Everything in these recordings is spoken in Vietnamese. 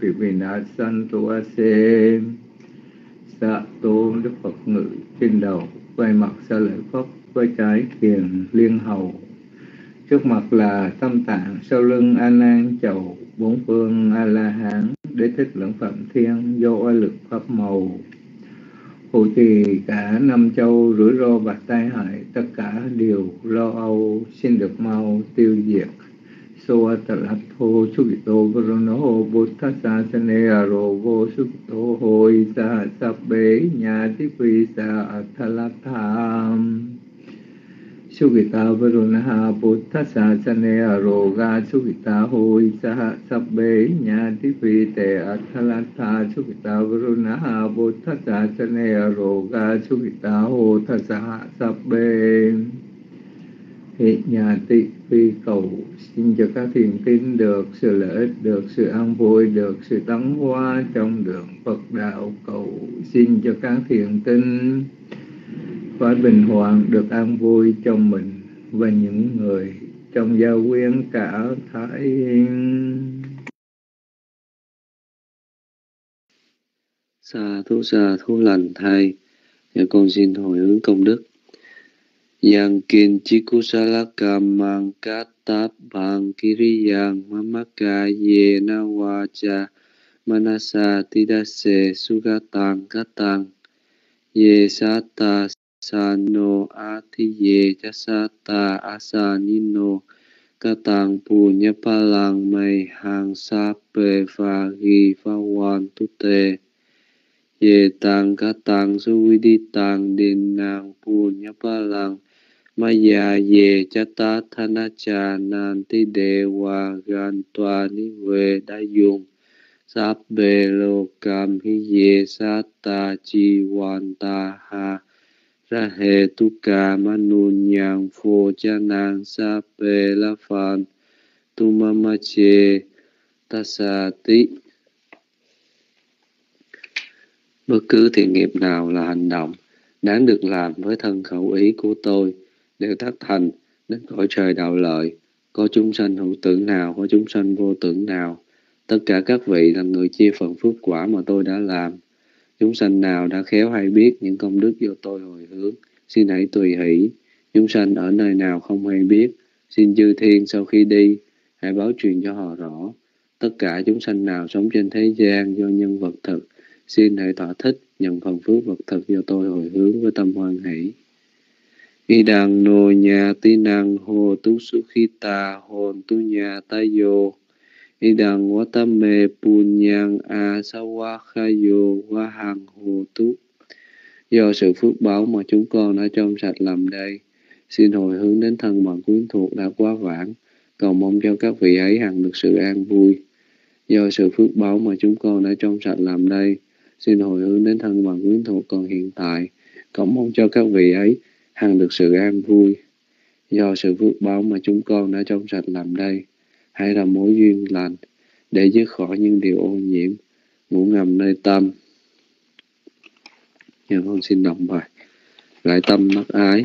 vì vì na san tu a se Sa dạ tôn Đức Phật ngự trên đầu, quay mặt xa lợi Phất quay trái thiền liên hầu. Trước mặt là tâm tạng, sau lưng a nan chầu, bốn phương a la hán, đế thích lẫn phạm thiên, do oai lực pháp màu. Hộ trì cả năm châu rủi ro và tai hại, tất cả đều lo âu, xin được mau tiêu diệt. Soatalatho Sukito Varono Buddhasa Saneyaro Vô Sukito Hoi Sa Sabbe Nhati Quy Sa Athalatham Sukita Varunaha Buddhasa Saneyaro Ga Sukita Hoi Sa Sabbe Nhati Quy Te Athalatha. Sukita Varunaha Buddhasa Saneyaro Ga Sukita Hoi Thasa Sabbe. Hiện nhà tị phi cầu. Xin cho các thiền tín được sự lợi ích, được sự an vui, được sự tấn hóa trong đường Phật đạo cầu. Xin cho các thiền tín phải bình hoàng được an vui trong mình và những người trong gia quyến cả thải Sa thu sa thu lành thay, dạ con xin hồi hướng công đức yang kinchikusala kamang katabang kiriyang mamaka yena waja manasa tidase sugatang katang. Ye sata sano ati, ye jasata asanino katang punya palang mai hang sape vagi vawan tute. Ye tang katang suwidi tang din nang punya palang. Maya ye chata thana cha nan ti đề hòa gan toa ni về đa dùng sáp bê lô cam hi ye sa ta chi hoàn ta ha ra hệ tu ca ma nu nhang phô cha nan sa bê la phan tu ma ma che ta sa tí bất cứ thiện nghiệp nào là hành động đáng được làm với thân khẩu ý của tôi đều thất thành đến cõi trời đạo lợi, có chúng sanh hữu tưởng nào, có chúng sanh vô tưởng nào. Tất cả các vị là người chia phần phước quả mà tôi đã làm. Chúng sanh nào đã khéo hay biết những công đức do tôi hồi hướng, xin hãy tùy hỷ. Chúng sanh ở nơi nào không hay biết, xin chư thiên sau khi đi, hãy báo truyền cho họ rõ. Tất cả chúng sanh nào sống trên thế gian do nhân vật thực, xin hãy thỏa thích nhận phần phước vật thực do tôi hồi hướng với tâm hoan hỷ. Idang nhà nya tinang hồ tu sukhita hồn tu nya tayo. Idang watame punyang a sawakhayo wahang hồ tu. Do sự phước báo mà chúng con đã trong sạch làm đây, xin hồi hướng đến thân bằng quyến thuộc đã quá vãng, cầu mong cho các vị ấy hằng được sự an vui. Do sự phước báo mà chúng con đã trong sạch làm đây, xin hồi hướng đến thân bằng quyến thuộc còn hiện tại, cầu mong cho các vị ấy hằng được sự an vui. Do sự phước báo mà chúng con đã trong sạch làm đây, hãy là mối duyên lành để dứt khỏi những điều ô nhiễm, ngủ ngầm nơi tâm. Nhà con xin đọc bài. Lại tâm mất ái.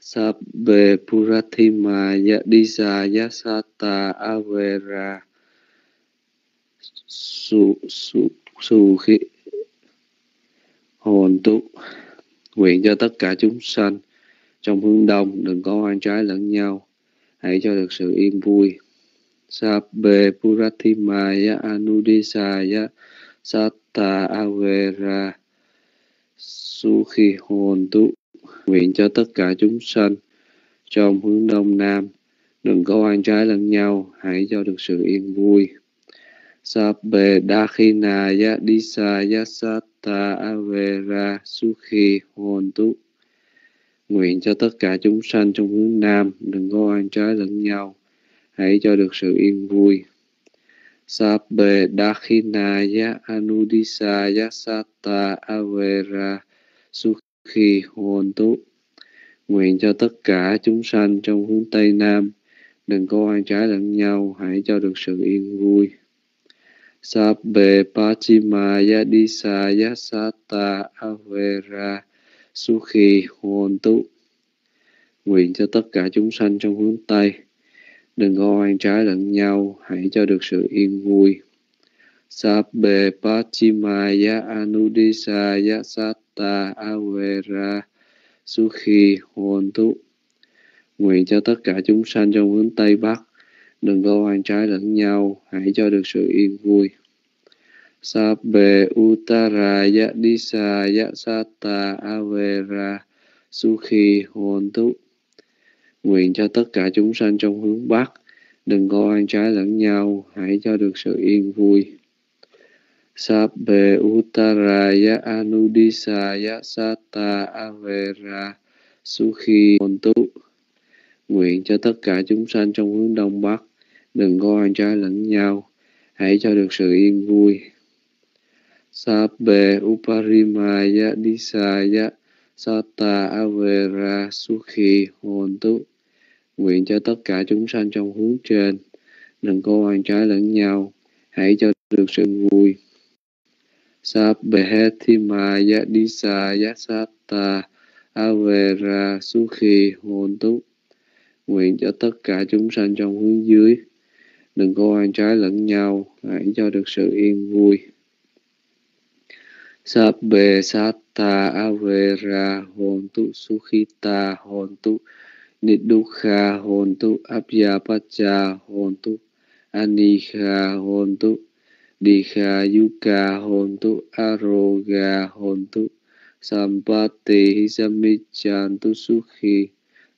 Sabbe Purathima Yadisa Yasata Avera Su Su Su Khi hồn tu, nguyện cho tất cả chúng sanh trong hướng đông đừng có oan trái lẫn nhau. Hãy cho được sự yên vui. Sabbe Purathimaya Anudisaya Satta Avera. Sukhi hồn tu, nguyện cho tất cả chúng sanh trong hướng đông nam đừng có oan trái lẫn nhau. Hãy cho được sự yên vui. Sabbe Dakhinaya Disaya Satta ta avera sukhi Hontu, nguyện cho tất cả chúng sanh trong hướng nam đừng có oan trái lẫn nhau hãy cho được sự yên vui. Sabbe dakhinaya anudisaya satta avera sukhi Hontu, nguyện cho tất cả chúng sanh trong hướng tây nam đừng có oan trái lẫn nhau hãy cho được sự yên vui. Sabbe Pachimaya Disaya Sata Avera Sukhi Hồn Tụ Nguyện cho tất cả chúng sanh trong hướng Tây đừng có oan trái lẫn nhau, hãy cho được sự yên vui. Sabbe Pachimaya Anudisaya Satta Avera Sukhi Hontu Nguyện cho tất cả chúng sanh trong hướng Tây Bắc đừng có oan trái lẫn nhau, hãy cho được sự yên vui. Sabbe utaraya Disaya sata Avera Sukhi Hontu Nguyện cho tất cả chúng sanh trong hướng Bắc đừng có oan trái lẫn nhau, hãy cho được sự yên vui. Sabbe utaraya Anudisaya sata Avera Sukhi Hontu Nguyện cho tất cả chúng sanh trong hướng Đông Bắc đừng có oan trái lẫn nhau, hãy cho được sự yên vui. Sabbe uparimaya disaya sata avera sukhi hồn túc. Nguyện cho tất cả chúng sanh trong hướng trên đừng có oan trái lẫn nhau, hãy cho được sự vui. Sabbehetimaya Disaya Satta Avera Sukhi Hontu Nguyện cho tất cả chúng sanh trong hướng dưới đừng có oan trái lẫn nhau, hãy cho được sự yên vui. Sabbe Satta Avera Hontu Sukhita Hontu Nidukha Hontu Abhyapacha Hontu Anikha Hontu Dikha Yuka Hontu Aroga Hontu Sampati Samichantu Sukhi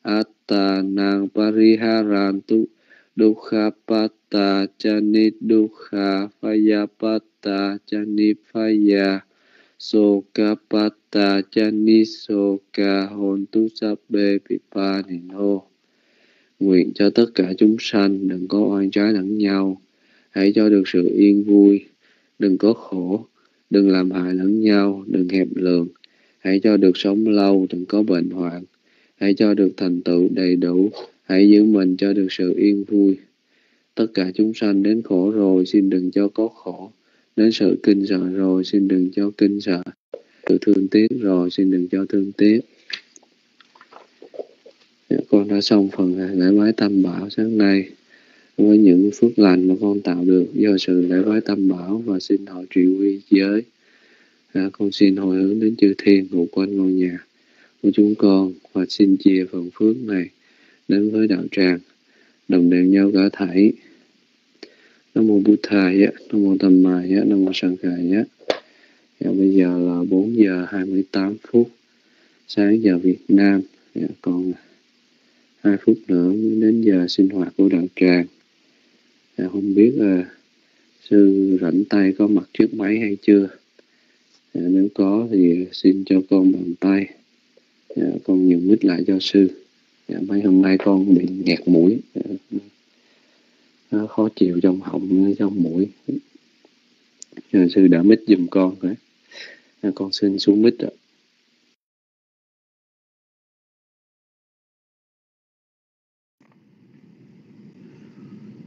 Atta Nang Pariharantu Dukha Pata Chani Dukha Phayapata Chani Phaya Soka Pata Chani Soka Hontu Sabbe Pipanino Nguyện cho tất cả chúng sanh đừng có oan trái lẫn nhau. Hãy cho được sự yên vui. Đừng có khổ. Đừng làm hại lẫn nhau. Đừng hẹp lượng hãy cho được sống lâu đừng có bệnh hoạn. Hãy cho được thành tựu đầy đủ hãy giữ mình cho được sự yên vui. Tất cả chúng sanh đến khổ rồi xin đừng cho có khổ. Đến sự kinh sợ rồi xin đừng cho kinh sợ. Sự thương tiếc rồi xin đừng cho thương tiếc. Dạ, con đã xong phần à, lễ bái tam bảo sáng nay. Với những phước lành mà con tạo được do sự lễ bái tam bảo và xin họ trị quy giới. À, con xin hồi hướng đến chư thiên ngụ quanh ngôi nhà của chúng con và xin chia phần phước này đến với đạo tràng đồng đều nhau cả thảy. Nam mô bút thầy nam mô tam mài nam mô sanh khải dạ, bây giờ là 4 giờ 28 phút. Sáng giờ Việt Nam dạ, còn 2 phút nữa mới đến giờ sinh hoạt của đạo tràng. Dạ, không biết là sư rảnh tay có mặt trước máy hay chưa? Dạ, nếu có thì xin cho con bàn tay. Dạ, con nhường mít lại cho sư. Dạ, mấy hôm nay con bị nghẹt mũi. Dạ, nó khó chịu trong họng trong mũi. Dạ, sư đã mít giùm con rồi. Dạ, con xin xuống mít rồi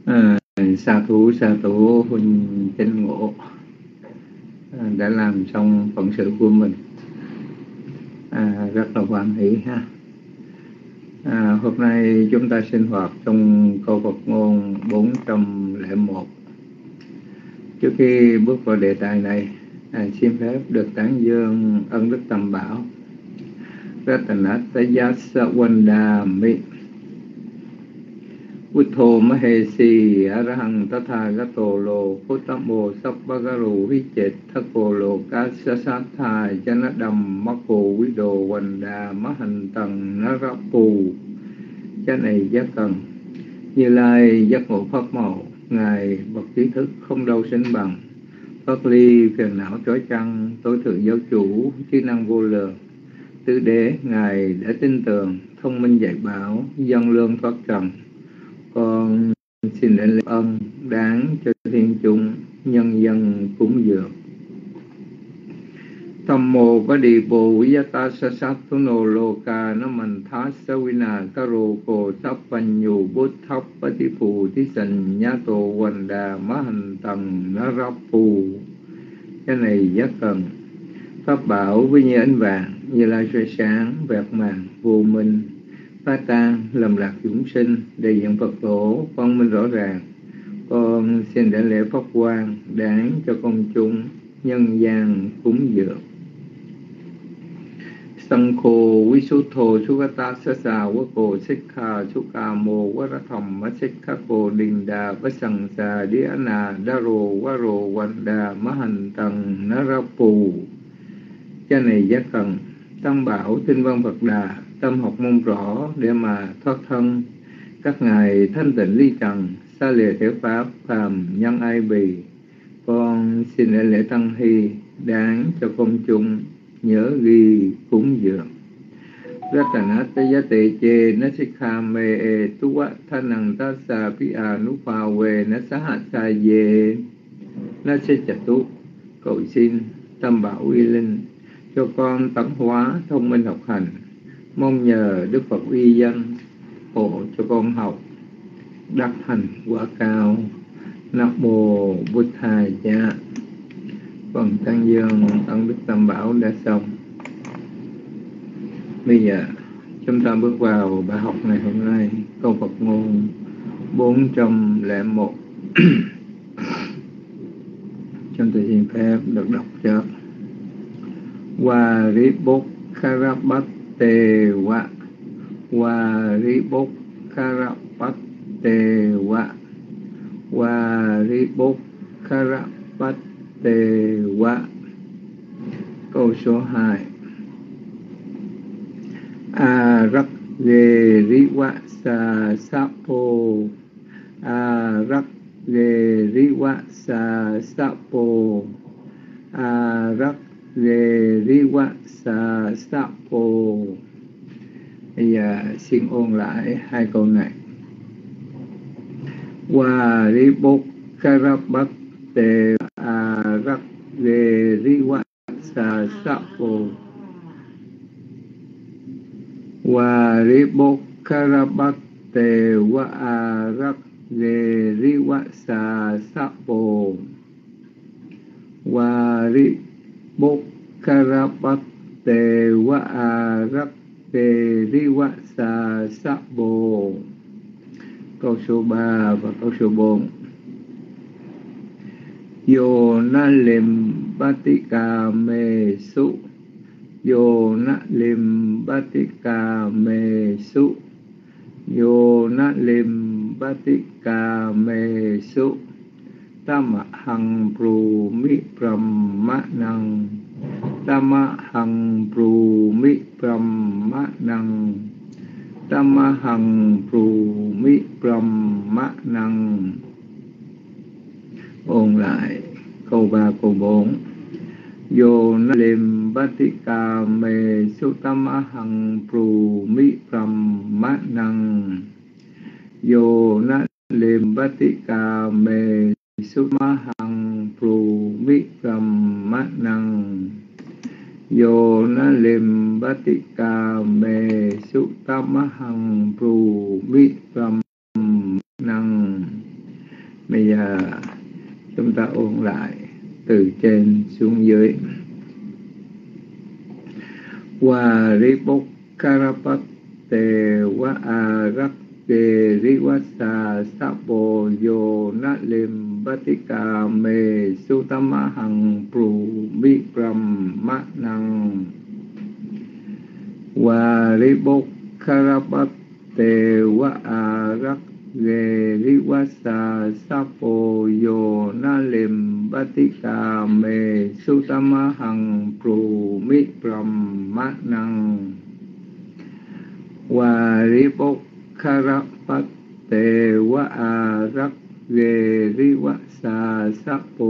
à, sa thú sa thú huynh chánh ngộ. À, đã làm xong phận sự của mình. À, rất là hoan hỷ ha à, hôm nay chúng ta sinh hoạt trong câu Phật ngôn 401 trước khi bước vào đề tài này à, xin phép được tán dương ân đức tầm bảo. Ratanatayasa Wandami Uttho Tầng này giác cần Như Lai giác ngộ Pháp Màu Ngài bậc trí thức không đâu sinh bằng. Pháp ly phiền não trói chăng, Tối thượng giáo chủ chức năng vô lượng. Tứ đế, Ngài đã tin tưởng, Thông minh dạy bảo, Dân lương thoát trần con xin đảnh lễ ân đáng cho thiên chúng, nhân dân cúng dường. Tham mô bá đi bồ viyata sa sát tu nô lô ca nó mình thá sa vi na ca rô cô thắp văn nhu bút thắp bá ti phù tí sành nhá tô quần đà má hành tầng nó rắp phù. Cái này rất cần. Pháp bảo với như ánh vàng như lai soi sáng, vẹt màng vô minh phá tan lầm lạc chúng sinh, đầy diện Phật tổ quang minh rõ ràng. Con xin đảnh lễ pháp quan đáng cho công chúng, nhân gian cúng dường. Sân khô quý số thô số gà ta sa sa quá cô xích kha số ca mô quá ra thầm ma xích kha cô đình đà wa sang sa đi na đa rô quá rô văn đà ma hành tần na ra pù cha này giác cần tâm bảo tinh văn Phật đà tâm học môn rõ để mà thoát thân. Các ngài thanh tịnh ly trần xa lìa thiểu pháp, phàm nhân ai bì, con xin lễ lễ tăng hy đáng cho công chúng nhớ ghi cúng dường. Ratanatayate che nasikha e tuwa thanang tasa pi anupa we nasahatsa ye nasechatu cầu xin tâm bảo uy linh cho con tấn hóa thông minh học hành mong nhờ đức phật uy danh hộ cho con học đắc thành quả cao. Nam mô bụt thầy cha phần tăng dương ân đức tam bảo đã xong. Bây giờ, chúng ta bước vào bài học ngày hôm nay. Câu Phật ngôn 401 trong tôi xin phép, được đọc cho. Waribok Karabatte Wa Waribok Karabatte Wa Waribok bát tề quá câu số 2 a rắc ghê ri quá sa sa po a rắc ghê ri quá sa sa po a rắc về ri quá sa sa po bây giờ xin ôn lại hai câu này. Wa ri bốc karabat arak a về ri wa sa sa po wa ri bo karabat te wa a về ri wa sa sa po wa ri bo wa a riwa sa sa po câu số 3 và câu số 4 yo na lim batika me su yo na lim batika me su yo na lim batika me su tam hằng pru mi brahma năng tam hằng pru mi brahma năng tam hằng pru mi brahma năng ôn lại câu ba, câu bốn. Yo na lim batika me sutama hằng pru mi brahma năng Yo na lim batika su sutama hằng pru mi brahma năng Yo na lim batika me sutama hằng pru mi cầm năng Bây giờ chúng ta ôn lại từ trên xuống dưới. Hòa ri bốc karapat te wa arak te riwasa sapo yo na lim batika me sutama hằng pru vikram brahma năng Wa ribok karapat te wa arak Ghê ri wa sa sa po yo na lim batika me sutama hằng pru mi brahma năng wa ri bok karapat te wa a rak về ri wa xà sắc po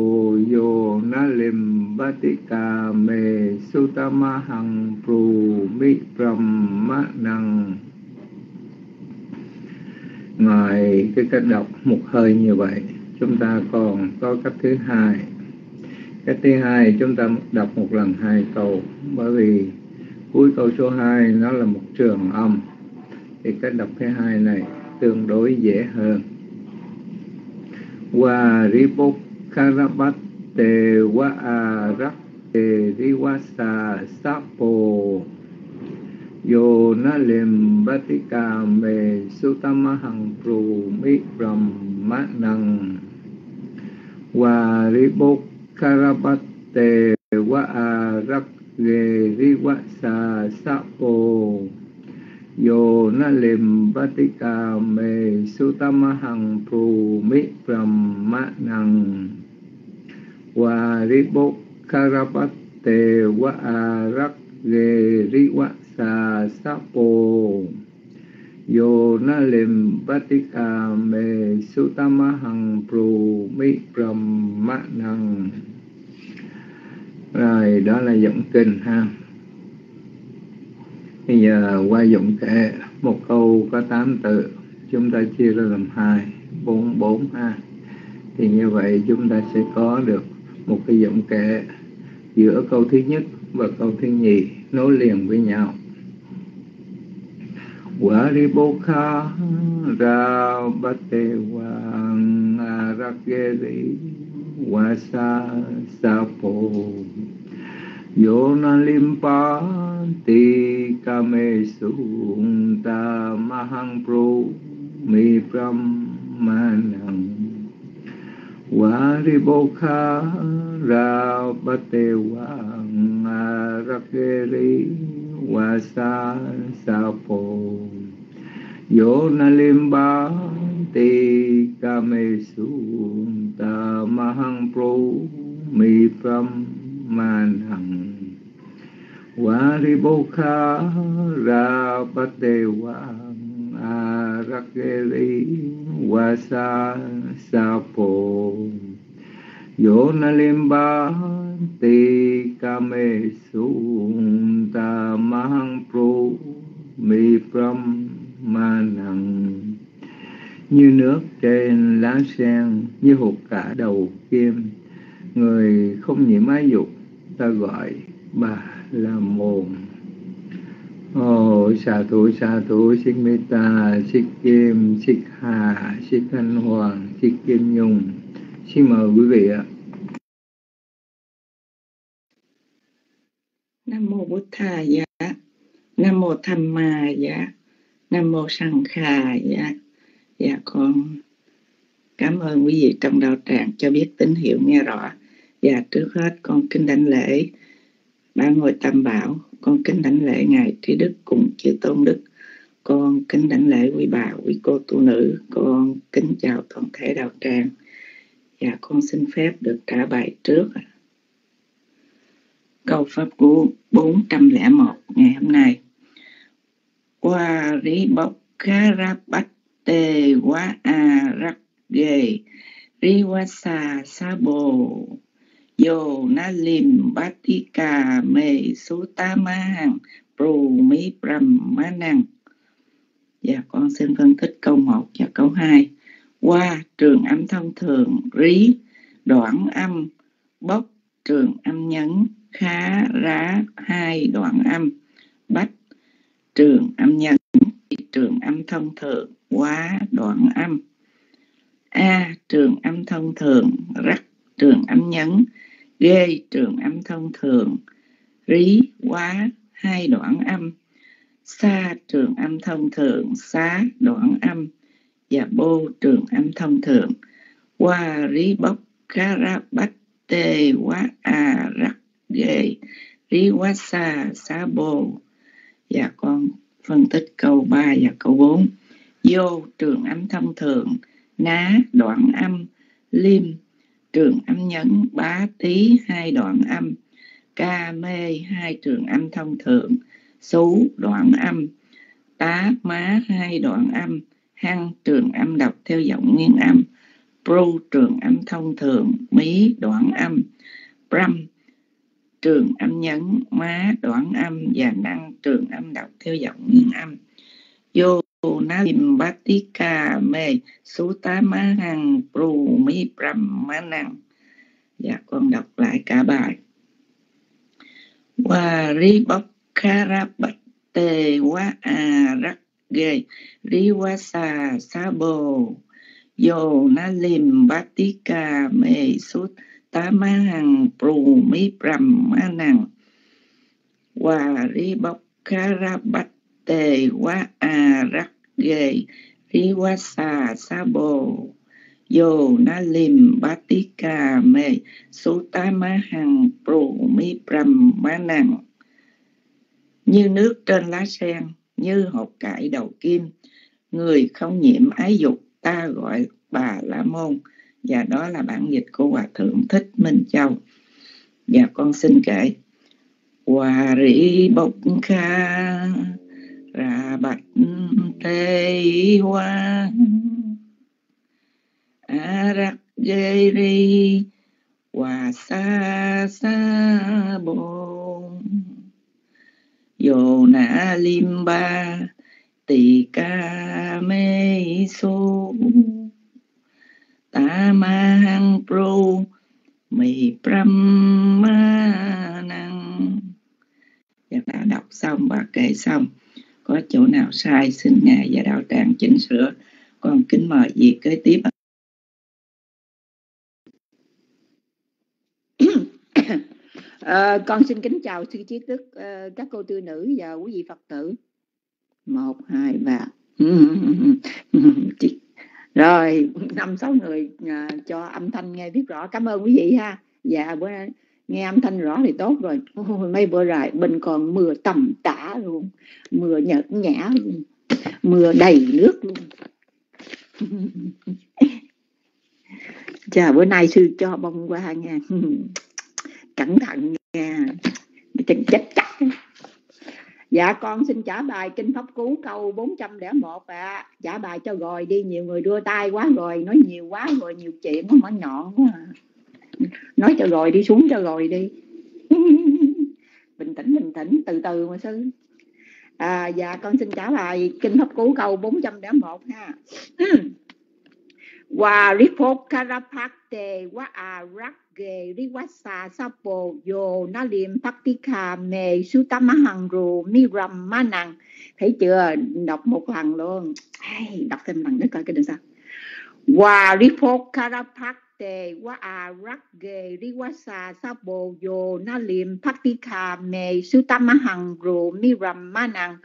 yo na lim batika me sutama hằng pru mi brahma năng ngoài cái cách đọc một hơi như vậy, chúng ta còn có cách thứ hai. Cách thứ hai, chúng ta đọc một lần hai câu, bởi vì cuối câu số 2 nó là một trường âm. Thì cách đọc thứ hai này tương đối dễ hơn wa ribok karabat te wa arak te riwasa sapo Yo na lem batika me sutamahang pru mi brahma năng Wa ribok karabatte wa arak ge ri wa sa sa po Yo na lim batika me sutamahang pru mi brahma nang Wa ribok karabatte wa arak ge ri wa sa sa po yo na lim patika me sutama hằng pru mi brahma năng rồi, đó là giọng kinh ha bây giờ qua dụng kệ một câu có tám từ. Chúng ta chia ra làm hai, bốn bốn, ha. Thì như vậy chúng ta sẽ có được một cái giọng kệ giữa câu thứ nhất và câu thứ nhì nối liền với nhau. Waribokha ghê Wang quả Wasa Sapo Yona Limpa Ti Kame Sunta Mahang Pro Mi Brahmanang Waribokha Rabate Wang Arakeri Wasa Sapo Yona ti kame ta mahang pro mi pram manhang Waribokha rapatewa arakeli wasa sapo Yona ti kame ta mahang pro mi pram ma như nước trên lá sen, như hột cả đầu kim, người không nhiễm ái dục ta gọi bà là mồm. Ồ, xà thủ, xà thủ, xích mê ta, xích kim, xích hà, xích thanh hoàng, xích kim nhung. Xin mời quý vị ạ. Nam mô bút Thà dạ. Nam mô Tham Ma dạ. Nam mô Sang khà dạ dạ con cảm ơn quý vị trong đạo tràng cho biết tín hiệu nghe rõ và trước hết con kính đảnh lễ ba ngôi tam bảo. Con kính đảnh lễ ngài trí đức cùng chư tôn đức. Con kính đảnh lễ quý bà, quý cô tu nữ. Con kính chào toàn thể đạo tràng. Và con xin phép được trả bài trước. Câu pháp cú 401 ngày hôm nay. Qua lý bốc khá ra bách tề quá a Waribokarabatte quá xa xa sabo Yo, na lim batika me sutamahang Pru mi brahmanang. Dạ con xin phân tích câu 1 và câu 2 Qua trường âm thông thường, Rí, đoạn âm, Bốc, trường âm nhấn, Khá, rá, hai đoạn âm, Bách, trường âm nhấn trường âm thông thường, quá, đoạn âm. A, trường âm thông thường, rắc, trường âm nhấn ghê trường âm thông thường, rí, quá, hai đoạn âm. Xa trường âm thông thường, xá đoạn âm. Và bô trường âm thông thường. Qua, rí, bốc, khá ra bách, tê, quá à rắc, ghê. Rí, quá xa xá, bô. Và con phân tích câu 3 và câu 4 vô trường âm thông thường, ná, đoạn âm liêm trường âm nhấn bá tí hai đoạn âm. Ca mê hai trường âm thông thường xú đoạn âm. Tá má hai đoạn âm. Hăng trường âm đọc theo giọng nguyên âm. Pru trường âm thông thường mí đoạn âm. Bram trường âm nhấn má đoạn âm và năng trường âm đọc theo giọng nguyên âm. Vô na lim batika me tá má hằng pru mi pram má năng dạ con đọc lại cả bài. Wa ri bok wa a rak ge ri wa sa sa yo na lim batika me sut tá má hằng prù mi prầm má nằng ri kha ra bạch tề quá a rắc ghê rí quá xà sa bồ Yo na lim số me sutama hằng pro mi pram ma nặng như nước trên lá sen, như hột cải đầu kim, người không nhiễm ái dục, ta gọi bà la môn. Và đó là bản dịch của hòa thượng thích minh châu. Và con xin kể. Hòa rỉ bốc kha ra bạch tê hoa a rắc dê ri, hòa sa sa bồn yo na lim ba, tỳ ca mê su ta ma hăng pro mì pram ma năng. Và đã đọc xong và kể xong có chỗ nào sai xin ngài và đạo tràng chỉnh sửa. Con kính mời gì kế tiếp. À, con xin kính chào sư trí đức ờ, các cô tư nữ và quý vị phật tử. Một hai ba. Rồi năm sáu người ờ, cho âm thanh nghe biết rõ. Cảm ơn quý vị ha. Dạ bữa nay nghe âm thanh rõ thì tốt rồi. Mấy bữa rồi bên còn mưa tầm tã luôn. Mưa nhợt nhã luôn. Mưa đầy nước luôn. Chà bữa nay sư cho bông qua nha. Cẩn thận nha. Chân chết chắc. Dạ con xin trả bài kinh pháp cú câu 401 ạ. À. trả bài cho rồi đi. Nhiều người đưa tay quá rồi. Nói nhiều quá rồi nhiều chuyện quá mở nhọn quá à nói cho rồi đi xuống cho rồi đi. Bình tĩnh bình tĩnh từ từ mà sư. À, dạ con xin trả bài kinh pháp cú câu 401 ha. Wa ripok karapakte wa arage riwasa sapo yo nalim paktika me sutamahang ru miram manang thấy chưa? Đọc một lần luôn. Hey, đọc thêm lần nữa coi cái đường sao. Wa ripok karapakte wa arak ge riwasa sư yo nalim hằng rù mi rầm ma năng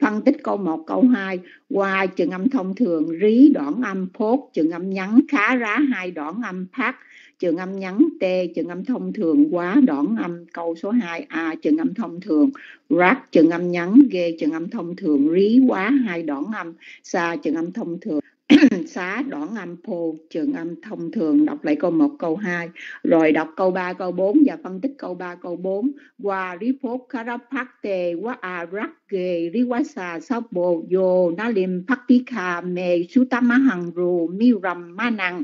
phân tích câu 1, câu 2 qua trường âm thông thường rí đoạn âm phốt trường âm nhắn khá rá hai đoạn âm phát. Trường âm nhắn t trường âm thông thường quá đoạn âm câu số 2 a trường âm thông thường rác trường âm nhắn ghê trường âm thông thường rí quá hai đoạn âm. Xa trường âm thông thường. xá đoạn âm phô trường âm thông thường, đọc lại câu 1 câu 2 rồi đọc câu 3 câu 4 và phân tích câu 3 câu 4 qua ripot karapakte wa arakge riwasa sapo yo nalim paktika me sutamahang ru miram manang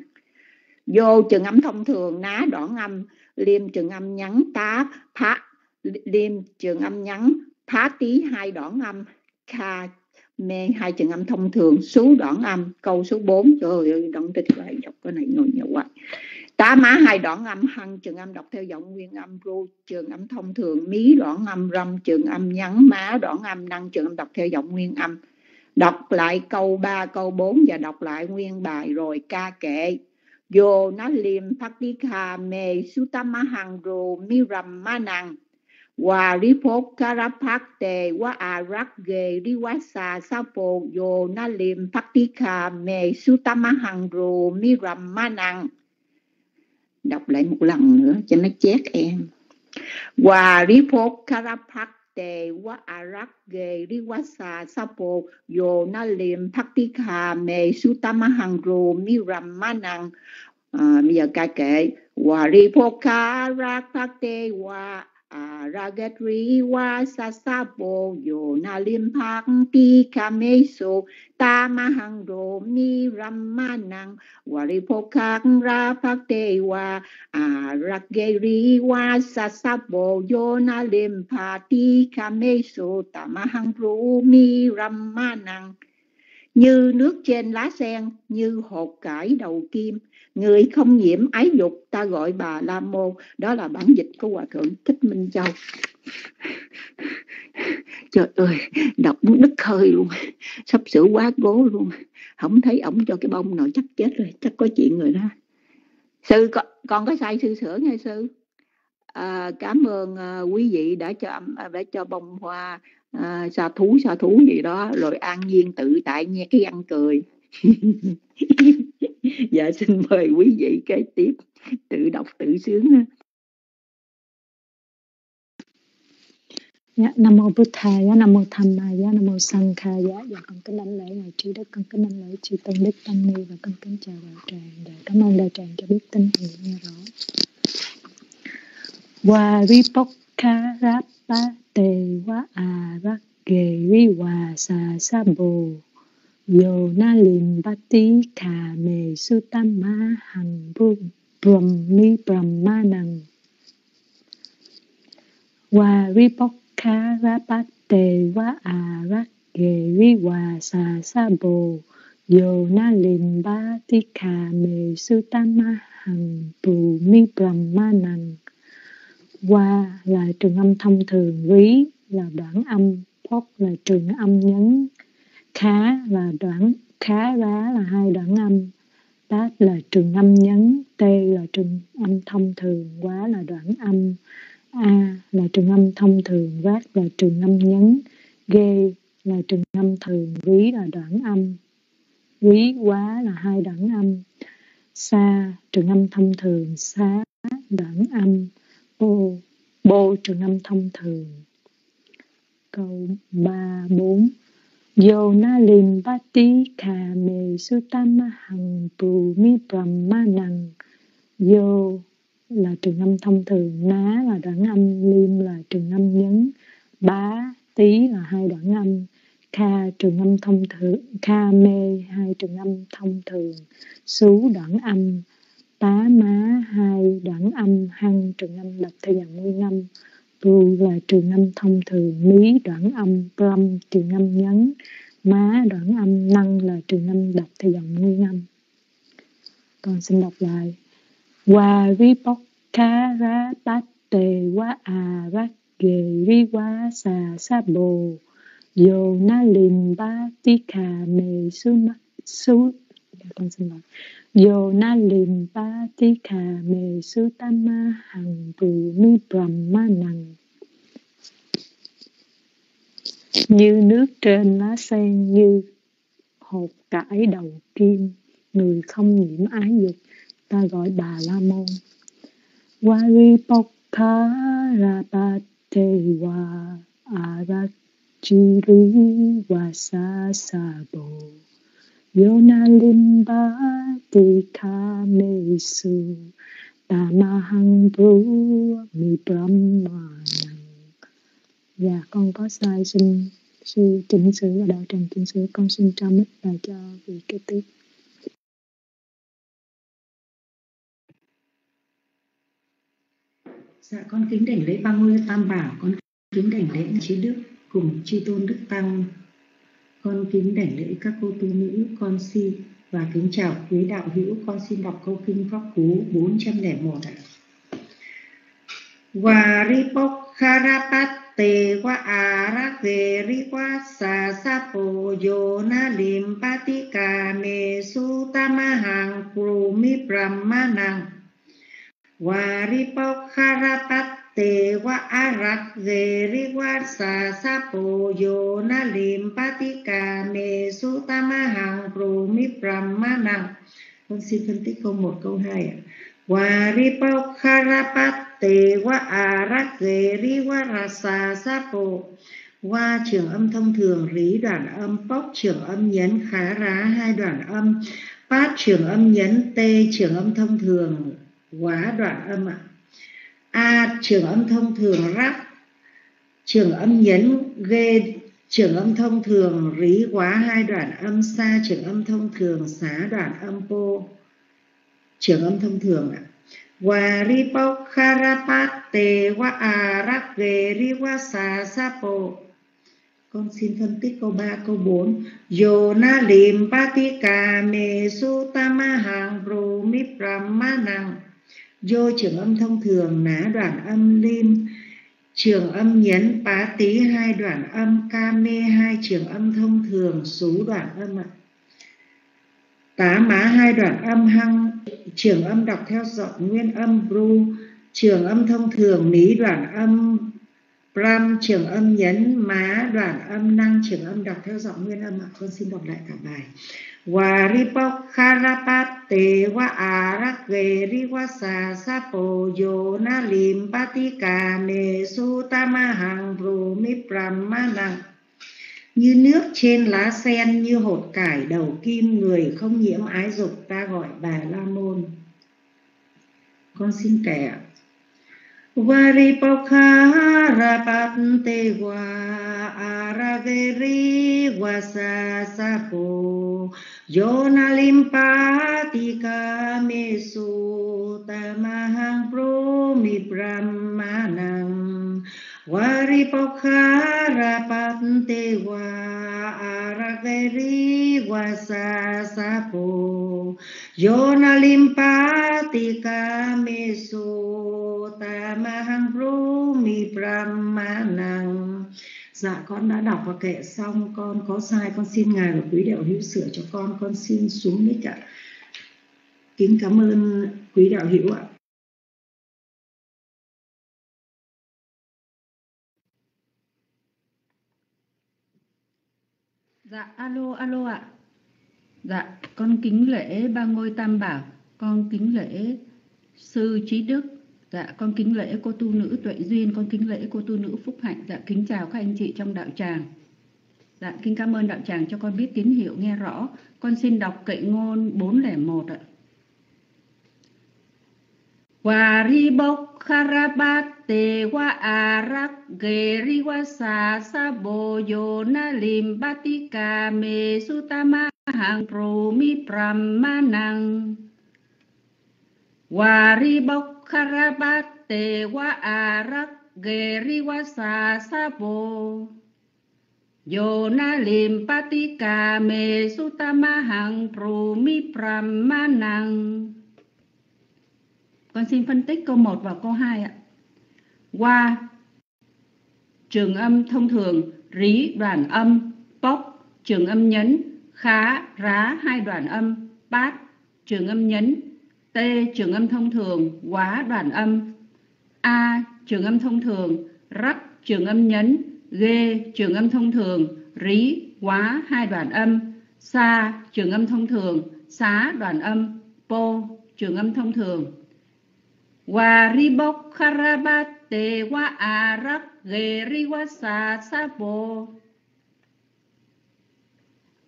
vô trường âm thông thường, ná đoạn âm liêm trường âm nhắn tá, phá liêm trường âm nhắn, phá tí hai đoạn âm, kha mê, hai trường âm thông thường số đoạn âm, câu số 4 trời ơi động tích lại đọc cái này ngồi nhiều quá. Tá má hai đoạn âm, hăng trường âm đọc theo giọng nguyên âm, ru trường âm thông thường, mí đoạn âm, râm trường âm, nhắn má đoạn âm, năng trường âm đọc theo giọng nguyên âm. Đọc lại câu 3 câu 4 và đọc lại nguyên bài rồi ca kệ. Yo lý lim paktika ra phát ro miram manang Wa ghê karapakte wa arakge sa sapo yo na lim hằng me mi ro ma manang Đọc lại một lần nữa cho nó chết em. Wa ripok karapakte wa arakge sa sapo yo na lim hằng me mi ro ma manang à, bây giờ ca kệ wa ripok karapakte wa Aragatri wa sasapo yo nalim pakti kameso tamahang romi ramanang waripokang rapakte wa arageri wa sasapo yo nalim pakti kameso tamahang romi ramanang như nước trên lá sen như hột cải đầu kim. Người không nhiễm ái dục ta gọi bà la môn đó là bản dịch của hòa thượng thích minh châu. Trời ơi đọc muốn đứt hơi luôn. Sắp sửa quá cố luôn. Không thấy ổng cho cái bông nào chắc chết rồi. Chắc có chuyện người đó. Sư con, con có sai sư sửa nghe sư. À, cảm ơn uh, quý vị đã cho à, đã cho bông hoa à, xà thú xà thú gì đó rồi an nhiên tự tại nghe cái ăn cười dạ xin mời quý vị kế tiếp tự đọc tự sướng Dạ, Nam mô Bụt Thầy, dạ, Nam mô Tham Ma, dạ, Nam mô Sang Kha, dạ, dạ, con kính đánh lễ ngài trí đức, con kính đánh lễ chư tôn đức tăng ni và con kính chào đạo tràng. Dạ, cảm ơn đạo tràng cho biết tin hiểu nghe rõ. Wa ripokha rapa wa arake ri sa sa yo na lim bati sutama hằng brahm mi brahmanang wa ripok Karapate wa arake riwa sa sabo yo na lim ba sutama hằng bu mi brahmanang qua là trường âm thông thường quý là đoạn âm phốt là trường âm nhấn khá là đoạn khá rá là hai đoạn âm tát là trường âm nhấn tê là trường âm thông thường quá là đoạn âm A là trường âm thông thường, vát là trường âm nhấn, g là trường âm thường, quý là đoạn âm, quý quá là hai đoạn âm, xa trường âm thông thường, xá đoạn âm, ô, bô trường âm thông thường. Câu ba bốn Yo na lim bati kha me sutama hằng bù mi brahmanang Yo là trường âm thông thường, ná là đoạn âm liêm là trường âm nhấn, bá, tí là hai đoạn âm, kha trường âm thông thường, kha mê hai trường âm thông thường, xú đoạn âm tá má hai đoạn âm hăng trường âm đọc theo dạng nguyên âm, tu là trường âm thông thường mí đoạn âm plum trường âm nhấn, má đoạn âm, năng là trường âm đọc theo dòng nguyên âm. Con xin đọc lại. Waripokkarapate wa aragge riwa sa bồ yo na lim ba ti kha me su ma su con xin lỗi yo na lim pa ti kha me su tam ma hằng tu mi brahmanang như nước trên lá sen như hột cải đầu kim, người không nhiễm ái dục, ta gọi bà la môn. Varipokkarapate wa arachiri wa sasabo Yona limba mesu tamahang bru mi brahmanang Dạ con có sai xin sư chỉnh sửa và đạo tràng chỉnh sửa con xin trao mít lại cho vị kế tiếp Dạ con kính đảnh lễ ba ngôi tam bảo, con kính đảnh lễ chư đức cùng chư tôn đức tăng. Con kính đảnh lễ các cô tu nữ, con xin và kính chào quý đạo hữu, con xin đọc câu kinh pháp cú 401 ạ. Varipokharapate wa arake rikwa sa sapo yona limpatika me sutamahang krumi brahmanang te wa arak geri warsa sapo yo na lim patika me sutamahang prumi brahmanang vâng, con xin phân tích câu 1 câu 2 ạ. Waripokharapate wa arak geri warsa sapo. Qua trường âm thông thường, rí đoạn âm bóc trường âm, nhấn, khá, rá, hai đoạn âm. Phát trường âm, nhấn, tê trường âm thông thường. Quá đoạn âm ạ a trường âm thông thường rắc. Trường âm nhấn ghê. Trường âm thông thường rí quá hai đoạn âm xa. Trường âm thông thường xá đoạn âm po. Trường âm thông thường ạ. Waripokharapate wa aragge riwa sa sapo con xin phân tích câu 3, câu 4. Yona lim patika sutama hang brumi brahmanang Vô trường âm thông thường, ná đoạn âm lim. Trường âm nhấn, pá tí hai đoạn âm, ca mê hai trường âm thông thường xú đoạn âm ạ. Tá má hai đoạn âm hăng. Trường âm đọc theo giọng nguyên âm bru. Trường âm thông thường, ní đoạn âm Ram, trường âm nhấn, má, đoạn âm, năng, trường âm đọc theo giọng nguyên âm ạ. Con xin đọc lại cả bài. Waripokharapate wa arake riwasa sapo yona limpatika me sutamahang brumi brahmanang như nước trên lá sen, như hột cải đầu kim, người không nhiễm ái dục, ta gọi bà la môn. Con xin kể ạ. Varipokhara wa arageri wasa sapo Yona limpatika mesu tamahang promi brahmanang Varipokhara wa arageri wasa sapo Yona limpatika meso tamahang brumi brahmanang. Dạ con đã đọc và kệ xong. Con có sai con xin Ngài và quý đạo hữu sửa cho con. Con xin xuống mic ạ. Kính cảm ơn quý đạo hữu ạ. Dạ alo alo ạ. Dạ, con kính lễ ba ngôi tam bảo, con kính lễ sư trí đức, dạ con kính lễ cô tu nữ tuệ duyên, con kính lễ cô tu nữ phúc hạnh, dạ kính chào các anh chị trong đạo tràng. Dạ kính cảm ơn đạo tràng cho con biết tín hiệu nghe rõ. Con xin đọc kệ ngôn 401 ạ. Waribok karabate wa arak geri wa sa sa boyo na limbatika me sutama hang pro mi brahmanang Wari bok karabat te wa arak geri wa sa sa bo Yona lim patika me sutama hằng pro mi Con xin phân tích câu 1 và câu 2 ạ. Qua trường âm thông thường, rí đoạn âm, bốc trường âm nhấn, khá, rá hai đoạn âm, bát, trường âm nhấn, t, trường âm thông thường, quá đoạn âm, a, trường âm thông thường, rắc, trường âm nhấn, G trường âm thông thường, rí, quá hai đoạn âm, sa, trường âm thông thường, xá đoạn âm, po, trường âm thông thường. Waribok karabate wa arak geri wa sa sa po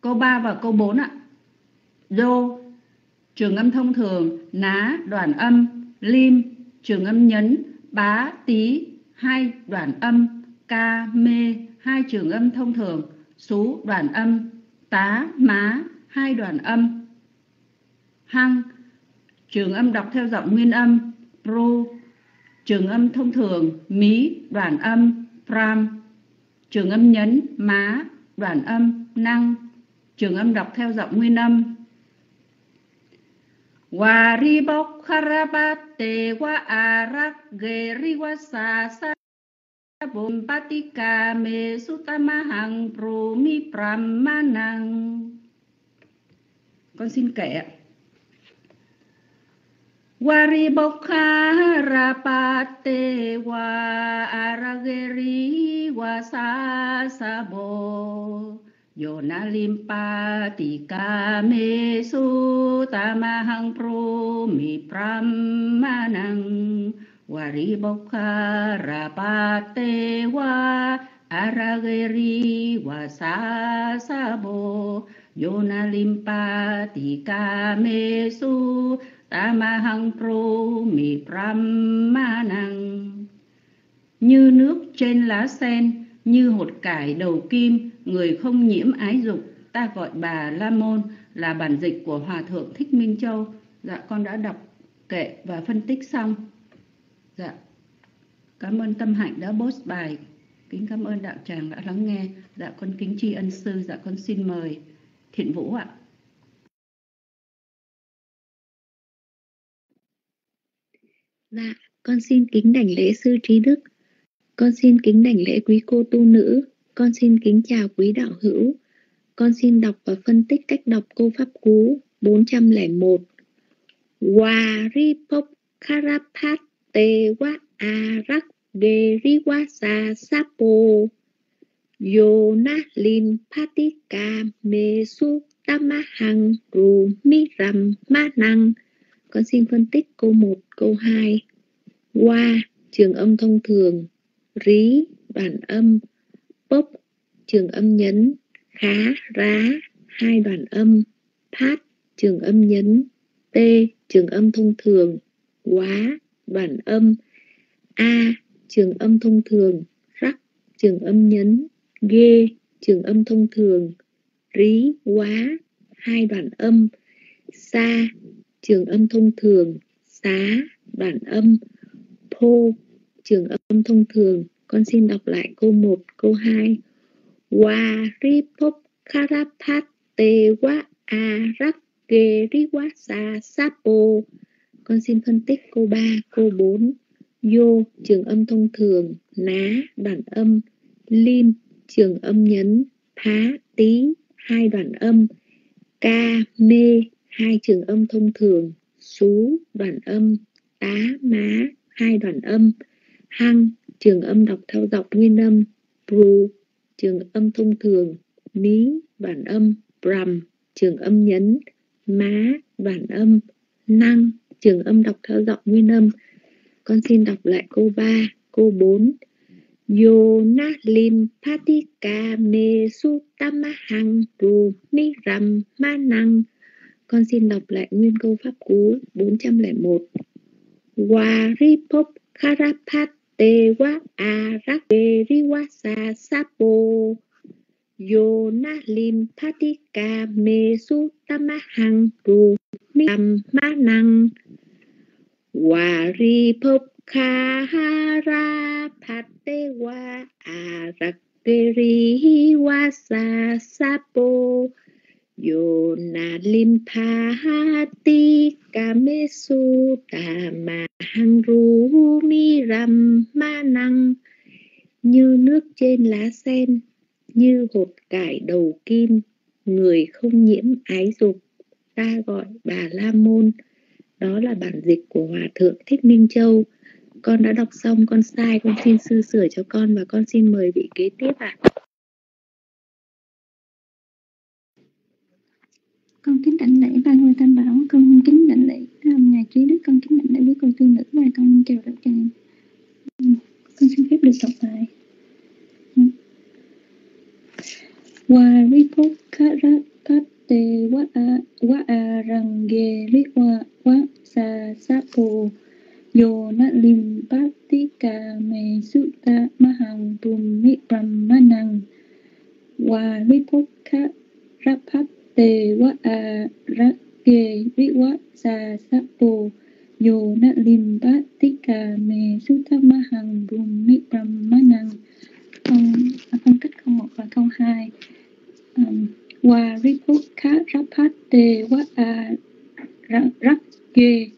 Câu 3 và câu 4 ạ. Do trường âm thông thường, ná, đoạn âm, lim, trường âm nhấn, bá, tí, hai đoạn âm, ca, mê, hai trường âm thông thường, xú, đoạn âm, tá, má, hai đoạn âm, hăng, trường âm đọc theo giọng nguyên âm, pro, trường âm thông thường, mí, đoạn âm, pram, trường âm nhấn, má, đoạn âm, năng, Trường âm đọc theo giọng nguyên âm. Waribok karabate wa arak geri wa sa sa bom patika me sutamahang prumi pramanang. Con xin kể Waribokharapate wa arageri wa sa sa Yona limpa tika me su tamahang pro mi pramanang waribokha rapate wa arageri wa sasabo Yona limpa tika me su tamahang pro mi pramanang Như nước trên lá sen, như hột cải đầu kim, người không nhiễm ái dục ta gọi bà la môn là bản dịch của hòa thượng thích minh châu. Dạ con đã đọc kệ và phân tích xong. Dạ cảm ơn tâm hạnh đã post bài. Kính cảm ơn đạo tràng đã lắng nghe. Dạ con kính tri ân sư. Dạ con xin mời thiện vũ ạ. Dạ, con xin kính đảnh lễ sư trí đức. Con xin kính đảnh lễ quý cô tu nữ. Con xin kính chào quý đạo hữu. Con xin đọc và phân tích cách đọc câu pháp cú 401. Waripok Karapat Te Wa Arak Geriwasa Sapo Yona lin Patika mesu Tamahang rumiram manang Con xin phân tích câu 1, câu 2 Qua trường âm thông thường. Rí đoạn âm pop, trường âm nhấn, Khá, Rá, hai đoạn âm Phát trường âm nhấn T trường âm thông thường, Quá, đoạn âm, A, trường âm thông thường, Rắc, trường âm nhấn, ghê, trường âm thông thường, rí, quá, hai đoạn âm xa trường âm thông thường, xá, đoạn âm, phô, trường âm thông thường con xin đọc lại câu 1, câu 2 Wa ri pop karapat te wa arak ge ri wa sa sapo con xin phân tích câu 3, câu 4 Yo trường âm thông thường ná đoạn âm. Lim trường âm nhấn. Phá tí hai đoạn âm. Ca mê hai trường âm thông thường. Xú đoạn âm. Tá má hai đoạn âm. Hăng trường âm đọc theo dọc nguyên âm pru trường âm thông thường ní bản âm bram trường âm nhấn má bản âm năng trường âm đọc theo dọc nguyên âm. Con xin đọc lại câu 3, câu 4 Yona lim patika me sutamahang tu ni ram ma năng Con xin đọc lại nguyên câu pháp cú 401 Waripop karapat วะอารักเวริวาสาสะโป โยนาลิมพัติกาเมสุตมะหังรูมิตัมมนัง วารีภพคาหาราพัตเตวะอารักเวริวาสาสะโป Yonalimpahati Kamesu Tamahangru Miram Manang Như nước trên lá sen, Như hột cải đầu kim, Người không nhiễm ái dục, Ta gọi bà La Môn. Đó là bản dịch của Hòa Thượng Thích Minh Châu. Con đã đọc xong, con sai, con xin sư sửa cho con và con xin mời vị kế tiếp ạ. à. Con kính đảnh lễ ba ngôi tam bảo. Con kính đảnh lễ um, ngài trí đức con kính đảnh lễ quý cô tư nữ và con chào đạo tràng. Con xin phép được đọc bài. Wa report karate wa a wa a range ri wa wa sa sapo Yo na lim patika me sutta mahang bumi brahmanang wa ripokha tê wa a rake riwa sa sa sapo Yo na lim patika me sutta mi bumi brahmanang Câu phân tích câu 1 và câu 2 um, Wa ripokha rapatte wa a rake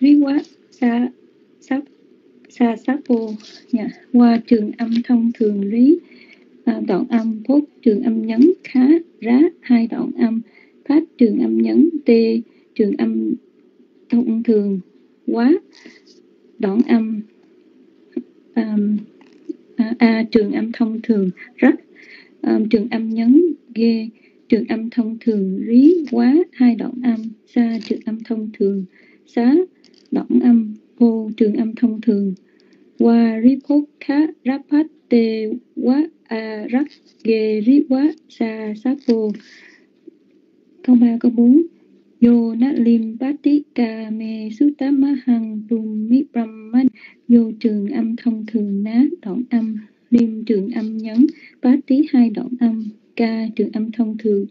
riwa sa sa sa sapo yeah. qua trường âm thông thường lý à, đoạn âm phốt trường âm nhấn khá rá hai đoạn âm phát trường âm nhấn t trường âm thông thường quá. Đoạn âm um, a, a trường âm thông thường rất um, trường âm nhấn g trường âm thông thường rí quá. Hai đoạn âm xa trường âm thông thường xá. Đoạn âm vô trường âm thông thường Waripokha te Wa Arak Geriwa Sa Sapo Câu ba câu bốn, Yo na lim pati ka me sutamahang mi brahman Yo trường âm thông thường ná đoạn âm, Lim trường âm nhấn Pati hai đoạn âm, Ca trường âm thông thường,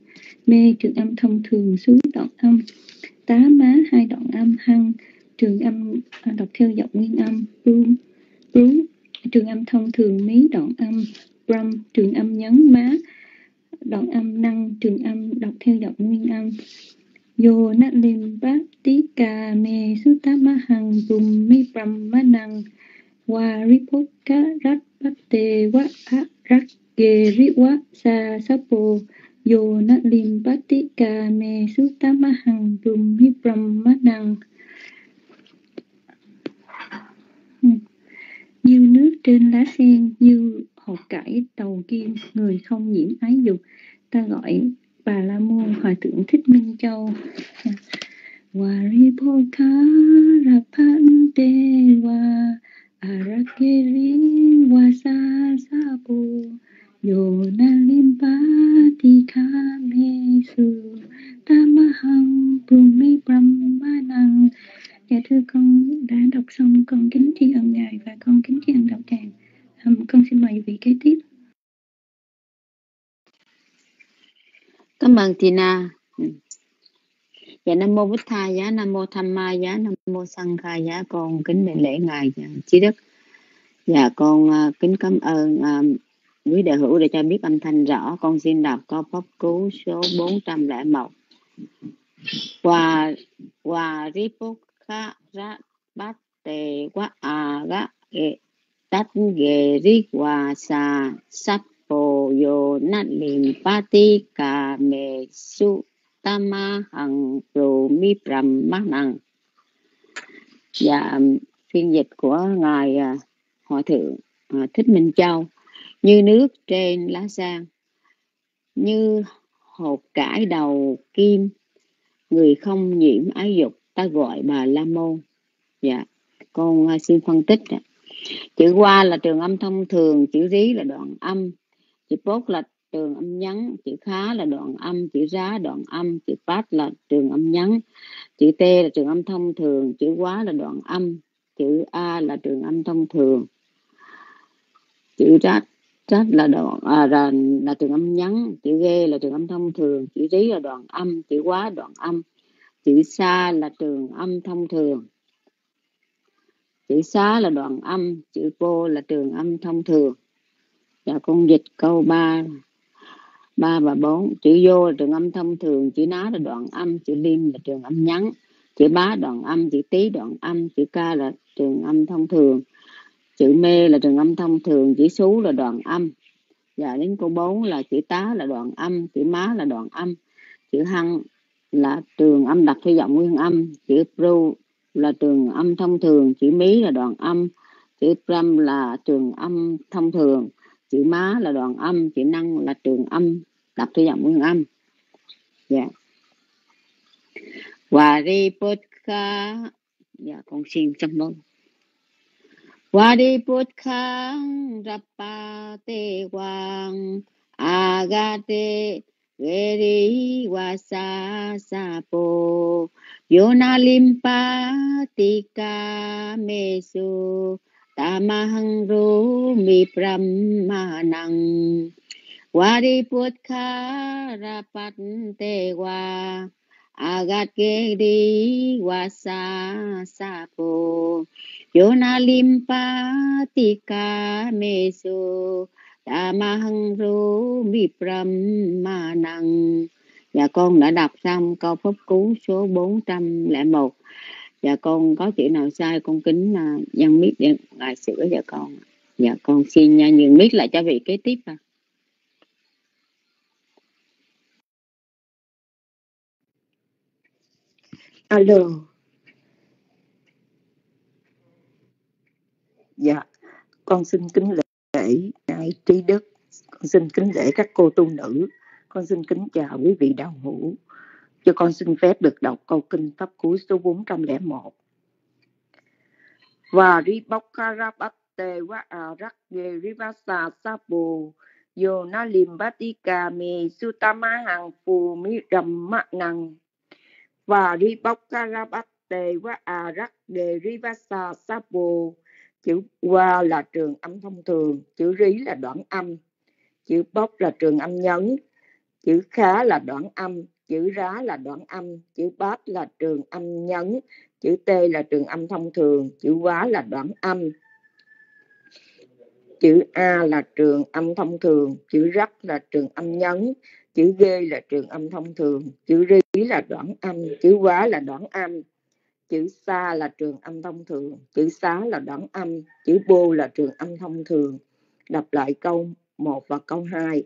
Mê trường âm thông thường xuống đoạn âm, Tá má hai đoạn âm hăng trường âm à, đọc theo giọng nguyên âm boom boom trường âm thông thường mí đoạn âm, brum, trường âm nhấn má. Đoạn âm năng, trường âm đọc theo giọng nguyên âm. Yo na lim bát tí cà me su tá ma hằng bùm mi bram ma năng Wa ripot ka rat bát tê wa a rat ge ri wa sa sa Yo na lim bát tí cà me su ma hằng bùm mi bram ma năng như nước trên lá sen, như hột cải đầu kim, người không nhiễm ái dục. Ta gọi bà la môn, hòa thượng thích minh châu. Waripokharapante wa arakiri wasa sapo yona kamesu tamaham brahmi brahmanang Dạ thưa con đã đọc xong con kính tri ân ngài và con kính tri ân đạo tràng. Um, con xin mời vị kế tiếp. Cảm ơn Tina. Dạ Nam Mô Bích Tha Giá, Nam Mô Tham Ma Giá, Nam Mô Sang Kha Giá, con kính đảnh lễ Ngài dạ, Chí Đức. Dạ con uh, kính cảm ơn um, quý đại hữu để cho biết âm thanh rõ. Con xin đọc câu pháp cứu số 401. Hòa Hòa kha Ra Bát Tề Quá À ra ghê. Tát Ghê Rí Hòa Sa Sắp Bồ Yo Nát Lìm Ba Ti Cà Mê Su Tama Hằng Rù Mi Pram ma Năng Dạ phiên dịch của Ngài à, Hòa Thượng à, Thích Minh Châu. Như nước trên lá sang Như hột cải đầu kim, Người không nhiễm ái dục. Ta gọi bà La Môn. Dạ con à, xin phân tích chữ qua là trường âm thông thường chữ rí là đoạn âm. Chữ bốt là trường âm nhắn chữ khá là đoạn âm. Chữ rá đoạn âm. Chữ phát là trường âm nhắn. Chữ t là trường âm thông thường chữ quá là đoạn âm. Chữ a là trường âm thông thường. Chữ rát rát là đoạn à, là, là trường âm nhắn. Chữ g là trường âm thông thường. Chữ rí là đoạn âm. Chữ quá đoạn âm chữ sa là trường âm thông thường. Chữ xá là đoạn âm, chữ vô là trường âm thông thường. Và con dịch câu 3 ba và bốn. Chữ vô là trường âm thông thường, chữ ná là đoạn âm, chữ lim là trường âm nhắn. Chữ bá đoạn âm, chữ tí đoạn âm, chữ ca là trường âm thông thường. Chữ mê là trường âm thông thường, chữ xú là đoạn âm. Và đến câu 4 là chữ tá là đoạn âm, chữ má là đoạn âm. Chữ hăng là trường âm đặt theo giọng nguyên âm, chữ pru là trường âm thông thường, chữ mí là đoạn âm, chữ pram là trường âm thông thường, chữ má là đoạn âm, chữ năng là trường âm đặt theo giọng nguyên âm dạ yeah. Varipodka dạ con xin chăm mừng Varipodka rapate quang agate Geri wasa sapo Yona limpa tika mesu tamahang rumi brahmanang. Wariputha rapat tewa agat kedi wasa sapo Yona limpa tika mesu tamahang ma năng, Dạ con đã đọc xong câu pháp cú số 401 Dạ con có chữ nào sai con kính là dân biết để ngài sửa cho con Dạ con xin nha nhường biết lại cho vị kế tiếp à. Alo. Dạ, con xin kính lễ ngài trí đức, con xin kính lễ các cô tu nữ, con xin kính chào quý vị đạo hữu. Cho con xin phép được đọc câu kinh pháp cú số 401. Và ri bóc karabate wa à arak ge rivasa yo na lim batika me sutama hàng phù mi rầm mạ năng và ri bóc karabate wa à arak ge rivasa chữ qua là trường âm thông thường, chữ rí là đoạn âm, chữ bóc là trường âm nhấn, chữ khá là đoạn âm, chữ rá là đoạn âm, chữ bát là trường âm nhấn, chữ t là trường âm thông thường, chữ quá là đoạn âm. Chữ a là trường âm thông thường, chữ rắc là trường âm nhấn, chữ g là trường âm thông thường, chữ rí là đoạn âm, chữ quá là đoạn âm chữ xa là trường âm thông thường, chữ xá là đoạn âm, chữ bô là trường âm thông thường. Đọc lại câu 1 và câu 2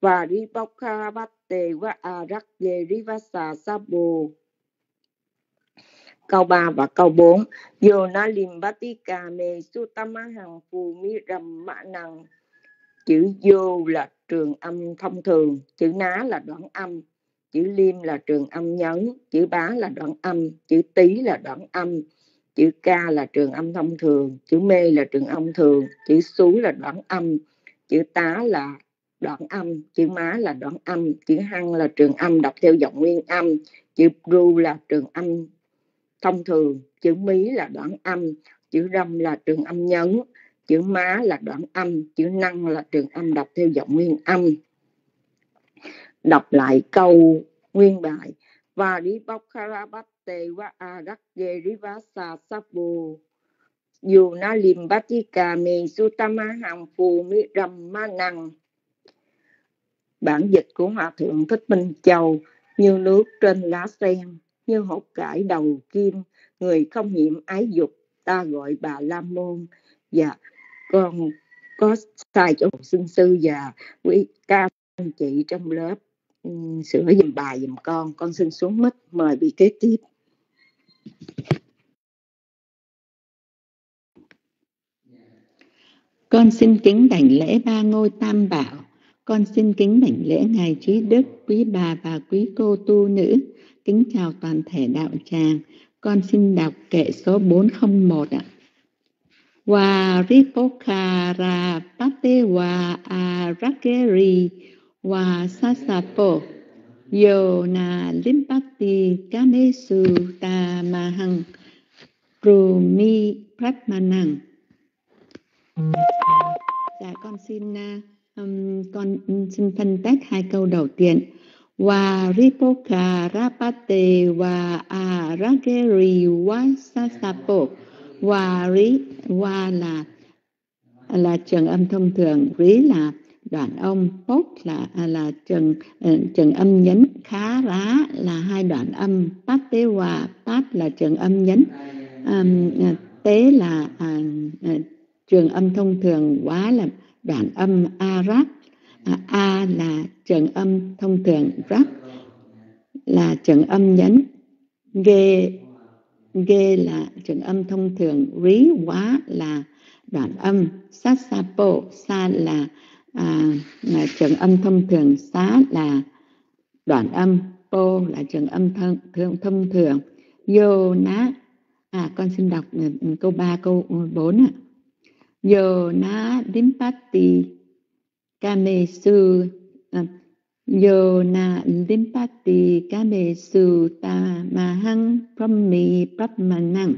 và ri bóc bát tê wa a rắc dê ri va sa sa bô câu 3 và câu 4 yo na lim bát ti ca Yona limbatika me hằng phù mi ram mã năng chữ vô là trường âm thông thường, chữ ná là đoạn âm chữ liêm là trường âm nhấn, chữ bá là đoạn âm, chữ tý là đoạn âm, chữ ca là trường âm thông thường, chữ mê là trường âm thường, chữ xú là đoạn âm, chữ tá là đoạn âm, chữ má là đoạn âm, chữ hăng là trường âm, đọc theo giọng nguyên âm, chữ ru là trường âm thông thường, chữ mí là đoạn âm, chữ râm là trường âm nhấn, chữ má là đoạn âm, chữ năng là trường âm, đọc theo giọng nguyên âm đọc lại câu nguyên bài. Và đi bóc karabate wa arakge rivasa sabu dù na lim batika me sutama hàng phù, mi rầm ma năng bản dịch của hòa thượng thích minh châu, như nước trên lá sen, như hột cải đầu kim, người không nhiễm ái dục, ta gọi bà la môn. Và con có sai chỗ sinh sư và quý ca anh chị trong lớp. Ừ, sửa dùm bà dùm con con xin xuống mất mời bị kế tiếp Con xin kính đảnh lễ ba ngôi tam bảo. Con xin kính đảnh lễ Ngài Trí Đức, quý bà và quý cô tu nữ. Kính chào toàn thể đạo tràng. Con xin đọc kệ số 401 ạ. Wa Ripokara Pate Wa Arakeri Wa Sasapo yo na Limpati Kamesu Tamahang Rumi Pratmanang Dạ con xin um, con xin phân tách hai câu đầu tiên. Wa ripoka rapate wa arageri wa sasapo. Wa ri wa là là trường âm thông thường, rí là đoạn âm, hốt là à, là trường ờ, trường âm nhấn, khá rá là hai đoạn âm, pat tế hòa, pat là trường âm nhấn, um, tế là uh, trường âm thông thường. Quá là đoạn âm a rát à, a là trường âm thông thường. Rát là trường âm nhấn. Ghê ghê là trường âm thông thường. Rí quá là đoạn âm. Sát sa po sa là, à, là trường âm thông thường xá là đoạn âm po là trường âm thông thường thông thường. Vô ná à con xin đọc ừ, ừ, câu 3 câu 4 ạ. Yo na limpati kame su yo na limpati kame su ta mahang brahmi brahmanang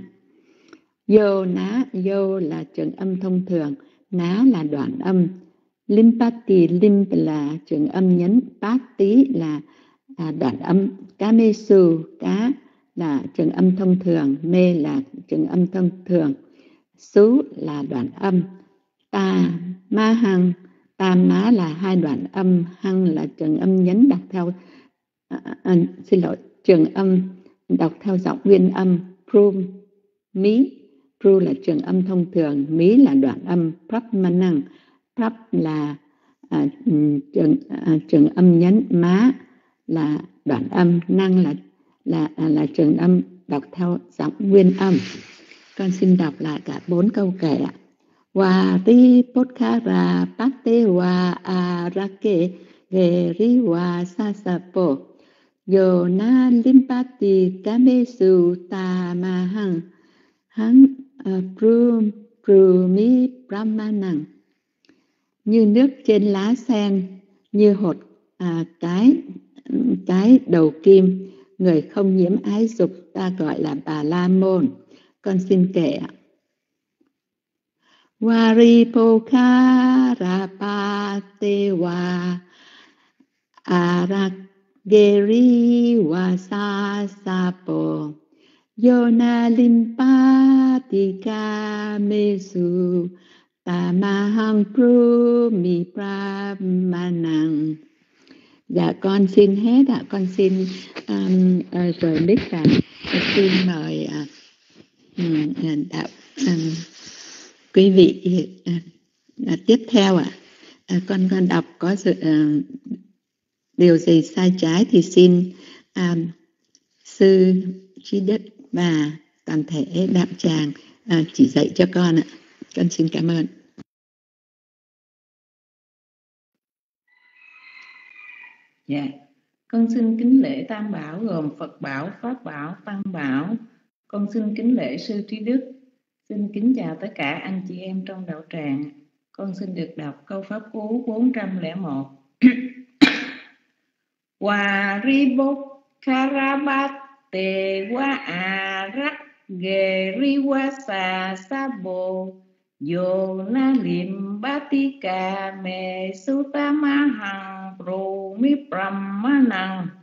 yo ná yo là trường âm thông thường ná là đoạn âm limpati lim là trường âm nhấn pati là à, đoạn âm. Kamesu cá là trường âm thông thường mê là trường âm thông thường. Su là đoạn âm. Ta ma hằng ta má là hai đoạn âm. Hăng là trường âm nhấn đọc theo à, à, à, xin lỗi trường âm đọc theo giọng nguyên âm prum mí. Pru là trường âm thông thường mí là đoạn âm prap manang là à, trường à, trường âm nhấn má là đoạn âm năng là là là, là trường âm đọc theo giọng nguyên âm. Con xin đọc lại cả bốn câu kệ ạ. Wa ri potkara pate wa arake geri wa sasapo yo na limpati kamesu tamahang hang à, prum prumi brahmanang như nước trên lá sen như hột à, cái cái đầu kim người không nhiễm ái dục ta gọi là bà la môn con xin kể ạ. Varipokharapatewa Arageri Wasasapo Yona Limpatika Mesu Prumi Brahmanang Dạ con xin hết ạ, con xin um, uh, rời mic xin mời uh, Ừ, đạo um, quý vị uh, tiếp theo ạ. À, con con đọc có sự uh, điều gì sai trái thì xin um, sư trí đức và toàn thể đạo tràng uh, chỉ dạy cho con ạ con xin cảm ơn. Dạ. Con xin kính lễ tam bảo gồm phật bảo, pháp bảo, tăng bảo. Con xin kính lễ sư trí đức. Xin kính chào tất cả anh chị em trong đạo tràng. Con xin được đọc câu pháp cú 401 Waribok Karabate Wa Arak Geriwasa Yo Yona Lim Batika Me Sutamahang Prumi pramanang.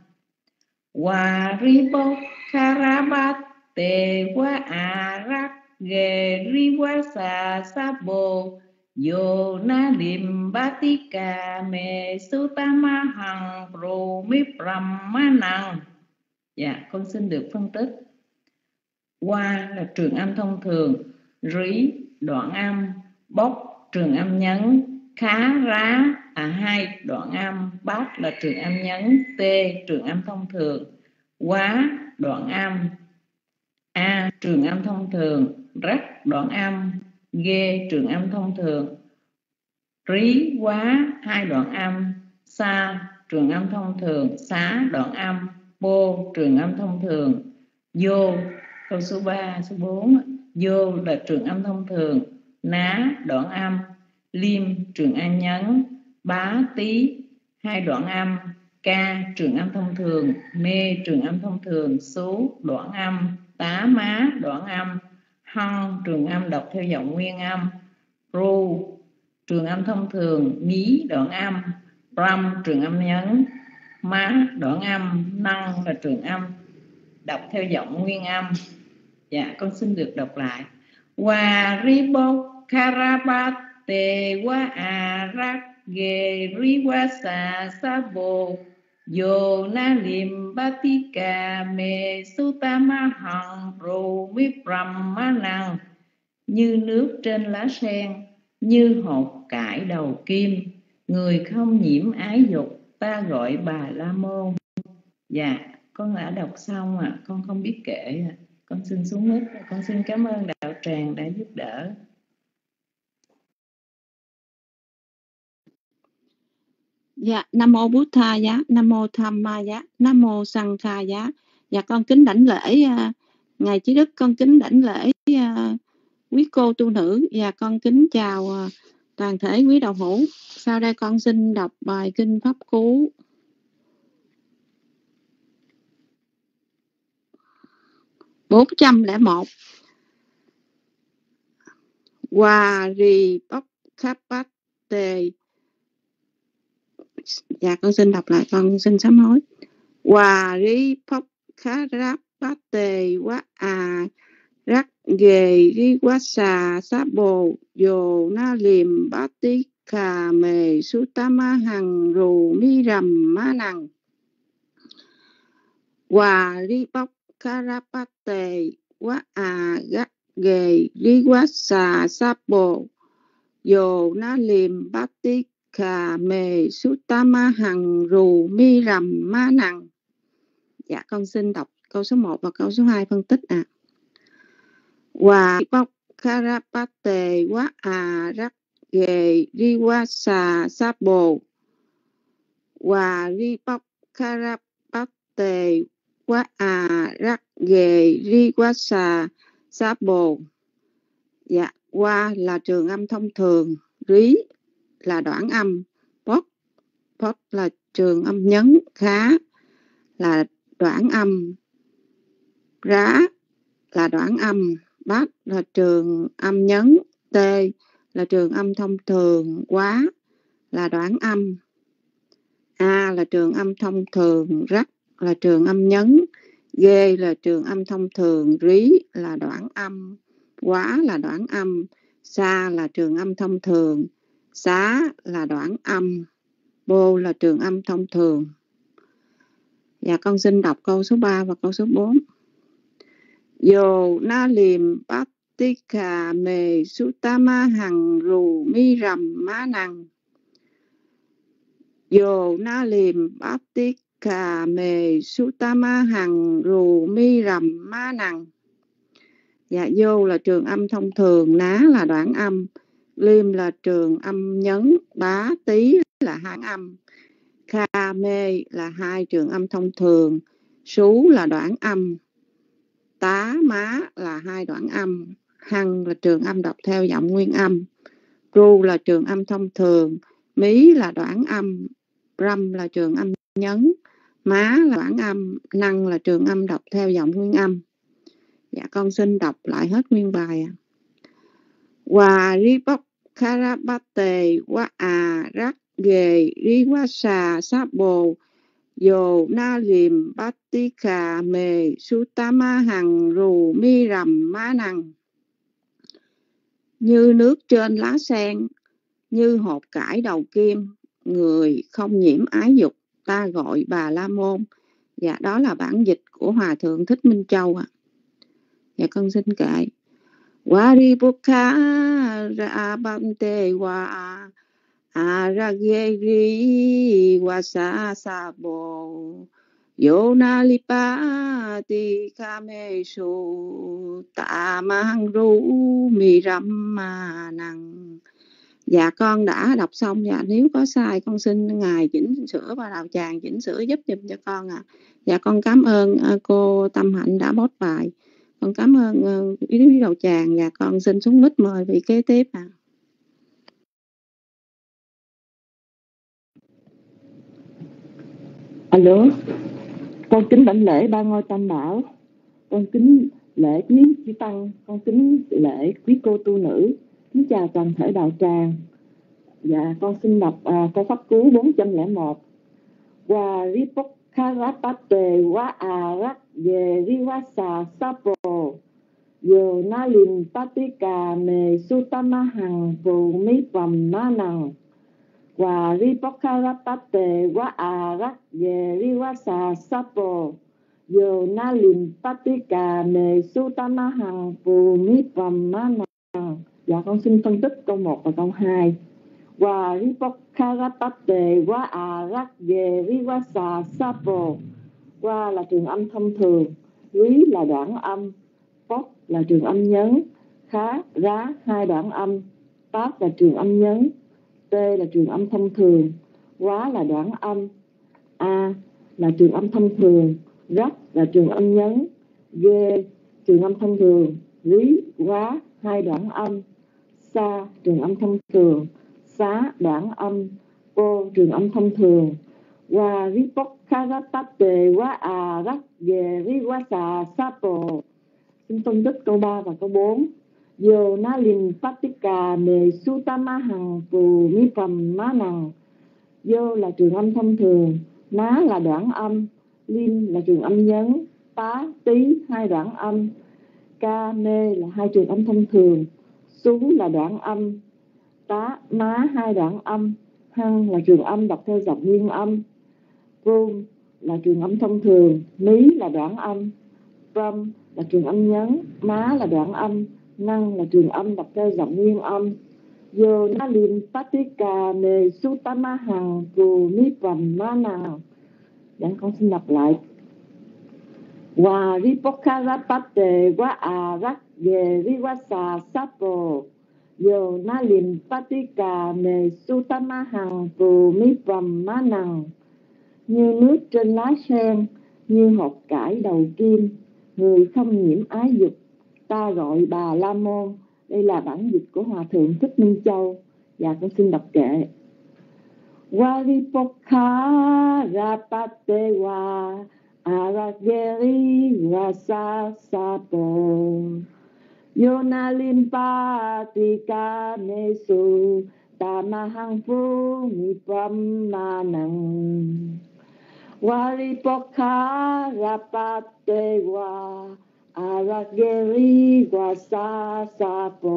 Waribok Karabate Wa Arak Geriwasa Sabo Yo na lim batika me sutama hang pro mi. Dạ, con xin được phân tích. Qua là trường âm thông thường, rí đoạn âm, bốc trường âm nhấn, khá rá à hai đoạn âm, bát là trường âm nhấn, t trường âm thông thường, quá đoạn âm, a trường âm thông thường, rắc đoạn âm, ghê trường âm thông thường rí quá hai đoạn âm xa trường âm thông thường xá đoạn âm bô trường âm thông thường vô câu số 3, số 4 vô là trường âm thông thường. Ná, đoạn âm. Liêm, trường âm nhấn. Bá, tí. Hai đoạn âm. Ca, trường âm thông thường. Mê, trường âm thông thường. Số đoạn âm. Tá, má, đoạn âm. Hăng trường âm đọc theo giọng nguyên âm. Ru, trường âm thông thường. Mí, đoạn âm. Ram, trường âm nhấn. Má, đoạn âm. Năng là trường âm đọc theo giọng nguyên âm dạ con xin được đọc lại Waribo Karabate wa arak ge riwasa sabo Yo na lim batika me sutama hằng ro mi brahmanang như nước trên lá sen, như hột cải đầu kim người không nhiễm ái dục, ta gọi bà la môn dạ con đã đọc xong ạ à. con không biết kể à con xin xuống hết con xin cảm ơn đạo tràng đã giúp đỡ Dạ, Nam mô Bút Tha giá, Nam mô Tham Ma giá, Nam mô Sang Kha giá. Dạ con kính đảnh lễ uh, ngài Chí Đức, con kính đảnh lễ uh, quý cô tu nữ và con kính chào uh, toàn thể quý đạo hữu. Sau đây con xin đọc bài kinh pháp cú. Bốn trăm lẻ một. Hòa rì bóc khắp bát tề dạ con xin đọc lại, con xin sám hối. Hòa Rì Bóc khá ráp bát tề quá à rắc ghề Rì quá xà sá bồ dồ, na liềm, bát tí khà, mề Sú Tá ma hằng, rù mi rầm ma nằng hòa Rì bóc karapate quá à gắt ghề ri quá xà sá bồ dồ na liềm bát tí khà mề sutama hằng rù mi rầm ma nằng dạ con xin đọc câu số 1 và câu số 2 phân tích ạ. À. Hòa bóc karapate quá à rắc ghề ri quá xà sa bồ Hòa ri bóc karapate quá à rắc về ri quá xà xá bồ Dạ, qua là trường âm thông thường, rí là đoạn âm pot pot là trường âm nhấn khá là đoạn âm rá là đoạn âm bát là trường âm nhấn t là trường âm thông thường quá là đoạn âm a là trường âm thông thường rắc là trường âm nhấn, ghê là trường âm thông thường, rí là đoạn âm, quá là đoạn âm xa là trường âm thông thường, xá là đoạn âm, bô là trường âm thông thường. Và con xin đọc câu số 3 và câu số 4 Yo na liềm bát tí khà mề sutama hằng rù mi rầm má năng Yo na liềm bát tí khà mề sutama hằng, rù mi rầm ma nằng. Dạ vô là trường âm thông thường, ná là đoạn âm, liêm là trường âm nhấn, bá tí là hán âm. Kha mê là hai trường âm thông thường, sú là đoạn âm, tá, má là hai đoạn âm hăng là trường âm đọc theo giọng nguyên âm ru là trường âm thông thường, mí là đoạn âm, râm là trường âm nhấn má là đoạn âm năng là trường âm đọc theo giọng nguyên âm. Dạ con xin đọc lại hết nguyên bài ạ. Hòa ri bóc karabate wa à a rắc ghề ri wa sa sa bồ Dồ na liềm bát tí khà mề su ta ma hằng rù mi rầm má nằng. Như nước trên lá sen, như hộp cải đầu kim, người không nhiễm ái dục, ta gọi bà La Môn. Dạ đó là bản dịch của Hòa Thượng Thích Minh Châu ạ. À. Dạ con xin kệ. Waripukha ra bante wa arageri wasa sabo Yonalipati kamesu tamang ru mi dạ con đã đọc xong dạ nếu có sai con xin ngài chỉnh sửa và đạo tràng chỉnh sửa giúp giùm cho con ạ. À. dạ con cảm ơn ờ, cô tâm hạnh đã bót bài. Con cảm ơn ờ, ý uh, đạo tràng. Và con xin xuống mít mời vị kế tiếp ạ. À. alo con kính đảnh lễ ba ngôi tam bảo. Con kính lễ quý chư tăng con kính lễ quý cô tu nữ kính chào toàn thể đạo tràng. Dạ con xin đọc à, câu pháp cú 401 Wa ripok karapate wa arak ye riwasa sapo yo nalin patika me sutamahang phù mi phẩm ma năng và Ripokarapate wa arak ye riwasa sapo yo nalin patika me sutamahang phù mi phẩm ma năng dạ con xin phân tích câu 1 và câu 2 và Ripokarapate wa arakye riwasa sapo qua là trường âm thông thường lý là đoạn âm pok là trường âm nhấn khá rá hai đoạn âm tát là trường âm nhấn T là trường âm thông thường, quá là đoạn âm, A là trường âm thông thường, rắc là trường âm nhấn, G trường âm thông thường, lý, quá, hai đoạn âm, sa trường âm thông thường, xá đoạn âm, cô trường âm thông thường, wa ripok karatate wa a rak về ri wa sa sapo. Xin phân tích câu 3 và câu 4. Yo na lin patika ne sutama hằng phù mi phẩm má nằng Yo là trường âm thông thường, ná là đoạn âm, lin là trường âm nhấn, tá, tí hai đoạn âm, ca, nê là hai trường âm thông thường, xuống là đoạn âm, tá, má hai đoạn âm, hăng là trường âm đọc theo dọc nguyên âm, vương là trường âm thông thường, mí là đoạn âm, râm là trường âm nhấn, má là đoạn âm, năng là trường âm đọc theo giọng nguyên âm. Yo na lim patika ne sutama hằng phù ni phẩm ma nào Dạ con xin đọc lại. Wa ripokarapate wa arak ye riwasa sapo Yo na lim patika ne sutama hằng phù Mi phẩm ma nào Như nước trên lá sen, như hột cải đầu kim, người không nhiễm ái dục. Ta gọi bà la môn đây là bản dịch của hòa thượng thích minh châu. Và con xin đọc kệ. Waripokha rapatewa aragiri arageri rasa sapo. Yona limpa tika nesu tamahang phu mi pamanang Waripokha rapate wa Arageri Gwasa Sapo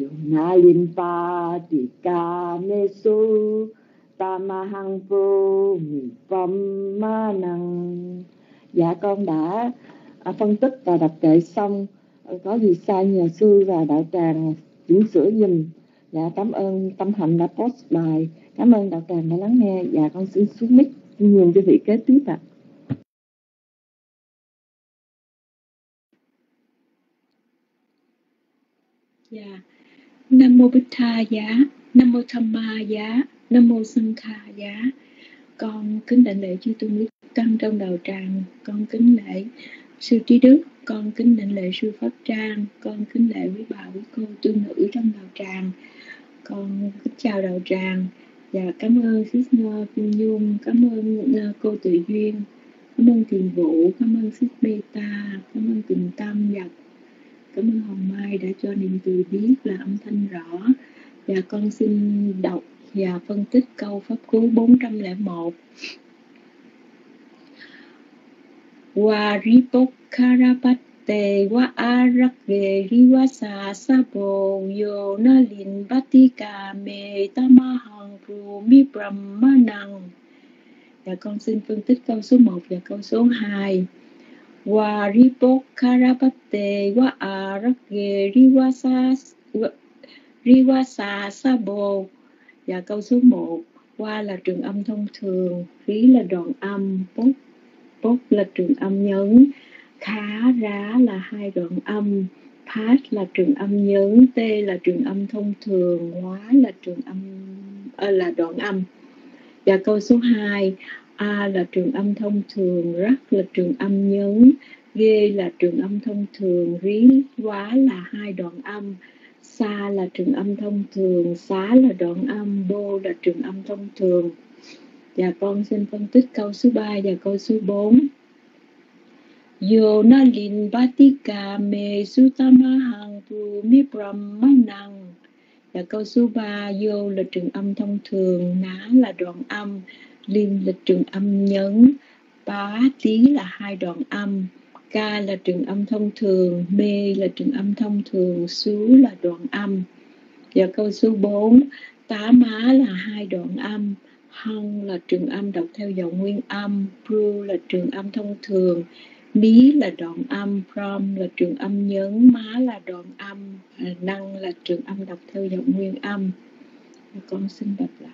Yunalin Patika Mesu Tamahang Phu Phẩm Ma Năng Dạ con đã à, phân tích và đọc kệ xong có gì sai nhà sư và đạo tràng chỉnh sửa dùm dạ cảm ơn tâm hạnh đã post bài. Cảm ơn đạo tràng đã lắng nghe. Dạ con xin xuống mic. Xin nhường cho vị kế tiếp ạ. À. dạ. Nam mô bích tha giá. Nam mô tham ma giá. Nam mô sân kha giá. Con kính đảnh lễ chư tôn đức. Tăng trong đầu tràng con kính lễ sư trí đức, con kính định lễ sư pháp trang, con kính lễ quý bà, quý cô, tu nữ trong đạo tràng. Con kính chào đạo tràng. Và cảm ơn Sister Phi Nhung, cảm ơn cô Tự Duyên, cảm ơn Thiền Vũ, cảm ơn Sis Beta cảm ơn Tình Tâm và cảm ơn Hồng Mai đã cho niềm từ biết là âm thanh rõ. Và con xin đọc và phân tích câu pháp cú 401 Waripokkarapate wa arakge riwa sa sabo yo na lin batika me tamahang prumi brahmanang Và dạ, con xin phân tích câu số 1 và câu số 2 Waripokkarapate wa arakge riwa sa riwa sa sabo Và dạ, câu số 1 Qua là trường âm thông thường, rí là đoạn âm, bốc bốc là trường âm nhấn khá rá là hai đoạn âm pass là trường âm nhấn t là trường âm thông thường hóa là trường âm à, là đoạn âm. Và câu số 2 a là trường âm thông thường rắc là trường âm nhấn g là trường âm thông thường rí hóa là hai đoạn âm xa là trường âm thông thường xá là đoạn âm bô là trường âm thông thường và con xin phân tích câu số 3 và câu số 4 Yona lin batika me sutamahang tu mi brahmanang và câu số 3 vô là trường âm thông thường, Ná là đoạn âm liên là trường âm nhấn, Bá tí là hai đoạn âm, Ca là trường âm thông thường Mê là trường âm thông thường su là đoạn âm. Và câu số 4 Tá má là hai đoạn âm Hăng là trường âm đọc theo dòng nguyên âm Pru là trường âm thông thường, Mí là đoạn âm, Prom là trường âm nhấn, Má là đoạn âm à, Năng là trường âm đọc theo dòng nguyên âm. Con xin đọc lại.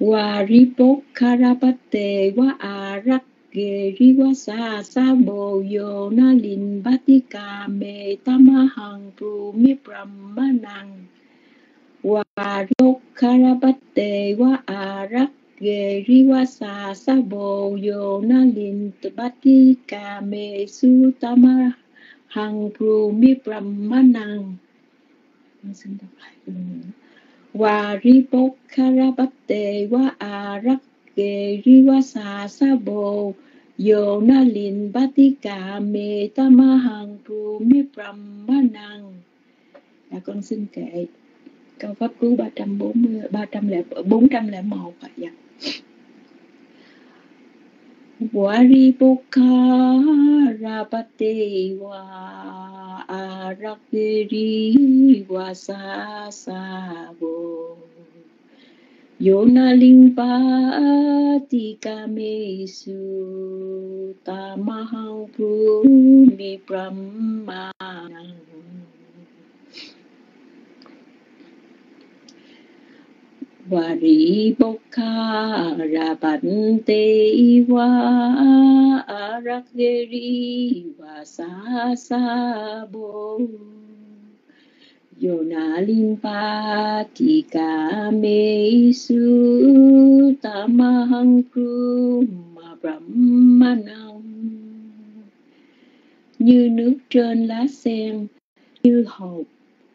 Waripokkarapate wa arakke riwasa sabo yo na lin batika me tamahang prumi brahmanang วารุคารบัตเตวะอารักเกริวาสาสะโบโยนาลินตบัติกาเมสุตมะหังพรูมิปรมมนังวาริปกคารบัตเตวะอารักเกริวาสาสะโบโยนาลินบัติกาเมตมะหังพรูมิปรมมนังแล้วก็สิ้นแก่ câu pháp cứu 340 301 401 ạ. Dạ. Waripokkarapate wa arakiri wa sasabo Yonalimpati kamesu tamahang prumi brahmanang Waripokkarapante wa arakiri wa sasabo Yonalimpa mesu tamahang kruma brahmanam Như nước trên lá sen, như hột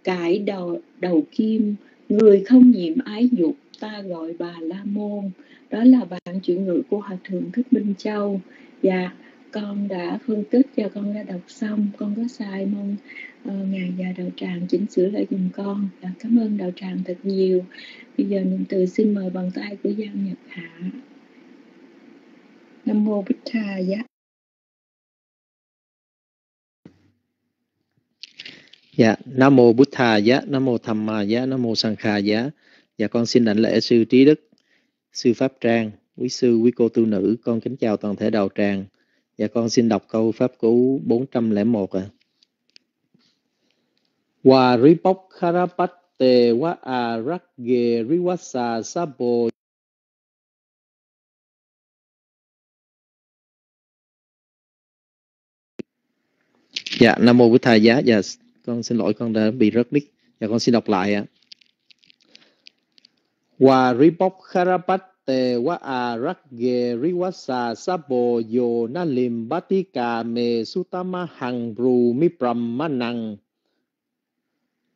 cải đầu, đầu kim, người không nhiễm ái dục ta gọi bà la môn. Đó là bạn chuyển ngữ của hòa thượng thích minh châu. Và con đã phân tích và con đã đọc xong. Con có sai mong uh, ờ, ngài và đạo tràng chỉnh sửa lại dùm con. Và cảm ơn đạo tràng thật nhiều. Bây giờ niệm từ xin mời bàn tay của giang nhật hạ. Nam mô bích tha giá Dạ, Nam mô Bụt Thà giá, Nam mô Tham Ma giá, Nam mô Sang Kha giá. Dạ con xin đảnh lễ sư Trí Đức, sư Pháp Trang, quý sư, quý cô tu nữ, con kính chào toàn thể đạo tràng. Dạ con xin đọc câu pháp cú 401 ạ. À. Wa ripok kharapate wa aragge riwasa sabo Dạ, Nam Mô Bụt Thầy Giá. Dạ, con xin lỗi con đã bị rớt mic và con xin đọc lại ạ À wa aragge riwasa sabo yo na lim batika me sutama hằng Bru mi brahmanang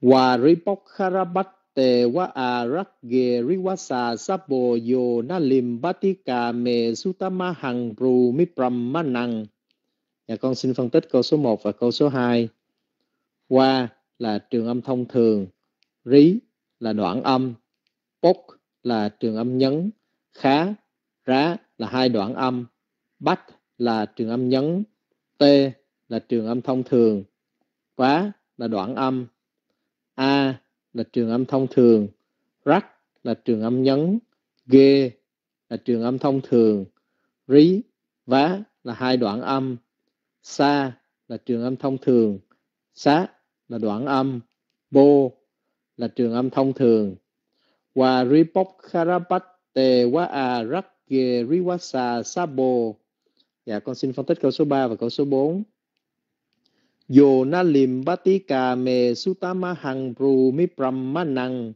Waripokharapate wa aragge riwasa sabo yo na lim batika me sutama hằng Bru mi brahmanang nhà dạ con xin phân tích câu số 1 và câu số 2. Qua là trường âm thông thường, rí là đoạn âm, bốc là trường âm nhấn, khá, rá là hai đoạn âm, bách là trường âm nhấn, tê là trường âm thông thường, quá là đoạn âm, a là trường âm thông thường, rắc là trường âm nhấn, ghê là trường âm thông thường, rí, vá là hai đoạn âm, sa là trường âm thông thường, xá là đoạn âm, bô là trường âm thông thường. Wa ripokharapate wa a riwasa sabo. Dạ, con xin phân tích câu số 3 và câu số 4. Yo na lim batika me sutama hằng pru mi brahmanang.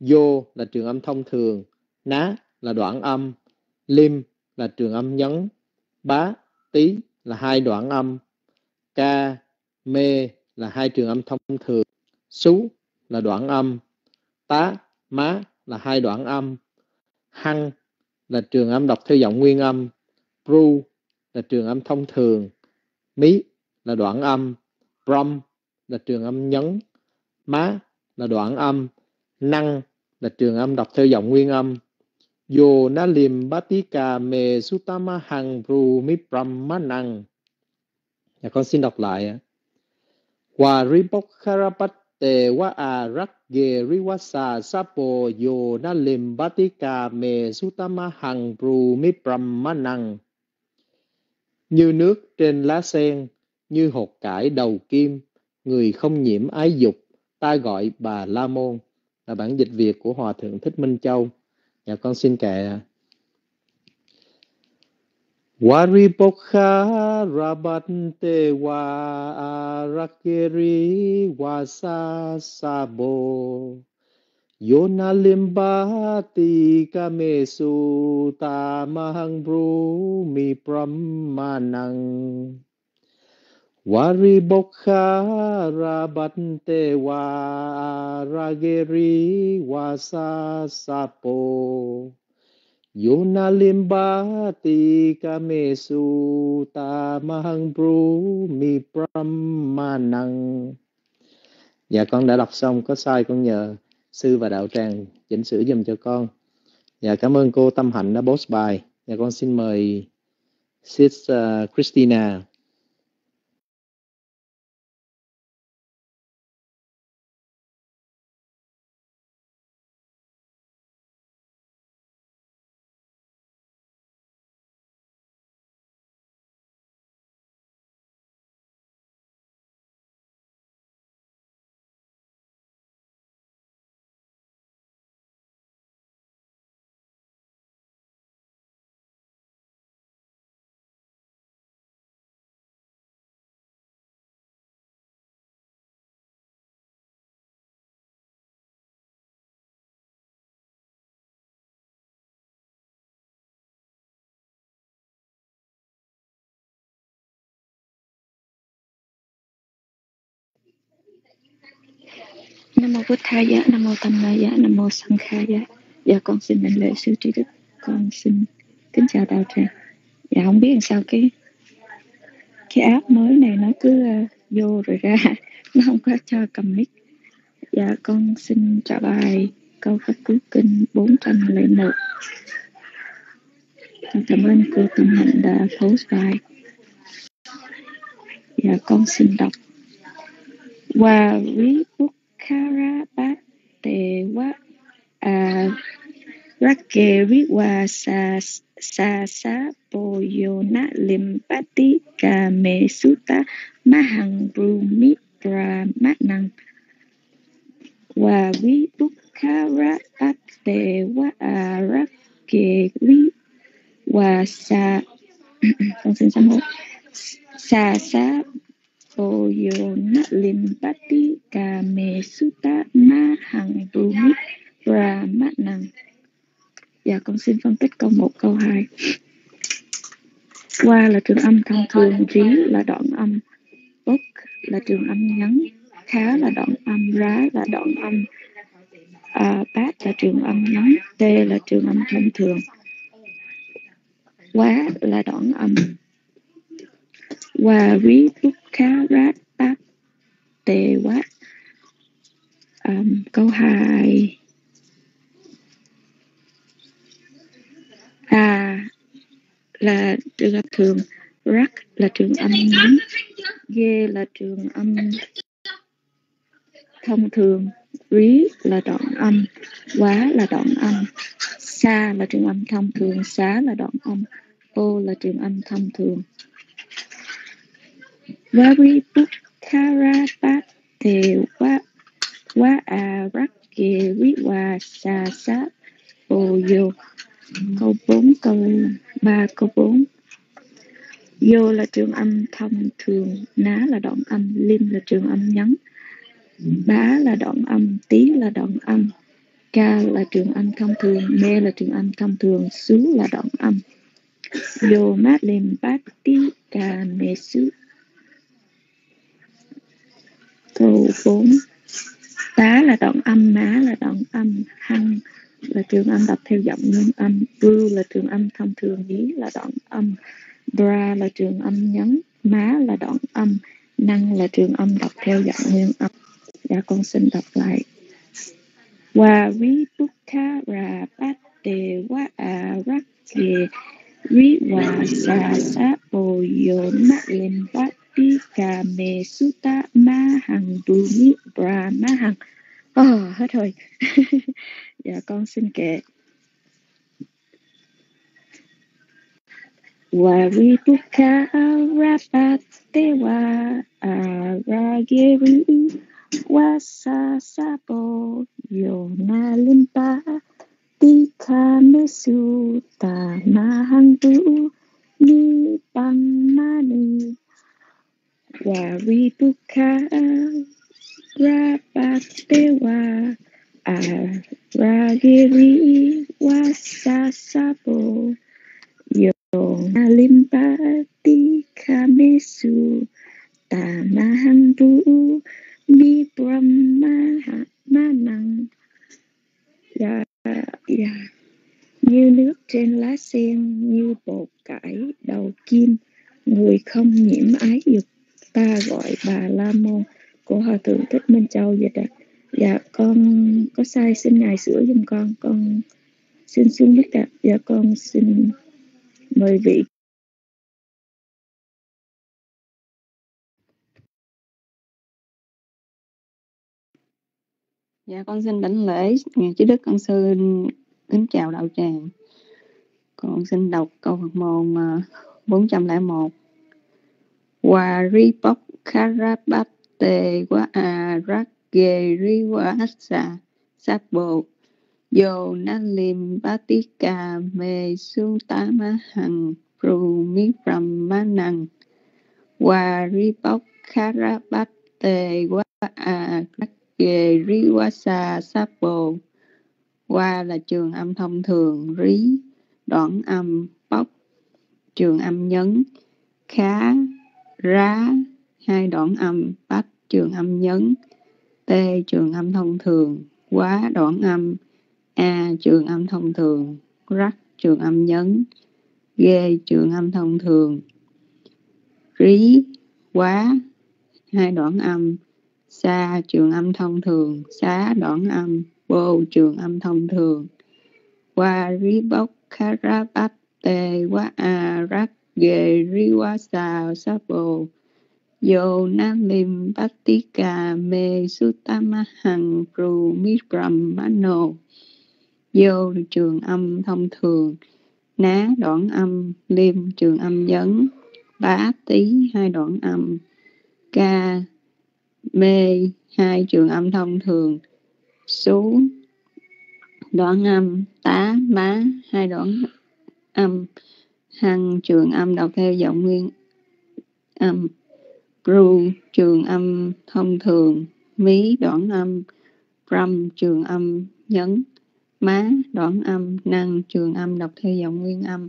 Yo là trường âm thông thường, ná là đoạn âm, lim là trường âm nhấn, bá, tí là hai đoạn âm, ca, mê là hai trường âm thông thường, sú là đoạn âm, tá, má là hai đoạn âm, hăng là trường âm đọc theo giọng nguyên âm, pru là trường âm thông thường, mí là đoạn âm, brom là trường âm nhấn, má là đoạn âm, năng là trường âm đọc theo giọng nguyên âm, Yo na lim batika me sutama hang pru mi brahmanang. nhà dạ con xin đọc lại. Wa ripokharapate wa a rakge riwasa sapo yo na lim ca me sutama hằng pru mi pram nang Như nước trên lá sen, như hột cải đầu kim, người không nhiễm ái dục, ta gọi bà La Môn, là bản dịch Việt của Hòa Thượng Thích Minh Châu. Dạ con xin kệ Waripokha rabante wa arakiri wasa sabo. Yona kamesu tamahang brumi brahmanang Waribokha rabante wa rageri wasa sapo. Yona limbati kamesu tamahang mi brahmanang Dạ con đã đọc xong có sai con nhờ sư và đạo tràng chỉnh sửa dùm cho con. Dạ cảm ơn cô Tâm Hạnh đã post bài. Dạ con xin mời Sis uh, Christina. Nam mô bút tha giá, Nam mô Tam Ma giá, Nam mô sanh Kha giá. Dạ con xin đảnh lễ sư trí đức. Con xin kính chào đạo tràng. Dạ không biết làm sao cái cái app mới này nó cứ uh, vô rồi ra nó không có cho cầm mic. Dạ con xin trả bài câu pháp cứu kinh 401. Cảm ơn cô Tâm Hạnh đã post bài. Dạ con xin đọc qua quý quốc Karabate wa uh, Rakeri wa sa sa sa limpati kame mahang brumi brahmanang wa vi bukkarabate wa arakeri wa sa con xin sám hối sa sa boyona limpati Cà Mê Sutta Ma Hằng Bumi Brahmanang. Dạ con xin phân tích câu 1, câu 2 Qua là trường âm thông thường, rí là đoạn âm, bốc là trường âm nhấn, khá là đoạn âm, rá là đoạn âm, à, bát là trường âm nhấn, tê là trường âm thông thường, quá là đoạn âm, và rí bút khá rát bát tê quá. Um, câu 2 à là trường âm thường rắc là trường âm ngắn ghê là trường âm thông thường. Rí là đoạn âm. Quá là đoạn âm. Xa là trường âm thông thường. Xá là đoạn âm. Ô là trường âm thông thường Vari Bukhara Bát Tề Quá sa Sa Sát Ô câu 4 câu 3 câu 4 Vô là trường âm thông thường, ná là đoạn âm, lim là trường âm nhấn, bá là đoạn âm, tí là đoạn âm, ca là trường âm thông thường, mê là trường âm thông thường, xú là đoạn âm. Vô mát lim bát tí ca mê xú. Câu 4 Tá là đoạn âm, má là đoạn âm, hăng là trường âm đọc theo giọng nguyên âm, bru là trường âm thông thường, nhí là đoạn âm, bra là trường âm nhấn, má là đoạn âm, năng là trường âm đọc theo giọng nguyên âm. Dạ con xin đọc lại. Wa ri bukha ra bát đề wa a rắc đề ri wa sa sa bồ yo ma lên bát Tika me mê sutta ma hằng tu mi bra ma hằng. oh, ờ, hết rồi. dạ con xin kể. Warituka Rapatewa Aragiri wasasapo yonalimpa Yona Limpa Tika mesuta mahantu Ni Pangmani Waribuka Rabatewa Aragiri Wasa Sabo Alimpati Kamesu Tamahantu Mi Brahmanang Dạ, dạ Như nước trên lá sen Như bột cải đầu kim Người không nhiễm ái dục Ta gọi bà La Môn. Của Hòa Thượng Thích Minh Châu vậy đó Dạ con có sai, xin Ngài sửa giùm con. Con xin xuống biết ạ. Dạ con xin mời vị. Dạ con xin đảnh lễ ngài chí đức con sư. Kính chào đạo tràng. Con xin đọc câu Phật môn à, 401. Waripok Karabate wa na riwa bát sapo cà nalim batika me ma hằng prumi brahmanang Waripok Karabate wa arage Ghê rí quá xa sát bộ à, Qua là trường âm thông thường, Rí, đoạn âm bóc Trường âm nhấn, Khá Rá Hai đoạn âm bách trường âm nhấn Tê trường âm thông thường Quá đoạn âm A trường âm thông thường Rắc trường âm nhấn Ghê trường âm thông thường Rí Quá Hai đoạn âm Sa trường âm thông thường, xá đoạn âm, bô trường âm thông thường. Qua rí bốc khá rá bát tê quá a rắc ghê rí quá sa sa bồ. Yo na lim bát tí cà mê su ta ma hằng mi. Yo trường âm thông thường, ná đoạn âm, lim trường âm nhấn, bá tí hai đoạn âm, ca mê hai trường âm thông thường số đoạn âm tá má hai đoạn âm hăng trường âm đọc theo giọng nguyên âm. Ru trường âm thông thường. Mí đoạn âm. Ram trường âm nhấn. Má đoạn âm. Năng trường âm đọc theo giọng nguyên âm.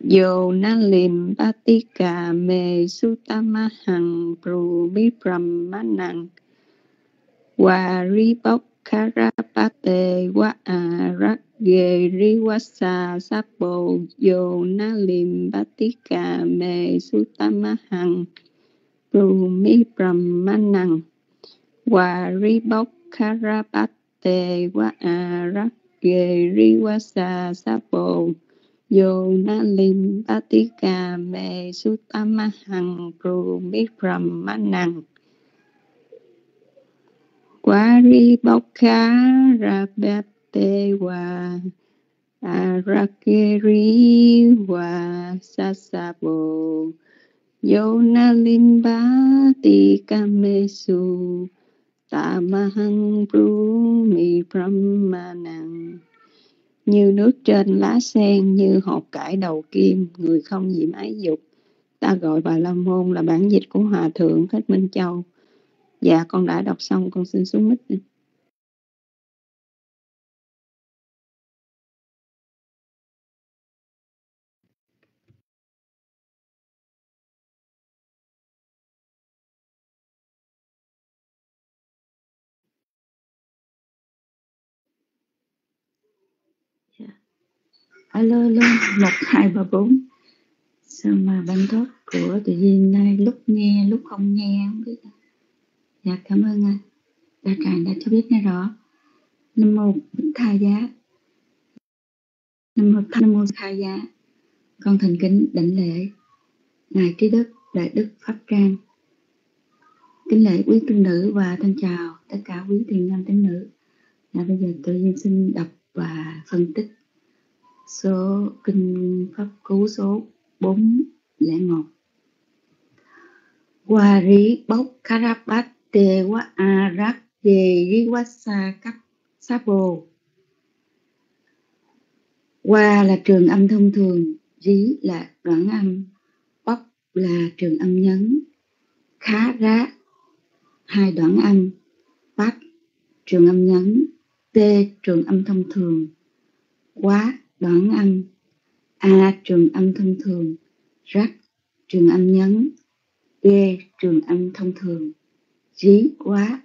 Yo nalim patika me sutamahang prubi brahmanang Waribok karapate wa arak wasa sapo yo nalim patika me sutamahang prumi brahmanang. Waribok karapate wa arak wasa sapo Yo nalim lim patika me sutamahang prumi brahmanang. Varibokha rabate wa arakiri wa sasabo Yonalimba Tikamesu tamahang Brumi brahmanang như nước trên lá sen, như hột cải đầu kim, người không nhiễm ái dục. Ta gọi Bà La Môn là bản dịch của Hòa Thượng Thích Minh Châu. Dạ, con đã đọc xong, con xin xuống mic. Dạ. alo alo một hai ba bốn. Sao mà ban thoát của tự nhiên nay? Lúc nghe lúc không nghe không biết dạ cảm ơn anh. Đa tràng đã cho biết nghe rõ. Nam mô bích tha giá. Nam mô nam mô tha giá. Con thành kính đảnh lễ. Ngài trí đức, đại đức pháp trang. Kính lễ quý tu nữ và thân chào tất cả quý thiền nam tín nữ. Là bây giờ tôi xin đọc và phân tích số kinh pháp cú số 401 Wari bốc Karapat Tê Wa A Rắc Dê Ri Wa Cấp Sa Bồ. Qua là trường âm thông thường, Rí là đoạn âm bóc là trường âm nhấn. Khá rá, hai đoạn âm Bát trường âm nhấn. Tê trường âm thông thường. Quá, đoạn âm. A, trường âm thông thường. Rắc, trường âm nhấn. D trường âm thông thường dí quá.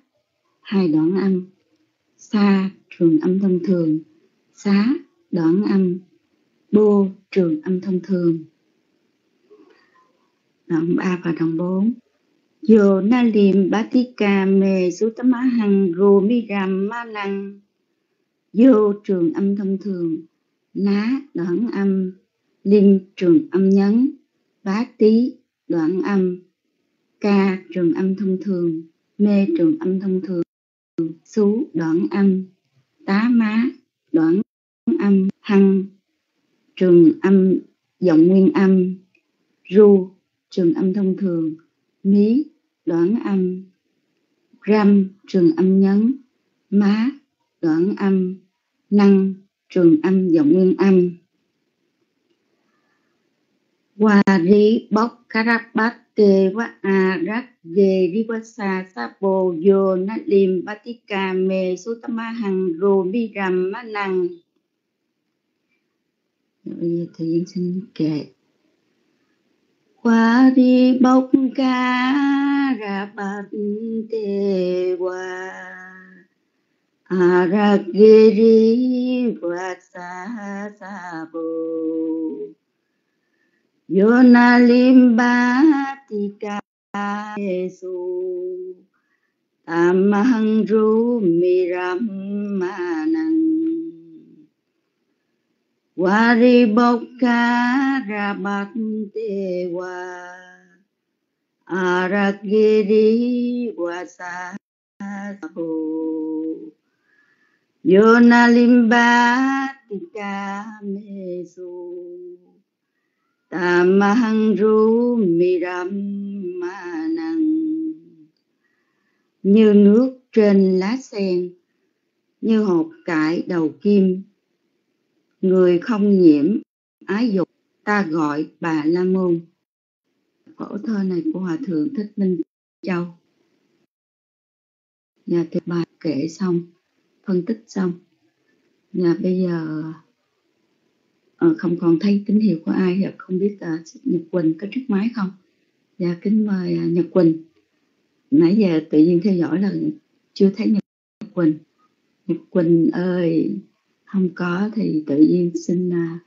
Hai đoạn âm. Sa trường âm thông thường. Xá đoạn âm. Bô trường âm thông thường. Đoạn 3 và đoạn 4 Yo na lim batika me sutamahang ro mi ram ma năng Vô trường âm thông thường. Lá đoạn âm. Liên trường âm nhấn. Bá tí đoạn âm. Ca trường âm thông thường mê trường âm thông thường, xú đoạn âm, tá má, đoạn âm hăng trường âm, giọng nguyên âm, ru, trường âm thông thường, mí, đoạn âm, ram, trường âm nhấn, má, đoạn âm, năng, trường âm, giọng nguyên âm. Wari bok karabat te wa arat ge riwasa sapo yo na lim batika me sutama hằng rô bi rằm ma năng bây giờ thầy Yên xin kệ Wari bok karabat te qua Aragiri Vasa Sabo. Yona Limbatika Yesu Tamahang Ru wariboka Manang Waribokka Rabantewa Aragiri Vasa Yona limbatika mesu Tamahang ru miram manang Như nước trên lá sen, Như hột cải đầu kim. Người không nhiễm ái dục, Ta gọi bà La Môn. Cổ thơ này của Hòa Thượng Thích Minh Châu. Nhà thì bà kể xong, phân tích xong. Nhà bây giờ Ờ, không còn thấy tín hiệu của ai và không biết uh, Nhật Quỳnh có trước máy không? Dạ kính mời uh, Nhật Quỳnh. Nãy giờ tự nhiên theo dõi là chưa thấy Nhật Quỳnh. Nhật Quỳnh ơi không có thì tự nhiên xin uh,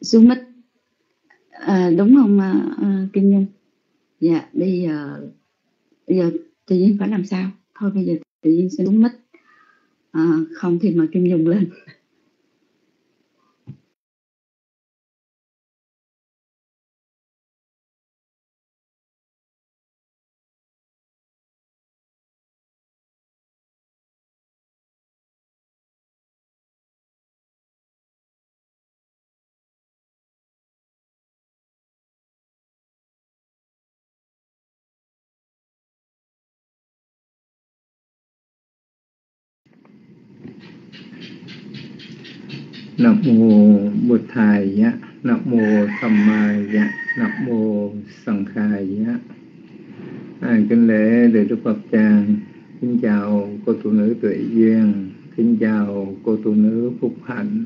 xuống mic à, ờ, đúng không uh, Kim Nhung? Dạ bây giờ bây giờ tự nhiên phải làm sao? Thôi bây giờ tự nhiên xin xuống mic à, không thì mà Kim Nhung lên. Nam mô Bụt Thầy Giá, Nam mô Tham Mai Giá, Nam mô Sằng Khai Giá. À, kính lễ Đại Đức Phật Tràng, kính chào cô tu nữ Tuệ Duyên, kính chào cô tu nữ Phúc Hạnh.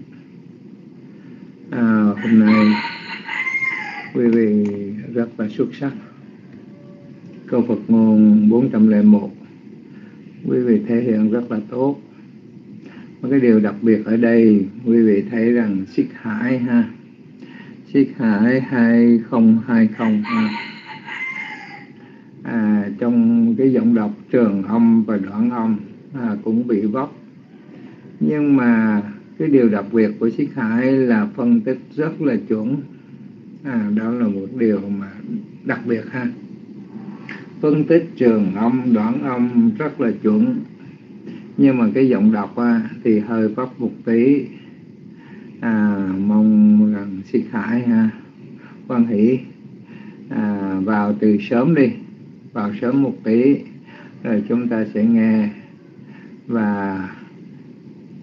À, hôm nay quý vị rất là xuất sắc. Câu Phật ngôn 401 quý vị thể hiện rất là tốt một cái điều đặc biệt ở đây quý vị thấy rằng xích hải ha. Xích hải 2020 ha. À, trong cái giọng đọc trường âm và đoạn âm à, cũng bị vấp. Nhưng mà cái điều đặc biệt của xích hải là phân tích rất là chuẩn. À, đó là một điều mà đặc biệt ha. Phân tích trường âm đoạn âm rất là chuẩn nhưng mà cái giọng đọc à, thì hơi vấp một tí. À, mong rằng sĩ khải à, ha quan hỷ à, vào từ sớm đi vào sớm một tí rồi chúng ta sẽ nghe. Và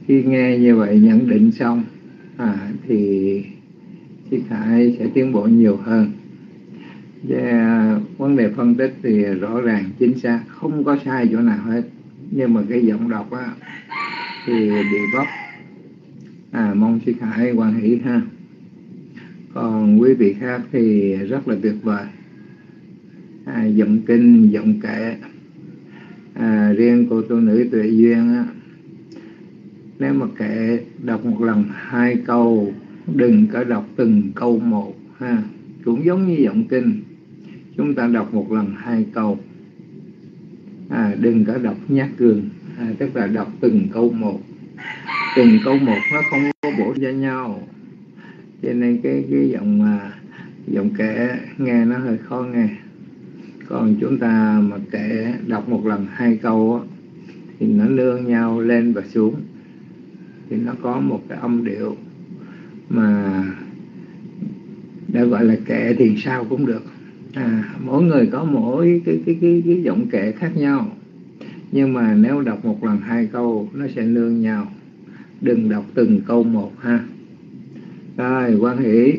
khi nghe như vậy nhận định xong à, thì sĩ khải sẽ tiến bộ nhiều hơn. Và vấn đề phân tích thì rõ ràng chính xác không có sai chỗ nào hết nhưng mà cái giọng đọc á thì bị vấp à mong sư khải quan hỷ ha. Còn quý vị khác thì rất là tuyệt vời. À, giọng kinh giọng kệ. À, riêng cô tu nữ tuệ duyên á nếu mà kệ đọc một lần hai câu đừng có đọc từng câu một ha. Cũng giống như giọng kinh. Chúng ta đọc một lần hai câu à, đừng có đọc nhát cường. À, tức là đọc từng câu một. Từng câu một nó không có bổ cho nhau. Cho nên cái cái giọng mà giọng kể nghe nó hơi khó nghe. Còn chúng ta mà kể đọc một lần hai câu á, thì nó nương nhau lên và xuống. Thì nó có một cái âm điệu mà đã gọi là kệ thì sao cũng được à, mỗi người có mỗi cái cái cái cái giọng kệ khác nhau. Nhưng mà nếu đọc một lần hai câu nó sẽ nương nhau. Đừng đọc từng câu một ha. Rồi quan hỷ.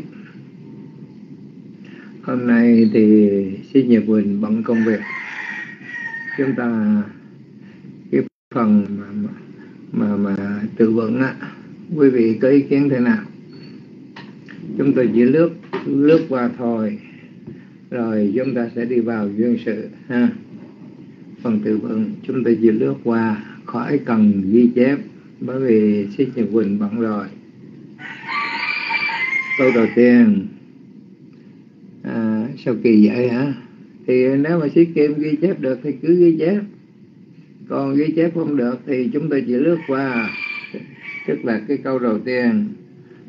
Hôm nay thì xin nhật quỳnh bận công việc. Chúng ta cái phần mà mà mà, mà tự vận á quý vị có ý kiến thế nào? Chúng tôi chỉ lướt lướt qua thôi rồi chúng ta sẽ đi vào duyên sự ha. Phần tự vận chúng ta chỉ lướt qua khỏi cần ghi chép bởi vì sĩ nhật quỳnh bận rồi. Câu đầu tiên. À, sao kỳ vậy hả? Thì nếu mà sĩ kim ghi chép được thì cứ ghi chép. Còn ghi chép không được thì chúng ta chỉ lướt qua. Tức là cái câu đầu tiên.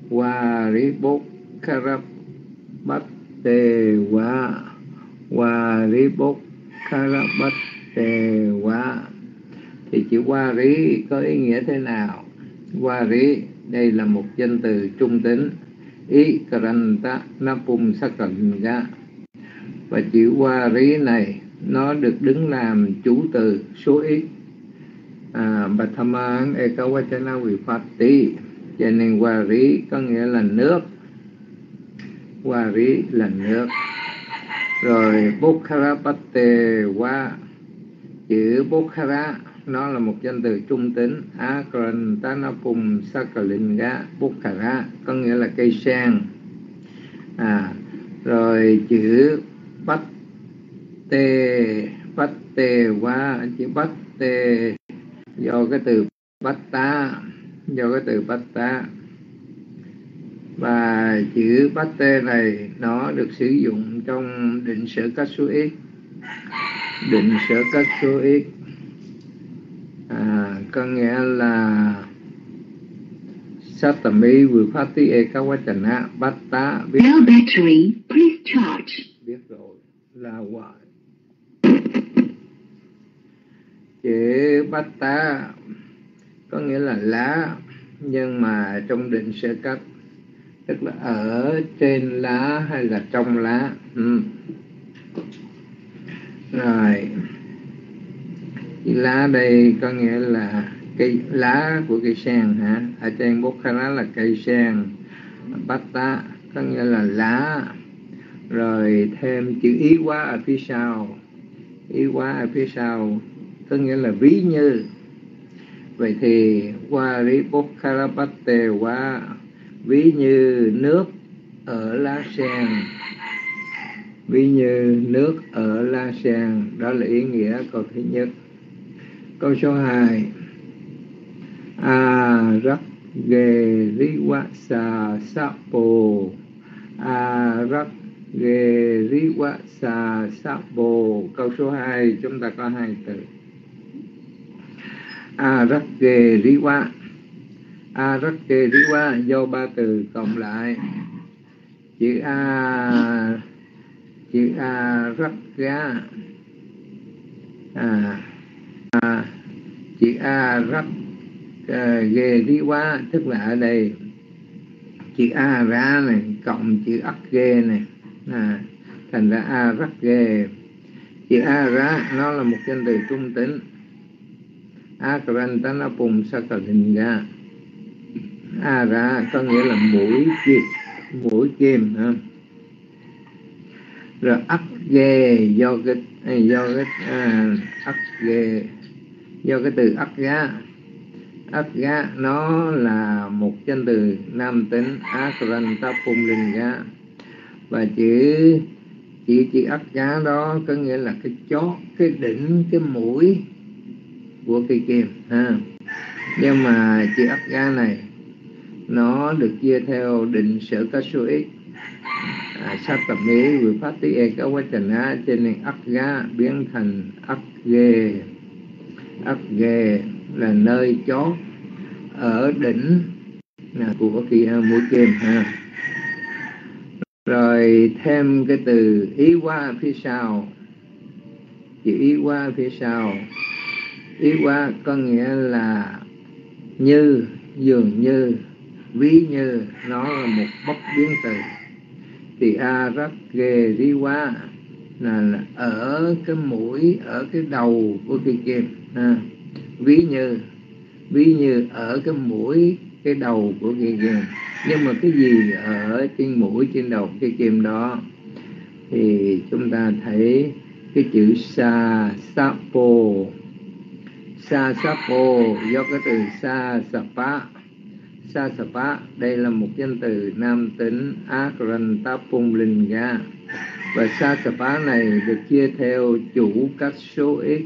Qua ribot bốt bắt bát tê quá qua rí bốt karabát tê quá thì chữ qua rí có ý nghĩa thế nào? Qua rí đây là một danh từ trung tính. Ý karanta napum sakanya và chữ qua rí này nó được đứng làm chủ từ số ít à, Bhattamang Ekawachana Vipatti. Cho nên qua rí có nghĩa là nước qua rí là nước. Rồi Bukharapate qua. Chữ Bukhara nó là một danh từ trung tính. Akrantanapum Sakalinga Bukhara có nghĩa là cây sen. À, rồi chữ patte Tê Tê qua chữ patte. Tê do cái từ patta do cái từ patta và chữ Bát Tê này nó được sử dụng trong định sở cách số ít định sở cách số ít à, có nghĩa là Satami Vipati Ekawachana Bhatta biết No battery, please charge. biết rồi là hoài chữ Bhatta có nghĩa là lá nhưng mà trong định sơ cách tức là ở trên lá hay là trong lá? Ừ. rồi. Lá đây có nghĩa là cây, lá của cây sen hả? Ở trên bút lá là cây sen. Bát tá có nghĩa là lá. Rồi thêm chữ ý quá ở phía sau. Ý quá ở phía sau có nghĩa là ví như. Vậy thì qua rí bát karapate quá ví như nước ở lá sen ví như nước ở la sen đó là ý nghĩa câu thứ nhất. Câu số 2 a rắc ghê, rí quá xà sa bồ. À, a rắc ghê, rí quá xà sa bồ. Câu số 2 chúng ta có hai từ. À, a rắc ghê, rí quá a rắc ghê rí quá do ba từ cộng lại. Chữ a chữ a rắc ga à, à chữ a rắc ghê đi quá tức là ở đây. Chữ a ra này cộng chữ ắt ghê này. À, thành ra a rắc ghê chữ a ra nó là một danh từ trung tính. A karantana pum sakalinga a ra có nghĩa là mũi kim mũi kim ha. Rồi ắt ghê do cái à, do cái à, ắt ghê do cái từ ắt gá. Ắt gá nó là một danh từ nam tính akrantapum linh gá và chữ chữ chữ ắt gá đó có nghĩa là cái chót cái đỉnh cái mũi của cây kim ha. Nhưng mà chữ ắt gá này nó được chia theo định sở các số ít à, sát tập mỹ vừa phát tí e có quá trình á cho nên ắt gá biến thành ắt ghê ắt ghê là nơi chót ở đỉnh là của kỳ mũi kim ha. Rồi thêm cái từ ý qua phía sau. Chữ ý qua phía sau. Ý qua có nghĩa là như dường như ví như nó là một bất biến từ. Thì a rất ghê đi quá là, là ở cái mũi ở cái đầu của cây kim à, ví như ví như ở cái mũi cái đầu của cây kim. Nhưng mà cái gì ở trên mũi trên đầu cây kim đó? Thì chúng ta thấy cái chữ sa sapo sa sapo do cái từ sa sapa sa sapa đây là một danh từ nam tính akrantapung và sa sapa này được chia theo chủ các số ít.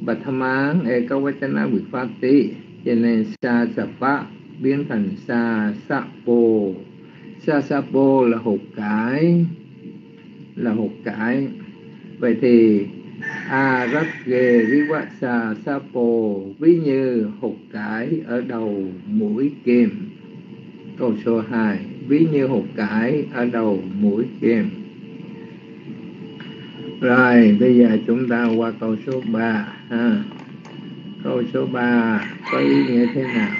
Và tham án ekawachana vipati cho nên sa sapa biến thành sa sapo sa sapo là hột cải. Là hột cải. Vậy thì a rất ghê ví quát sa sapo ví như hụt cải ở đầu mũi kim. Câu số 2 ví như hụt cải ở đầu mũi kim. Rồi, bây giờ chúng ta qua câu số 3 ha. câu số 3 có ý nghĩa thế nào?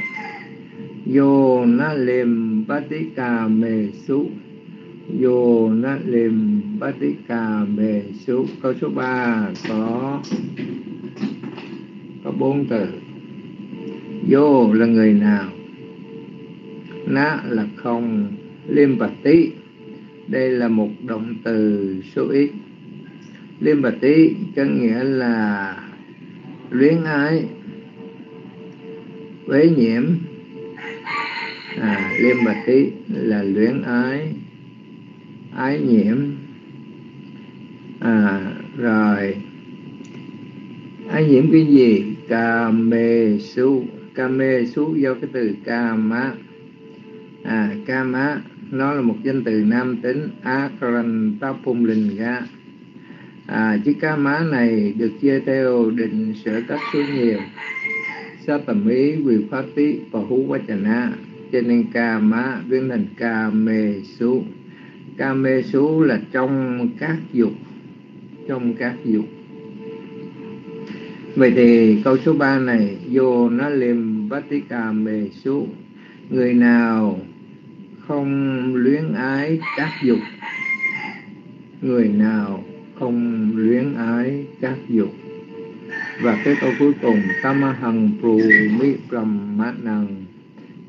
Yo na lim patika me su vô na lim cà bề xúc Câu số 3 có có bốn từ. Vô là người nào Na là không Lim tí Đây là một động từ số ít. Lim tí có nghĩa là luyến ái quế nhiễm. À liêm bạch tí là luyến ái ái nhiễm. À rồi. Ái nhiễm cái gì? Cà mê su cà mê su do cái từ cà má à cà má nó là một danh từ nam tính akarantapumlinga à chiếc cá má này được chia theo định sở các số nhiều. Sa tầm ý vì phát tí và hú quá trà na. Cho nên ca má biến thành ca mê xuống ca mê sú là trong các dục, trong các dục. Vậy thì câu số 3 này, vô nó liềm bát tí ca mê sú người nào không luyến ái các dục? Người nào không luyến ái các dục? Và cái câu cuối cùng tamahang pru mi brahmanang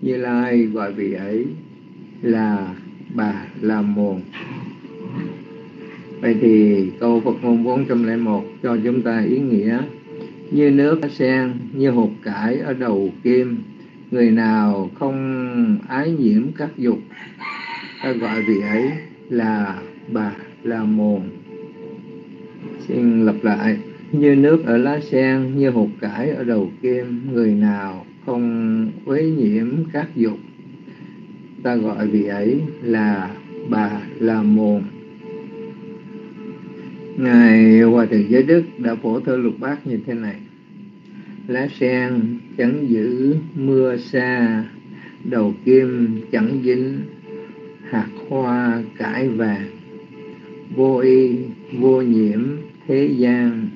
như lai gọi vị ấy là bà la môn vậy thì câu Phật ngôn 401 cho chúng ta ý nghĩa. Như nước sen, như hột cải ở đầu kim, người nào không ái nhiễm các dục, ta gọi vị ấy là bà la môn xin lặp lại. Như nước ở lá sen, như hột cải ở đầu kim, người nào không quấy nhiễm các dục ta gọi vị ấy là bà la môn. Ngài hòa thượng giới đức đã phổ thơ lục bát như thế này. Lá sen chẳng giữ mưa xa đầu kim chẳng dính hạt hoa cải vàng. Vô y vô nhiễm thế gian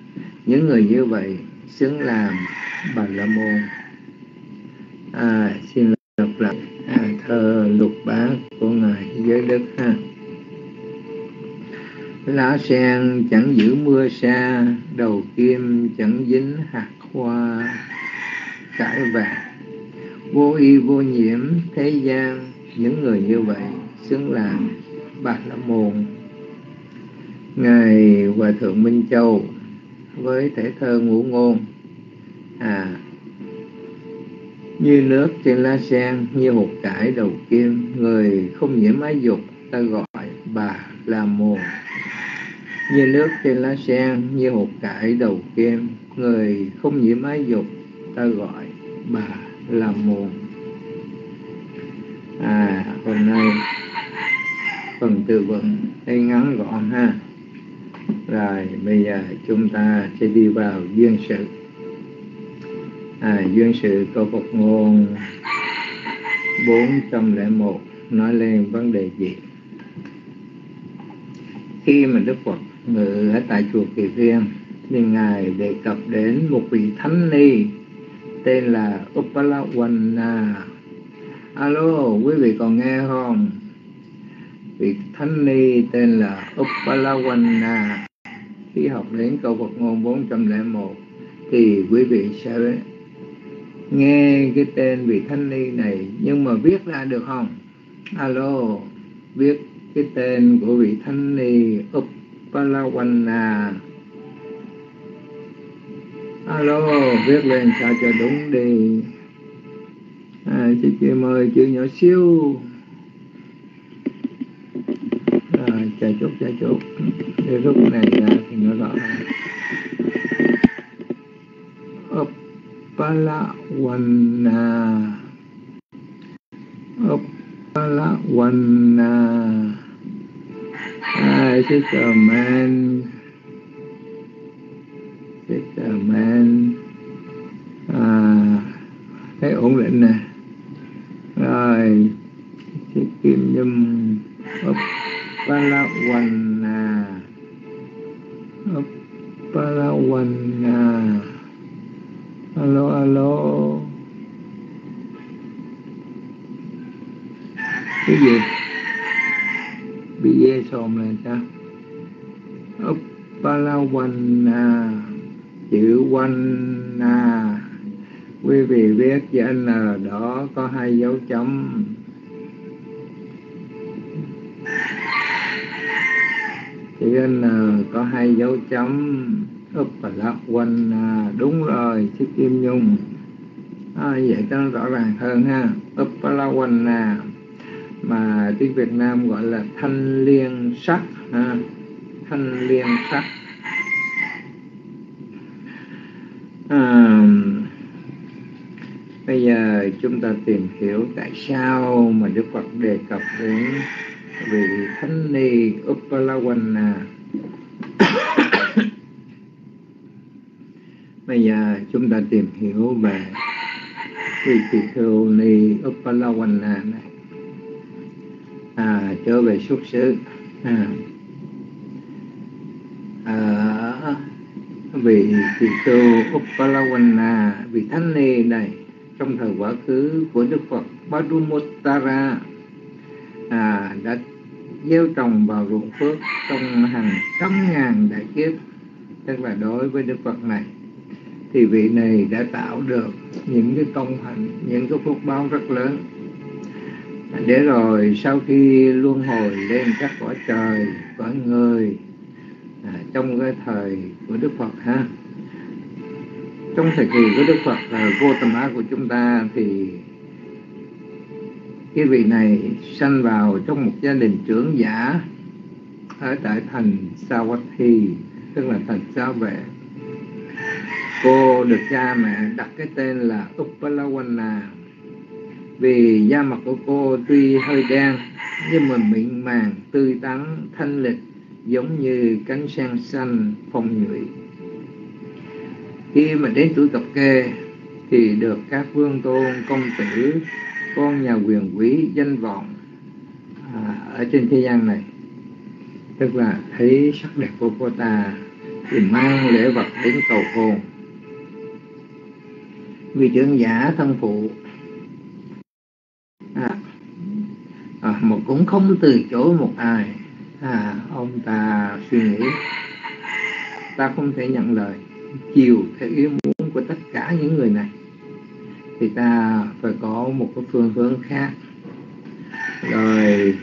những người như vậy xứng làm bà la môn. À, xin giới đức ha. Lá sen chẳng giữ mưa xa, đầu kim chẳng dính hạt hoa. Cải vàng, vô y vô nhiễm thế gian. Những người như vậy xứng làm bạc la môn. Ngài hòa thượng minh châu với thể thơ ngũ ngôn. À như nước trên lá sen, như hột cải đầu kim, người không nhiễm ái dục, ta gọi bà là môn. Như nước trên lá sen, như hột cải đầu kim, người không nhiễm ái dục, ta gọi bà là môn. À hôm nay phần tư vấn thấy ngắn gọn ha. Rồi, bây giờ chúng ta sẽ đi vào duyên sự à, duyên sự câu Phật ngôn 401 nói lên vấn đề gì? Khi mà Đức Phật ngự ở tại chùa Kỳ Viên thì Ngài đề cập đến một vị thánh ni tên là Upalawana. Alo quý vị còn nghe không? Vị thánh ni tên là Upalawana. Khi học đến câu Phật ngôn 401 thì quý vị sẽ nghe cái tên vị thanh ni này nhưng mà viết ra được không? Alo viết cái tên của vị thanh ni Uppalawana alo viết lên sao cho đúng đi. À, chị chị mời chữ nhỏ siêu à, chờ chút chờ chút để lúc này ra thì nó rõ. Uppalawana Uppalawana oh, Hi Sister Man. Sister Man. À, thấy ổn định nè. Rồi chị Kim Nhâm Uppalawana oh, vị biết N đó có hai dấu chấm. Chữ N có hai dấu chấm. Uppalawana à, đúng rồi chiếc Kim Nhung. À, vậy cho nó rõ ràng hơn ha. Uppalawana mà tiếng Việt Nam gọi là thanh liên sắc ha. thanh liên sắc. À, bây giờ chúng ta tìm hiểu tại sao mà Đức Phật đề cập đến vị thánh ni Uppalawana bây giờ chúng ta tìm hiểu về vị tỳ khưu ni Uppalawana này. À, trở về xuất xứ. À, à, vị tỳ khưu Uppalawana vị thánh ni này trong thời quá khứ của Đức Phật Padumuttara à, đã gieo trồng vào ruộng phước trong hàng trăm ngàn đại kiếp. Tức là đối với Đức Phật này thì vị này đã tạo được những cái công hạnh những cái phước báo rất lớn. Để rồi sau khi luân hồi lên các cõi trời cõi người à, trong cái thời của Đức Phật ha trong thời kỳ của Đức Phật là vô tầm á của chúng ta thì cái vị này sanh vào trong một gia đình trưởng giả ở tại thành Sawathi tức là thành Sa Vệ. Cô được cha mẹ đặt cái tên là Uppalawana vì da mặt của cô tuy hơi đen, nhưng mà mịn màng tươi tắn, thanh lịch, giống như cánh sen xanh phong nhụy khi mà đến tuổi cập kê thì được các vương tôn công tử con nhà quyền quý danh vọng à, ở trên thế gian này. Tức là thấy sắc đẹp của cô ta thì mang lễ vật đến cầu hôn. Vì trưởng giả thân phụ à, à, mà cũng không từ chối một ai. À, ông ta suy nghĩ ta không thể nhận lời chiều theo ý muốn của tất cả những người này, thì ta phải có một cái phương hướng khác. Rồi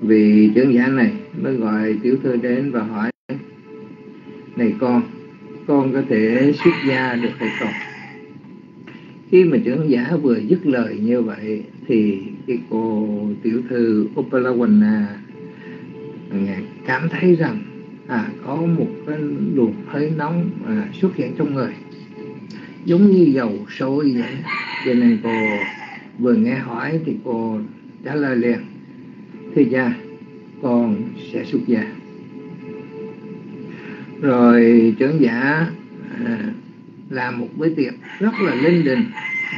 vì trưởng giả này mới gọi tiểu thư đến và hỏi, này con con có thể xuất gia được hay không? Khi mà trưởng giả vừa dứt lời như vậy, thì cái cô tiểu thư Upalawana cảm thấy rằng à, có một cái luồng hơi nóng à, xuất hiện trong người. Giống như dầu sôi vậy. Cho nên cô vừa nghe hỏi thì cô trả lời liền. Thưa cha con sẽ xuất gia. Rồi trưởng giả à, làm một bữa tiệc rất là linh đình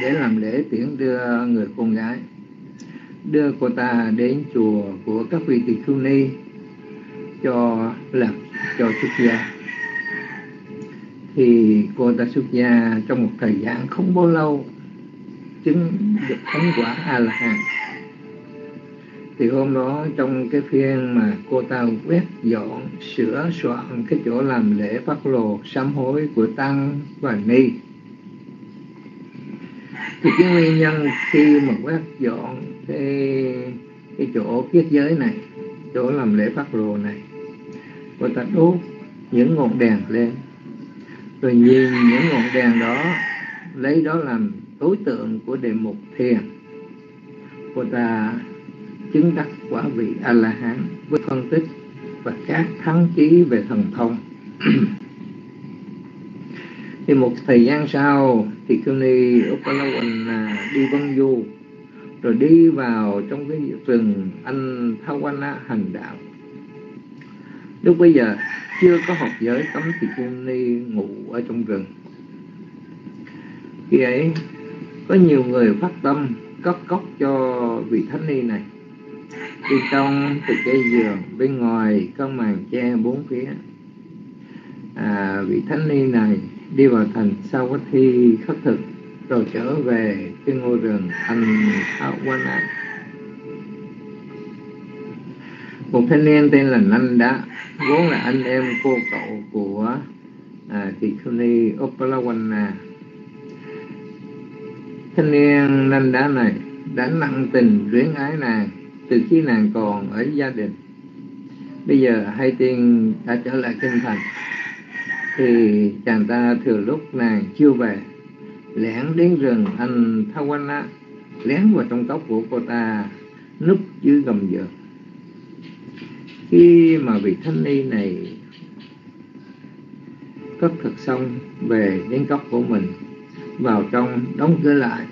để làm lễ tiễn đưa người con gái. Đưa cô ta đến chùa của các vị tỳ khưu ni cho làm cho xuất gia. Thì cô ta xuất gia trong một thời gian không bao lâu, chứng được thánh quả a la hán thì hôm đó trong cái phiên mà cô ta quét dọn, sửa soạn cái chỗ làm lễ phát lồ sám hối của tăng và ni. Thì cái nguyên nhân khi mà quét dọn cái cái chỗ kiết giới này, chỗ làm lễ phát lồ này cô ta đốt những ngọn đèn lên. Rồi nhìn những ngọn đèn đó, lấy đó làm đối tượng của đề mục thiền. Cô ta chứng đắc quả vị a la hán với phân tích và các thắng chí về thần thông. Thì một thời gian sau, thì Kuni Upalawan à, đi Văn du, rồi đi vào trong cái rừng anh Thawana hành đạo lúc bây giờ chưa có học giới cấm thì Kuni ngủ ở trong rừng. Khi ấy có nhiều người phát tâm cất cốc cho vị thánh ni này. Bên trong từ cây giường bên ngoài có màn che bốn phía. À, vị thánh ni này đi vào thành sau có thi khất thực rồi trở về cái ngôi rừng anh Awana một thanh niên tên là Nanda vốn là anh em cô cậu của à, tỳ khưu Opalawana thanh niên Nanda này đã nặng tình luyến ái nàng từ khi nàng còn ở gia đình. Bây giờ hai tiên đã trở lại kinh thành thì chàng ta thừa lúc nàng chưa về lẻn đến rừng anh Thawana lén vào trong tóc của cô ta núp dưới gầm giường khi mà vị thanh ni này cất thực xong về đến cốc của mình, vào trong đóng cửa lại,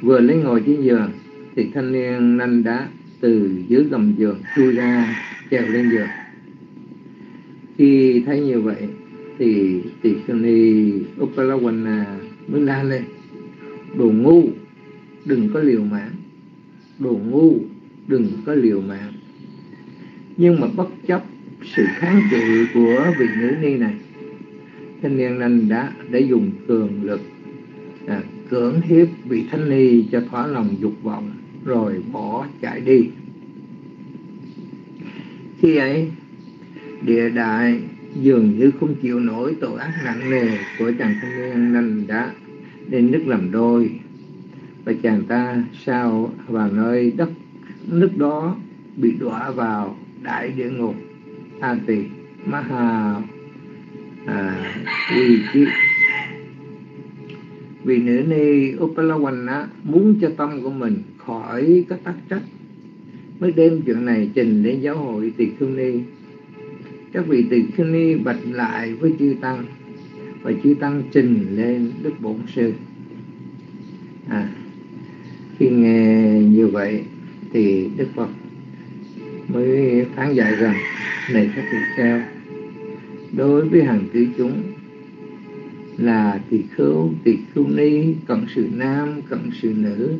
vừa lấy ngồi trên giường, thì thanh niên nanh đá từ dưới gầm giường chui ra, trèo lên giường. Khi thấy như vậy, thì tỳ kheo ni Upalawana mới la lên, đồ ngu, đừng có liều mạng, đồ ngu, đừng có liều mạng nhưng mà bất chấp sự kháng cự của vị nữ ni này thanh niên anh đã để dùng cường lực à, cưỡng hiếp vị thanh ni cho thỏa lòng dục vọng rồi bỏ chạy đi. Khi ấy địa đại dường như không chịu nổi tội ác nặng nề của chàng thanh niên nên đã nên nước làm đôi. Và chàng ta sao vào nơi đất nước đó bị đọa vào đại địa ngục a tỳ maha à, quy chi vì nữ ni Upalawana muốn cho tâm của mình khỏi các tắc trách mới đem chuyện này trình đến giáo hội tỳ khưu ni. Các vị tỳ khưu ni bạch lại với chư tăng và chư tăng trình lên đức bổn sư. À, khi nghe như vậy thì đức phật mới phán dạy rằng này các tỳ kheo đối với hàng tứ chúng là tỳ khưu tỳ khưu ni cận sự nam cận sự nữ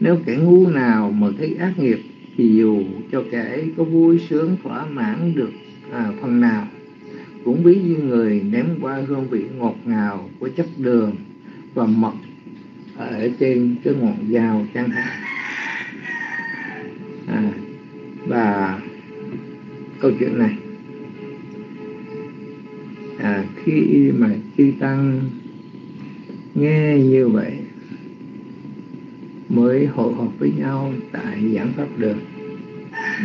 nếu kẻ ngu nào mà thấy ác nghiệp thì dù cho kẻ có vui sướng thỏa mãn được à, phần nào cũng ví như người ném qua hương vị ngọt ngào của chất đường và mật ở trên cái ngọn dao chẳng hạn. À, và câu chuyện này. À, khi mà chư tăng nghe như vậy mới hội họp với nhau tại giảng pháp đường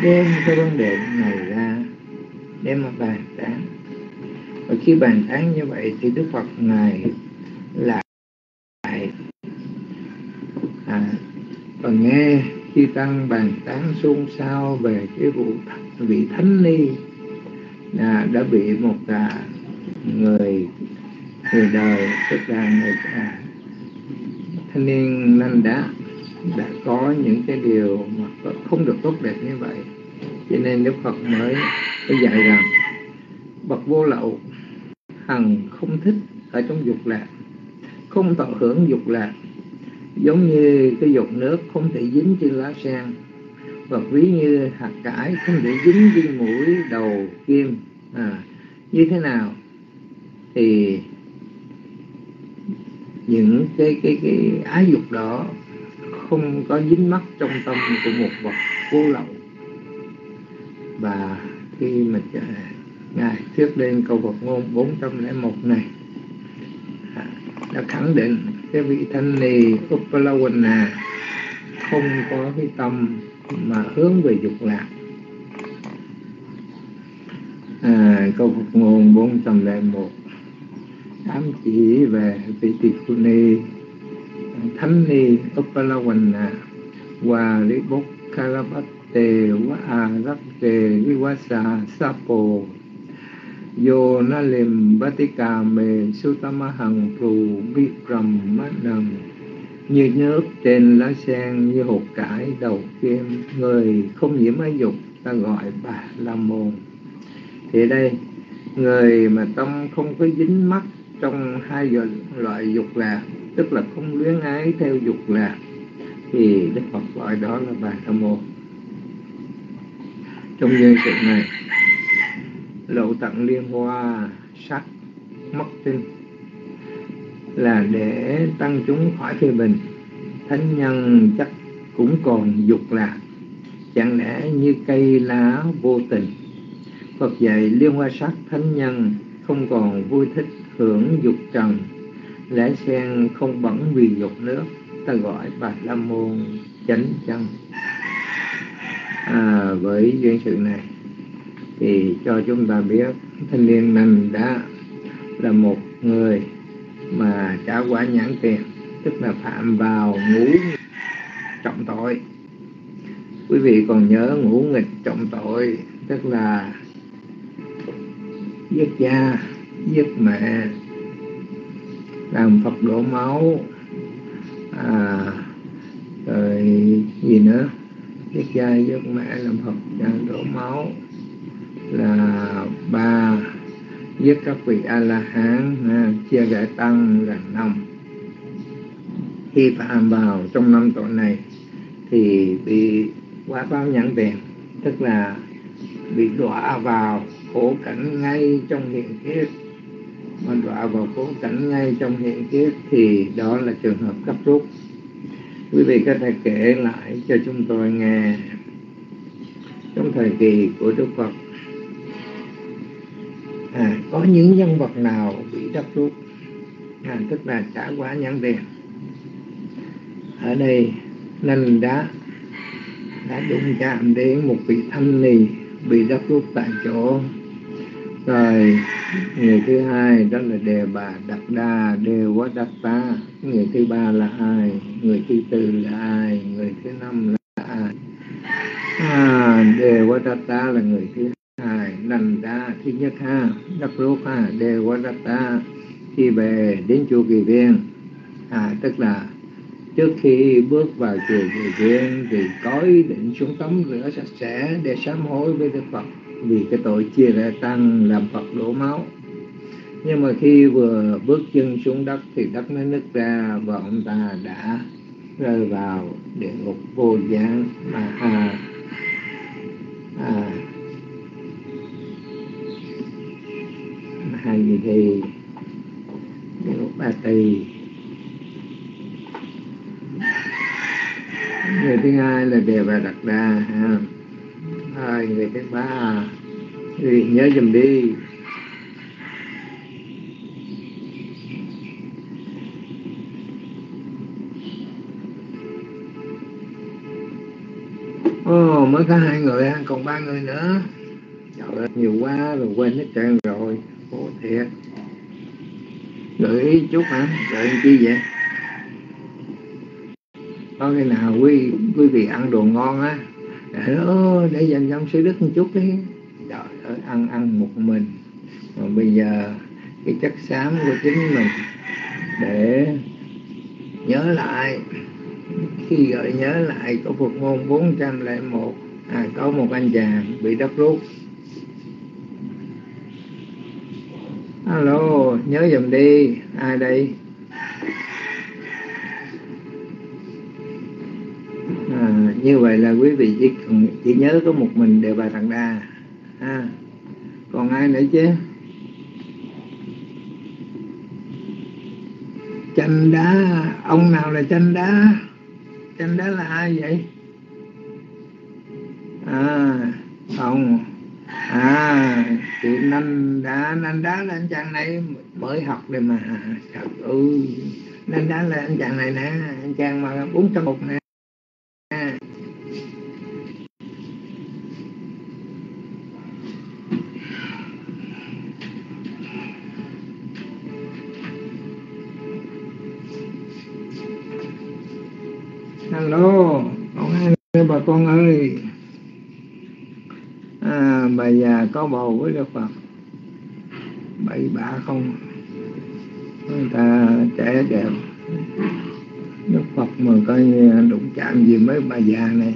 đem cái vấn đề này ra đem mà bàn tán. Và khi bàn tán như vậy thì đức phật ngài lại à, và nghe khi tăng bàn tán xôn xao về cái vụ vị thánh ni à, đã bị một à, người người đời tức là người à, thanh niên nanh đá đã có những cái điều mà không được tốt đẹp như vậy. Cho nên đức phật mới mới dạy rằng bậc vô lậu hằng không thích ở trong dục lạc không tận hưởng dục lạc giống như cái giọt nước không thể dính trên lá sen và ví như hạt cải không thể dính trên mũi đầu kim. À, như thế nào? Thì những cái cái cái ái dục đó không có dính mắc trong tâm của một vật vô lậu. Và khi mà ngài thuyết lên câu vật ngôn 401 này à, đã khẳng định cái vị thanh ni Uppalawana không có cái tâm mà hướng về dục lạc. À, câu phục ngôn 401 ám chỉ về vị tỳ phu ni. Thánh ni Uppalawana và lý bốc Kalapate và Arapte Vivasa Sapo Yo na lim me Sutamahang Pru Như nước trên lá sen như hột cải đầu kim, Người không nhiễm ái dục, ta gọi bà la môn. Thì đây, Người mà tâm không có dính mắc trong hai loại dục lạc Tức là không luyến ái theo dục lạc Thì Đức Phật gọi đó là bà la môn. Trong giai sự này lậu tận liên hoa sắc mất tinh. Là để tăng chúng khỏi phê bình. Thánh nhân chắc cũng còn dục lạc. Chẳng lẽ như cây lá vô tình? Phật dạy liên hoa sắc thánh nhân không còn vui thích hưởng dục trần. Lẽ sen không bẩn vì dục nước ta gọi bà la môn chánh chân. À, với duyên sự này thì cho chúng ta biết thanh niên mình đã là một người mà trả quả nhãn tiền tức là phạm vào ngũ trọng tội. Quý vị còn nhớ ngũ nghịch trọng tội tức là giết cha giết mẹ làm phật đổ máu à, rồi gì nữa? Giết cha giết mẹ làm phật đổ máu là ba giết các vị a la hán chia giải tăng là năm. Khi phạm vào trong năm tội này thì bị quả báo nhãn tiền, tức là bị đọa vào khổ cảnh ngay trong hiện kiếp. Mà đọa vào khổ cảnh ngay trong hiện kiếp thì đó là trường hợp cấp rút. Quý vị có thể kể lại cho chúng tôi nghe. Trong thời kỳ của đức phật à, có những nhân vật nào bị đắp rút à, tức là trả quả nhãn tiền. Ở đây nành đá đã đụng chạm đến một vị thanh nì bị đắp rút tại chỗ. Rồi người thứ hai đó là đề bà đặt đa đề quá đặt ta người thứ ba là ai? Người thứ tư là ai? Người thứ năm là ai? À, đề quá đặt ta là người thứ hai ha ha ta khi về đến chùa kỳ viên. À tức là trước khi bước vào chùa kỳ viên thì có ý định xuống tắm rửa sạch sẽ để sám hối với đức phật. Vì cái tội chia rẽ tăng làm Phật đổ máu. Nhưng mà khi vừa bước chân xuống đất thì đất nó nứt ra và ông ta đã rơi vào địa ngục vô gián mà à à, hai gì thì nếu ba tỳ. Người thứ hai là đề bà đặt đà ha. Rồi người thứ ba thì nhớ dùm đi. Ồ, oh, mới có hai người còn ba người nữa. Trời ơi, nhiều quá rồi quên hết trơn rồi thiệt. Gợi ý chút hả? Gợi chi vậy? Có cái nào quý quý vị ăn đồ ngon á để, để dành cho ông sư đức một chút đi. Trời ơi ăn ăn một mình. Mà bây giờ cái chất xám của chính mình để nhớ lại. Khi gợi nhớ lại có Phật môn 401 à, có một anh chàng bị đất rút alo nhớ dùm đi. Ai đây? À, như vậy là quý vị chỉ chỉ nhớ có một mình đều bà thằng đa. À, còn ai nữa chứ? Chanh đá. Ông nào là chanh đá? Chanh đá là ai vậy? À ông à chị nanh đá nanh đá là anh chàng này mới học đây mà thật ừ nanh đá là anh chàng này nè anh chàng mà bốn trăm một nè. Hello ông hai bà con ơi bà già có bầu với đức phật. Bậy bạ không? Người ta trẻ đẹp. Đức phật mà coi như đụng chạm gì mấy bà già này.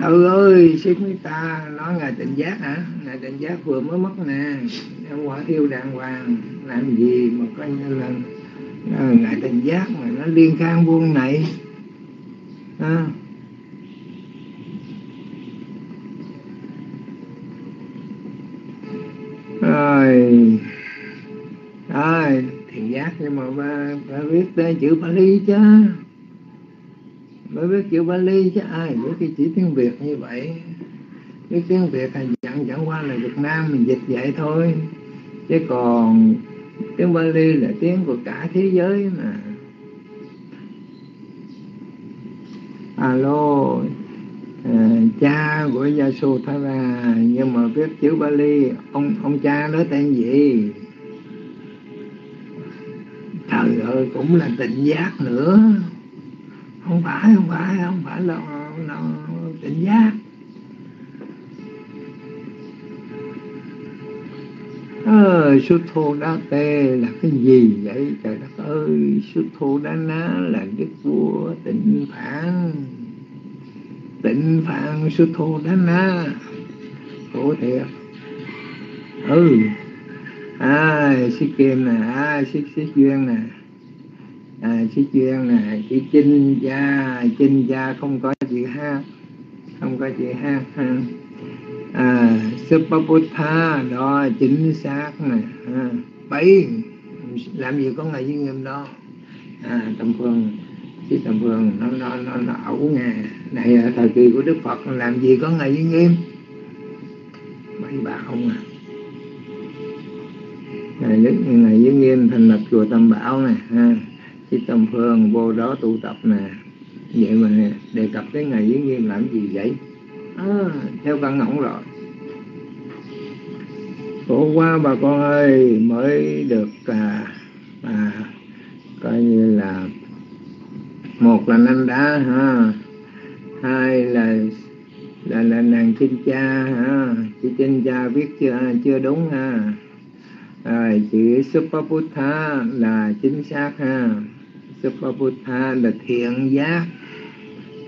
Đâu ơi, xin mấy ta nói ngài tịnh giác hả? Ngài tịnh giác vừa mới mất nè, em quả yêu đàng hoàng, làm gì mà coi như là ngài tịnh giác mà nó liên khang buông này. À. rồi rồi thì giác nhưng mà ba, ba biết tên chữ Bali chứ. Mới biết chữ Bali chứ. Ai biết cái chữ tiếng Việt như vậy? Biết tiếng Việt là chẳng chẳng qua là Việt Nam mình dịch vậy thôi. Chứ còn tiếng Bali là tiếng của cả thế giới mà. Alo à, cha của Yasodhara nhưng mà viết chữ Bali ông ông cha đó tên gì? Trời ơi cũng là tịnh giác nữa. Không phải không phải không phải là, là tịnh giác. Ờ, xuất thô đa tê là cái gì vậy? Trời đất ơi xuất thô đa ná là đức vua tịnh phản tịnh phạn xuất thù đa na khổ thiệt. Ừ. À xích kim nè à xích xích duyên nè. À xích duyên nè chỉ chinh gia chinh gia không có gì ha không có gì ha ha. À Supaputta đó chính xác nè à, bảy. Làm gì có ngày với nghiêm đó? À tâm phương chứ tầm vườn nó nó nó, nó ẩu nghe. Này ở thời kỳ của đức phật làm gì có ngày với nghiêm? Mấy bà không à. Ngày đức ngày với nghiêm thành lập chùa tâm bảo này ha. Chứ tầm phương vô đó tụ tập nè. Vậy mà đề cập tới ngày với nghiêm làm gì vậy? À, theo văn ngỗng rồi. Khổ quá bà con ơi mới được à, à, coi như là một là năm đá, ha. Hai là là là nàng kinh cha, ha. Chị kinh cha viết chưa chưa đúng, ha. Rồi, chữ Supaputta là chính xác, ha. Supaputta là thiện giác.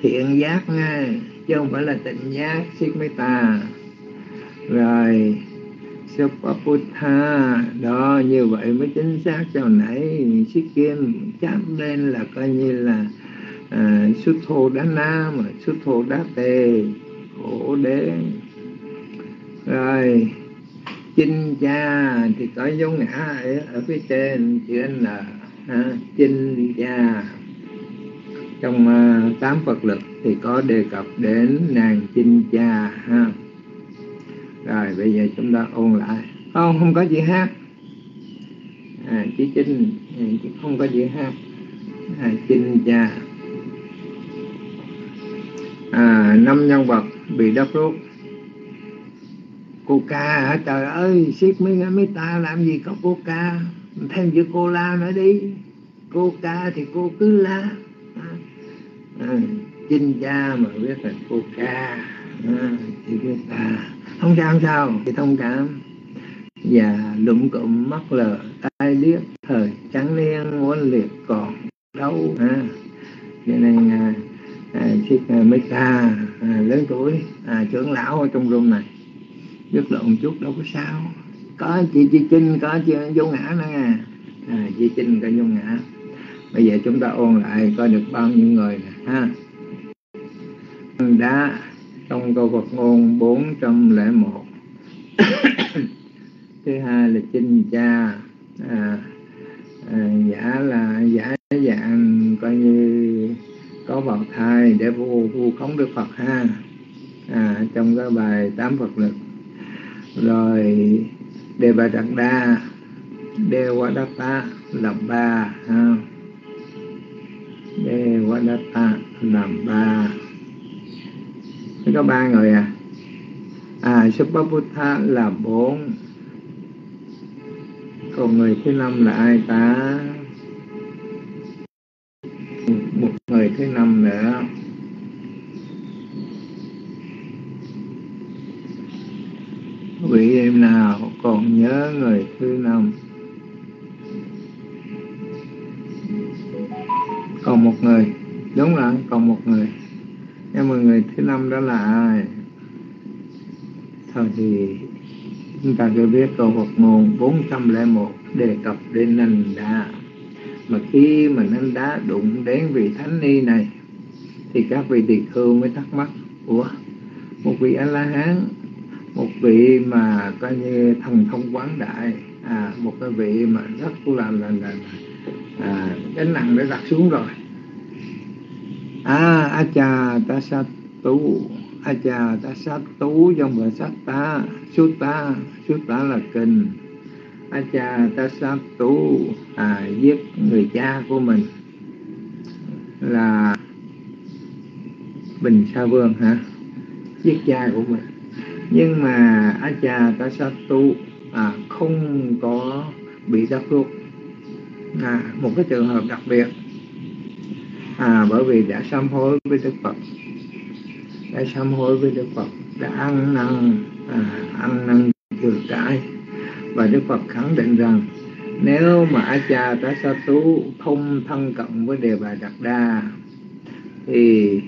Thiện giác nha, chứ không phải là tịnh giác siết mấy ta rồi Supaputta đó, như vậy mới chính xác. Cho nãy siết kim chắp lên là coi như là à, xuất thô đá na mà xuất thô đá tề khổ đế. Rồi chinh cha thì có dấu ngã ở, ở phía trên chữ n à, chinh cha. Trong uh, tám phật lực thì có đề cập đến nàng chinh cha ha. Rồi bây giờ chúng ta ôn lại. Không không có gì hát. À, chỉ chinh à, không có gì hát. À, chinh cha à, năm nhân vật bị đắp rút. Cô ca hả? Trời ơi siết mấy mấy ta làm gì có cô ca? Thêm chữ cô la nữa đi. Cô ca thì cô cứ la. À, à, chinh cha mà biết là cô ca. À, thì biết là không sao không sao. Thì thông cảm. Và lụm cụm mắt lờ tai liếc thời trắng đen uốn liệt còn đâu. Ha cho nên à, à, chiếc à, à, lớn tuổi à, trưởng lão ở trong room này. Biết lộn chút đâu có sao. Có chị chị Trinh có chị vô ngã nữa nha. À, chị Trinh có vô ngã. Bây giờ chúng ta ôn lại coi được bao nhiêu người nè ha. Đã trong câu Phật ngôn 401 thứ hai là chinh cha. À, à, giả là giả dạng coi như có bậc thầy để vu vu khống đức Phật ha. À, trong cái bài tám Phật lực. Rồi đề bà trạc đa. Đề qua đắc ta làm ba ha. Đề qua đắc ta làm ba. Có ba người à? À Supaputta là bốn. Còn người thứ năm là ai ta? Người thứ năm nữa vị em nào còn nhớ người thứ năm? Còn một người. Đúng rồi, còn một người. Nhưng mà người thứ năm đó là ai? Thôi thì chúng ta cứ biết câu Phật ngôn 401 đề cập đến nành đá mà khi mà nành đá đụng đến vị thánh ni này thì các vị tỳ khưu mới thắc mắc ủa một vị a la hán một vị mà coi như thần thông quán đại à, một cái vị mà rất là là, là à, gánh nặng để đặt xuống rồi. À cha ta sát a cha ta sát tú trong bờ sát ta sutta sutta là kinh acha ta à, giết người cha của mình là bình sa vương hả? Giết cha của mình. Nhưng mà Acha Tasatu à, không có bị đắc ruột à, một cái trường hợp đặc biệt à, bởi vì đã sám hối với Đức Phật. Đã sám hối với Đức Phật đã ăn năn à, ăn năn thừa cải và Đức Phật khẳng định rằng nếu mà a cha ta sa tú không thân cận với Đề Bà Đạt Đa thì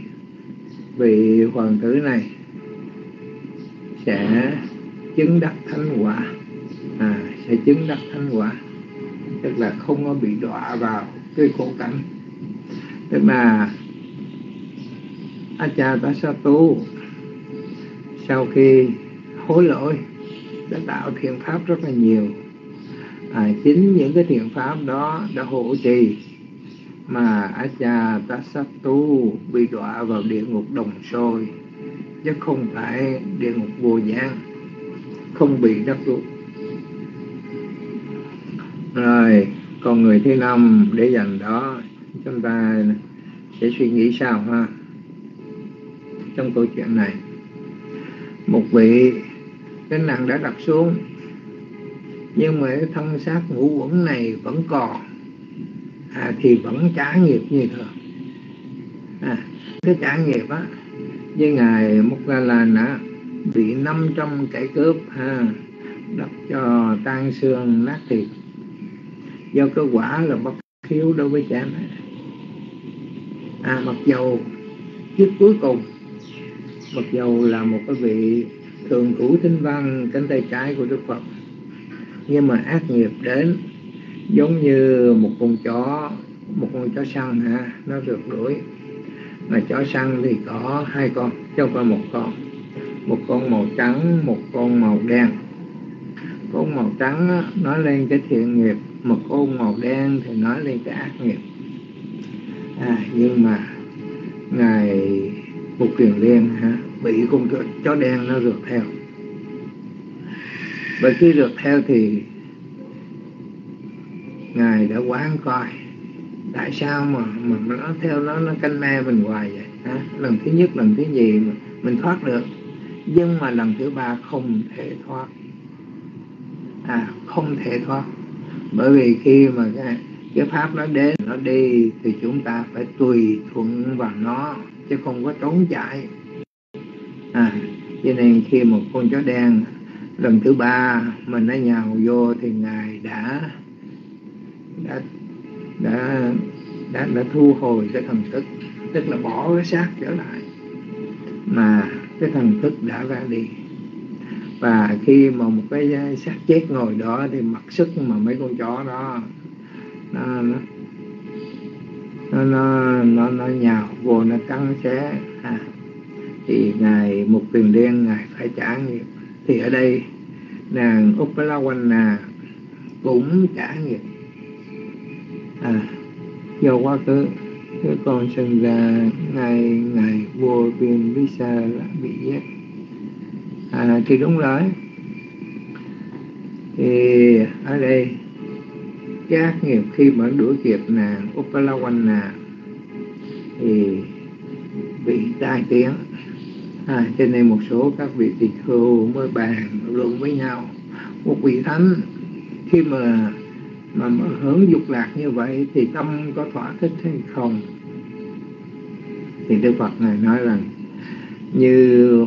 vị hoàng tử này sẽ chứng đắc thánh quả. À, sẽ chứng đắc thánh quả. Tức là không có bị đọa vào cái khổ cảnh. Tức là sa tú sau khi hối lỗi đã tạo thiện pháp rất là nhiều. À, chính những cái thiện pháp đó đã hộ trì mà Acha Tasatu bị đọa vào địa ngục đồng sôi chứ không phải địa ngục vô gián không bị đắc ruột rồi còn người thứ năm để dành đó chúng ta sẽ suy nghĩ sao ha? Trong câu chuyện này một vị cái nặng đã đập xuống. Nhưng mà cái thân xác ngũ quẩn này vẫn còn. À, thì vẫn trả nghiệp như thường. À, cái trả nghiệp á với ngài Mukhalan á bị 500 kẻ cướp ha đập cho tan xương nát thịt. Do cái quả là bất hiếu đối với cha mẹ. À mặc dầu kiếp cuối cùng mặc dầu là một cái vị thường cũ tinh văn cánh tay trái của Đức Phật. Nhưng mà ác nghiệp đến giống như một con chó một con chó săn ha nó rượt đuổi. Mà chó săn thì có hai con chứ không phải một con. Một con màu trắng một con màu đen. Con màu trắng nói lên cái thiện nghiệp mà con màu đen thì nói lên cái ác nghiệp. À, nhưng mà ngài một kiền liên ha bị con chó đen nó rượt theo. Và khi rượt theo thì ngài đã quán coi tại sao mà mà nó theo nó nó canh me mình hoài vậy? Hả? lần thứ nhất, lần thứ gì mà mình thoát được. Nhưng mà lần thứ ba không thể thoát. À không thể thoát. Bởi vì khi mà cái cái pháp nó đến, nó đi, thì chúng ta phải tùy thuận vào nó, chứ không có trốn chạy à cho nên khi một con chó đen lần thứ ba mình nó nhào vô thì ngài đã đã đã đã, đã thu hồi cái thần thức tức là bỏ cái xác trở lại mà cái thần thức đã ra đi. Và khi mà một cái xác chết ngồi đó thì mặc sức mà mấy con chó đó nó nó nó nó, nó, nó nhào vô nó cắn xé. À, thì ngài một quyền đen ngài phải trả nghiệp. Thì ở đây nàng Upalawana cũng trả nghiệp. À do quá khứ cái con sinh ra ngày ngày vua viên visa là bị giết. À, thì đúng rồi. Thì ở đây các nghiệp khi mà đuổi kịp nàng Upalawana thì bị tai tiếng à, cho nên một số các vị tỳ khưu mới bàn luận với nhau. Một vị thánh khi mà mà, mà hướng dục lạc như vậy thì tâm có thỏa thích hay không? Thì Đức Phật này nói rằng như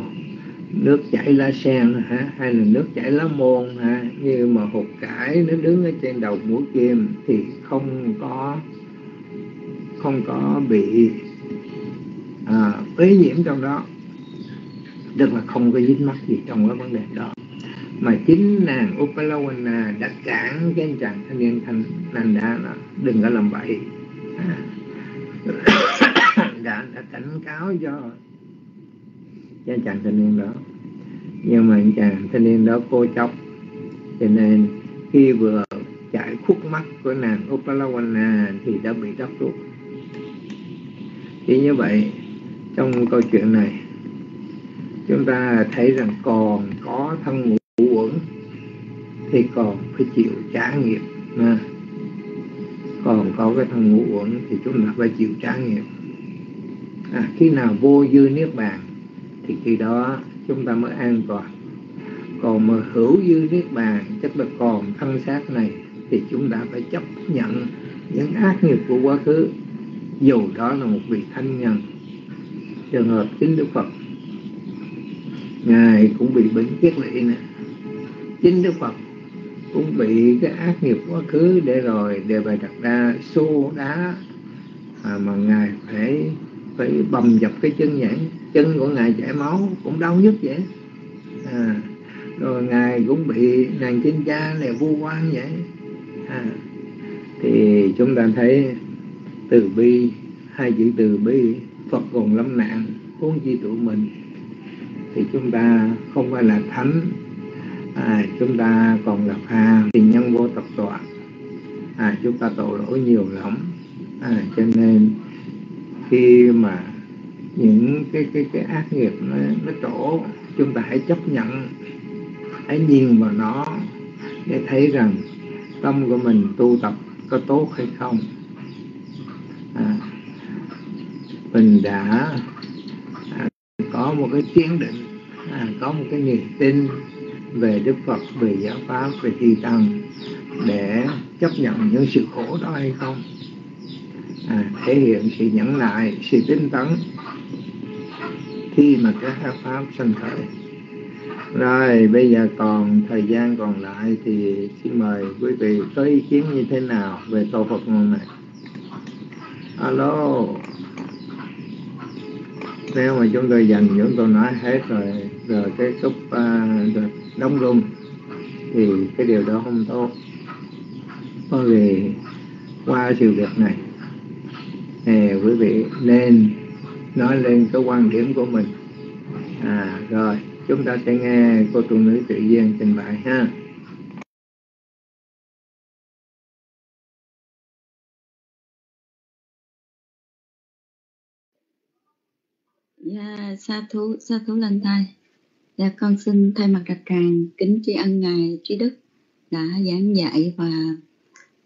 nước chảy lá sen hả hay là nước chảy lá môn hả như mà hột cải nó đứng ở trên đầu mũi kim thì không có không có bị à, nhiễm trong đó tức là không có dính mắc gì trong cái vấn đề đó. Mà chính nàng Upalawana đã cản cái anh chàng thanh niên thanh nàng đã đừng có làm bậy. À. đã, đã cảnh cáo cho cho anh chàng thanh niên đó. Nhưng mà anh chàng thanh niên đó cô chóc cho nên khi vừa chạy khúc mắt của nàng Upalawana thì đã bị đắp ruột thì như vậy trong câu chuyện này chúng ta thấy rằng còn có thân ngũ uẩn thì còn phải chịu trả nghiệp à. còn có cái thân ngũ uẩn thì chúng ta phải chịu trả nghiệp. À, khi nào vô dư niết bàn thì khi đó chúng ta mới an toàn. Còn mà hữu dư niết bàn chắc là còn thân xác này thì chúng ta phải chấp nhận những ác nghiệp của quá khứ dù đó là một vị thanh nhân. Trường hợp chính đức phật ngài cũng bị bệnh kiết lỵ nè. Chính đức phật cũng bị cái ác nghiệp quá khứ để rồi đề bài đặt ra xô đá à, mà ngài phải phải bầm dập cái chân nhảy chân của ngài chảy máu cũng đau nhất vậy. À, rồi ngài cũng bị nàng chính cha này vu quan vậy. À, thì chúng ta thấy từ bi hai chữ từ bi phật còn lâm nạn huống chi tụi mình thì chúng ta không phải là thánh. À, chúng ta còn gặp hà thì nhân vô tập tọa. À, chúng ta tội lỗi nhiều lắm. À, cho nên khi mà những cái cái cái ác nghiệp nó nó trổ chúng ta hãy chấp nhận hãy nhìn vào nó để thấy rằng tâm của mình tu tập có tốt hay không. À, mình đã có một cái kiến định à, có một cái niềm tin về Đức Phật, về giáo pháp, về thi tăng để chấp nhận những sự khổ đó hay không? À, thể hiện sự nhẫn nại, sự tinh tấn khi mà các pháp sanh khởi. Rồi bây giờ còn thời gian còn lại thì xin mời quý vị có ý kiến như thế nào về câu Phật ngôn này? Alo nếu mà chúng tôi dành những tôi nói hết rồi rồi cái cúp uh, à, rồi đóng luôn thì cái điều đó không tốt. Bởi vì qua sự việc này thì quý vị nên nói lên cái quan điểm của mình. À rồi chúng ta sẽ nghe cô tu nữ tự nhiên trình bày ha. Dạ, sa thú, sa thú lên tay. Dạ, con xin thay mặt đặt tràng kính tri ân Ngài Trí Đức đã giảng dạy và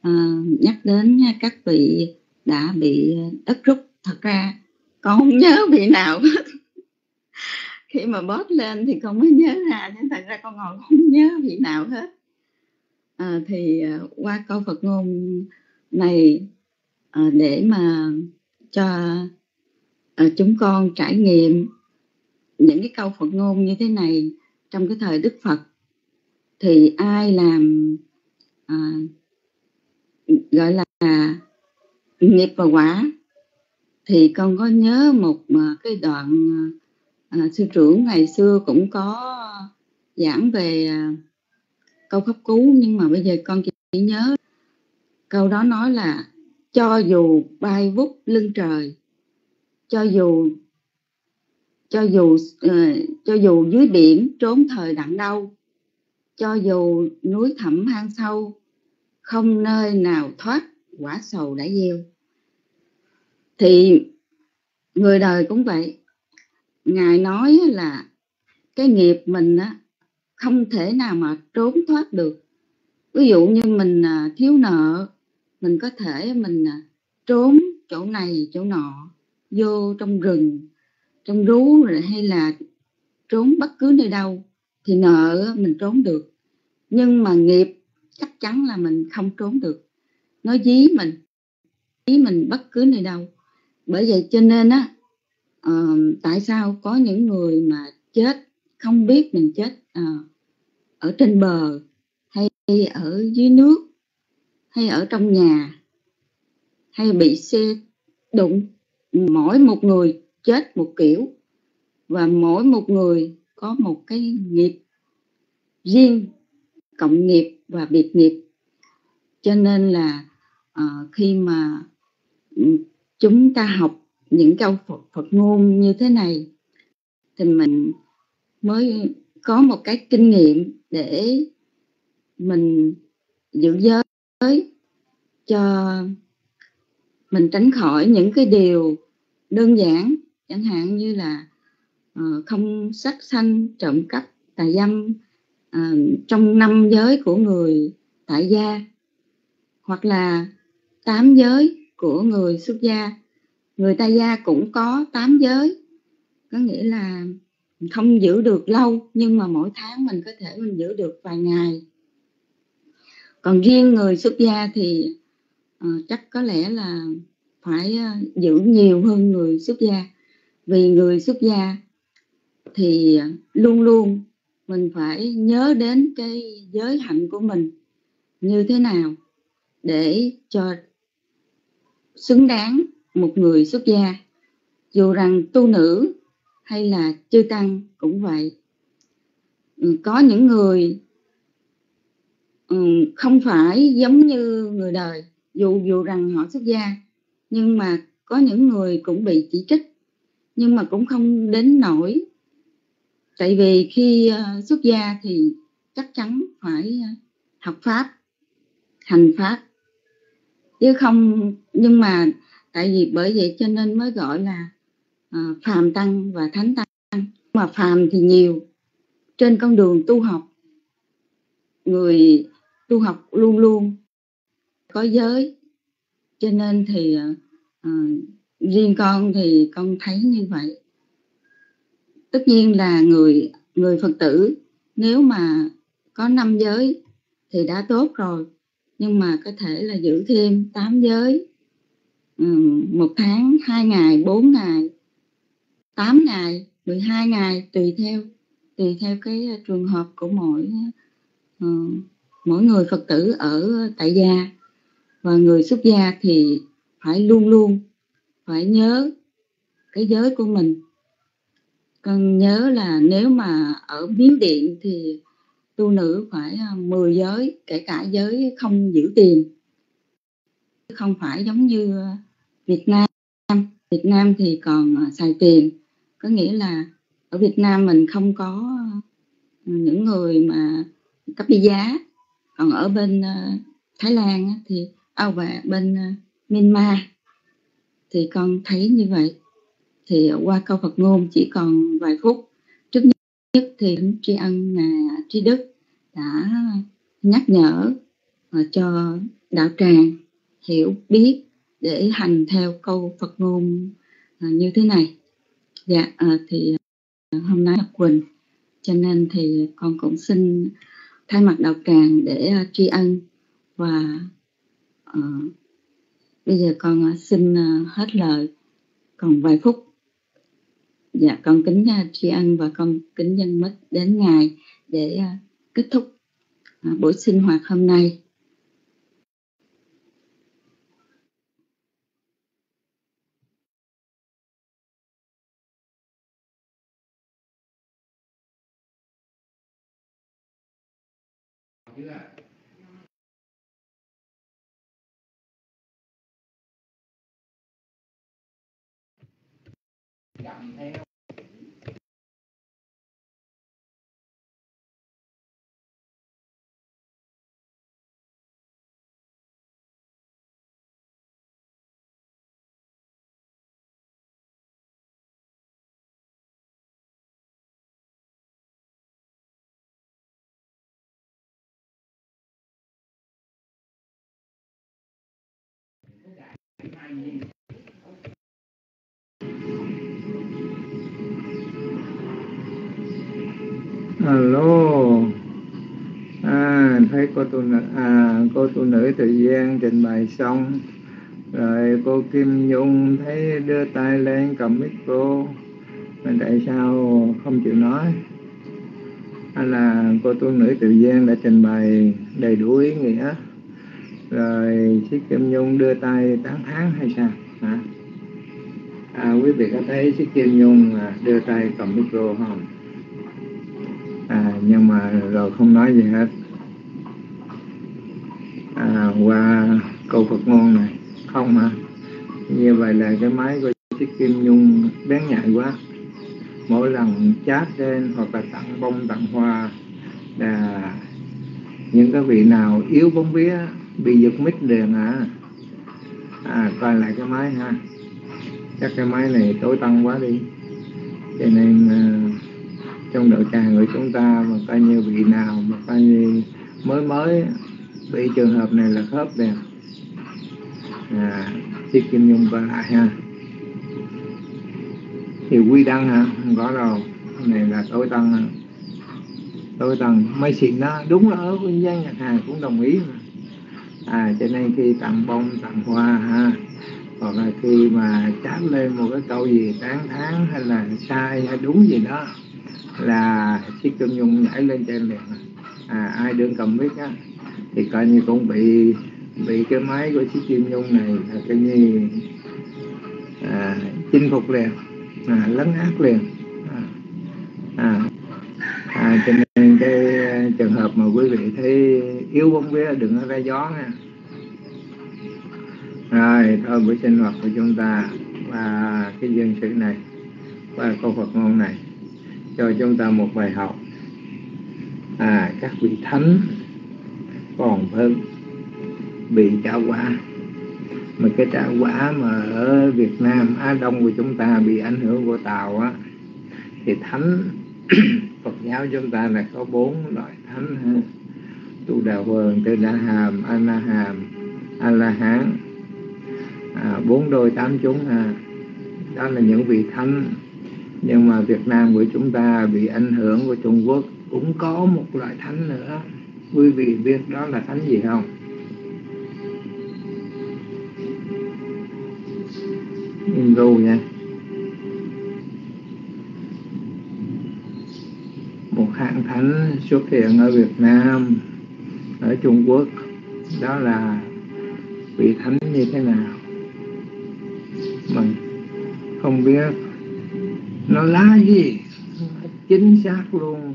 uh, nhắc đến các vị đã bị đất rút. Thật ra con không nhớ vị nào Khi mà bóp lên thì con mới nhớ ra, nhưng thật ra con ngồi không nhớ vị nào hết. À, thì uh, qua câu Phật ngôn này uh, để mà cho à, chúng con trải nghiệm những cái câu Phật ngôn như thế này trong cái thời Đức Phật. Thì ai làm à, gọi là nghiệp và quả? Thì con có nhớ một à, cái đoạn à, à, sư trưởng ngày xưa cũng có giảng về à, câu khóc cú nhưng mà bây giờ con chỉ nhớ câu đó nói là cho dù bay vút lưng trời cho dù cho dù uh, cho dù dưới biển trốn thời đặng đâu cho dù núi thẳm hang sâu không nơi nào thoát quả sầu đã gieo. Thì người đời cũng vậy. Ngài nói là cái nghiệp mình á không thể nào mà trốn thoát được. Ví dụ như mình à, thiếu nợ mình có thể mình à, trốn chỗ này chỗ nọ vô trong rừng trong rú hay là trốn bất cứ nơi đâu thì nợ mình trốn được. Nhưng mà nghiệp chắc chắn là mình không trốn được. Nó dí mình dí mình bất cứ nơi đâu. Bởi vậy cho nên á uh, tại sao có những người mà chết không biết mình chết uh, ở trên bờ hay ở dưới nước hay ở trong nhà hay bị xe đụng mỗi một người chết một kiểu và mỗi một người có một cái nghiệp riêng cộng nghiệp và biệt nghiệp. Cho nên là uh, khi mà ừ, chúng ta học những câu Phật, Phật ngôn như thế này thì mình mới có một cái kinh nghiệm để mình giữ giới cho mình tránh khỏi những cái điều đơn giản chẳng hạn như là uh, không sát sanh trộm cắp tà dâm uh, trong năm giới của người tại gia hoặc là tám giới của người xuất gia. Người tại gia cũng có tám giới có nghĩa là không giữ được lâu nhưng mà mỗi tháng mình có thể mình giữ được vài ngày. Còn riêng người xuất gia thì Ờ, chắc có lẽ là phải ờ, giữ nhiều hơn người xuất gia. Vì người xuất gia thì luôn luôn mình phải nhớ đến cái giới hạnh của mình như thế nào để cho xứng đáng một người xuất gia. Dù rằng tu nữ hay là chư tăng cũng vậy. Ừ, có những người ừ, không phải giống như người đời dù dù rằng họ xuất gia nhưng mà có những người cũng bị chỉ trích nhưng mà cũng không đến nổi. Tại vì khi ờ, xuất gia thì chắc chắn phải ờ, học pháp hành pháp. Chứ không nhưng mà tại vì bởi vậy cho nên mới gọi là uh, phàm tăng và thánh tăng. Mà phàm thì nhiều trên con đường tu học người tu học luôn luôn có giới. Cho nên thì uh, riêng con thì con thấy như vậy. Tất nhiên là người người phật tử nếu mà có năm giới thì đã tốt rồi nhưng mà có thể là giữ thêm tám giới ừ, một tháng hai ngày bốn ngày tám ngày 12 ngày tùy theo tùy theo cái trường hợp của mỗi uh, mỗi người phật tử ở tại gia và người xuất gia thì phải luôn luôn phải nhớ cái giới của mình. Cần nhớ là nếu mà ở biến điện thì tu nữ phải à, 10 giới, kể cả giới không giữ tiền. Không phải giống như Việt Nam. Việt Nam thì còn à, xài tiền. Có nghĩa là ở Việt Nam mình không có à, những người mà cấp đi giá. Còn ở bên Thái Lan thì à, và bên ờ, Myanmar. Thì con thấy như vậy. Thì qua câu Phật ngôn chỉ còn vài phút. Trước nhất thì tri ân là tri đức đã nhắc nhở ờ, cho đạo tràng hiểu biết để hành theo câu Phật ngôn ờ, như thế này. Dạ thì hôm nay là Quỳnh cho nên thì con cũng xin thay mặt đạo tràng để tri ân và à, bây giờ con ờ, xin ờ, hết lời. Còn vài phút. Dạ con kính tri ân và con kính dân mất đến ngài để kết thúc buổi sinh hoạt hôm nay. Dặm theo. Alo à, thấy cô tu nữ à cô tu nữ thời gian trình bày xong. Rồi cô Kim Nhung thấy đưa tay lên cầm micro mà tại sao không chịu nói? Hay là cô tu nữ tự gian đã trình bày đầy đủ ý nghĩa? Rồi chiếc Kim Nhung đưa tay tán thán hay sao? Hả? À, quý vị có thấy chiếc Kim Nhung à, đưa tay cầm micro không? À, nhưng mà rồi không nói gì hết. À, qua câu Phật ngôn này không mà. Như vậy là cái máy của chiếc Kim Nhung bén nhạy quá. Mỗi lần chat lên hoặc là tặng bông tặng hoa là những cái vị nào yếu bóng vía bị giật mít liền à. À coi lại cái máy ha. Chắc cái máy này tối tăng quá đi. Cho nên uh, trong đội tràng của chúng ta mà coi như vị nào mà coi như mới mới. Bị trường hợp này là khớp đẹp. À, chiếc kim nhung qua lại ha. Thì quy đăng hả? Không có đâu. Này là tối tăng tối tăng mấy xịn đó. Đúng là ở quân dân nhật hàng cũng đồng ý mà. À cho nên khi tặng bông tặng hoa ha. Hoặc là khi mà chát lên một cái câu gì tán thán hay là sai hay đúng gì đó là chiếc kim nhung nhảy lên trên liền à ai đương cầm biết á thì coi như cũng bị bị cái máy của chiếc kim nhung này là coi như à, chinh phục liền à, lấn át liền à, à, à, cho nên cái trường hợp mà quý vị thấy yếu bóng vía đừng có ra gió nha. Rồi thôi buổi sinh hoạt của chúng ta và cái dân sự này và câu Phật ngôn này cho chúng ta một bài học. À các vị thánh còn hơn bị trả quả. Mà cái trả quả mà ở Việt Nam Á Đông của chúng ta bị ảnh hưởng của Tàu á thì thánh Phật giáo chúng ta là có bốn loại thánh ha. Tu đà vườn tư đà hàm a la hàm a la hán. À, bốn đôi tám chúng ha. Đó là những vị thánh nhưng mà Việt Nam của chúng ta bị ảnh hưởng của Trung Quốc cũng có một loại thánh nữa. Quý vị biết đó là thánh gì không? Hindu nha. Một hạng thánh xuất hiện ở Việt Nam, ở Trung Quốc. Đó là vị thánh như thế nào? Mình không biết nó là gì? Chính xác luôn.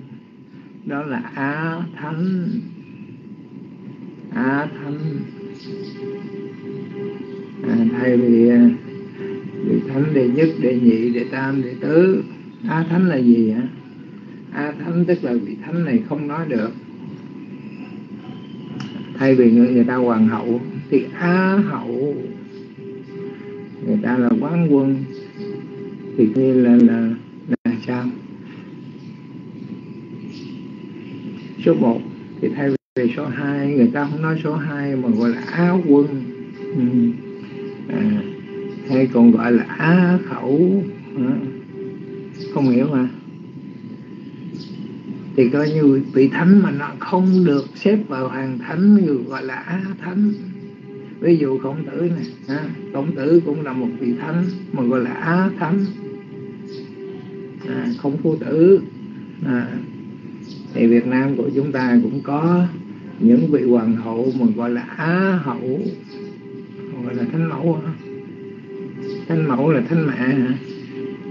Đó là á thánh. Á thánh. À, thay vì vị thánh đệ nhất đệ nhị đệ tam đệ tứ. Á thánh là gì hả a thánh tức là vị thánh này không nói được. Thay vì người, người ta hoàng hậu thì á hậu người ta là quán quân thì như là là là sao? Số 1 thì thay vì số 2 người ta không nói số 2 mà gọi là á quân. Ừ. à, hay còn gọi là á khẩu. Ừ. Không hiểu mà. Thì coi như vị thánh mà nó không được xếp vào hàng thánh như gọi là á thánh. Ví dụ khổng tử này khổng tử cũng là một vị thánh mà gọi là á thánh à, không phu tử. À, thì Việt Nam của chúng ta cũng có những vị hoàng hậu mà gọi là á hậu gọi là thánh mẫu hả? thánh mẫu là thánh mẹ hả?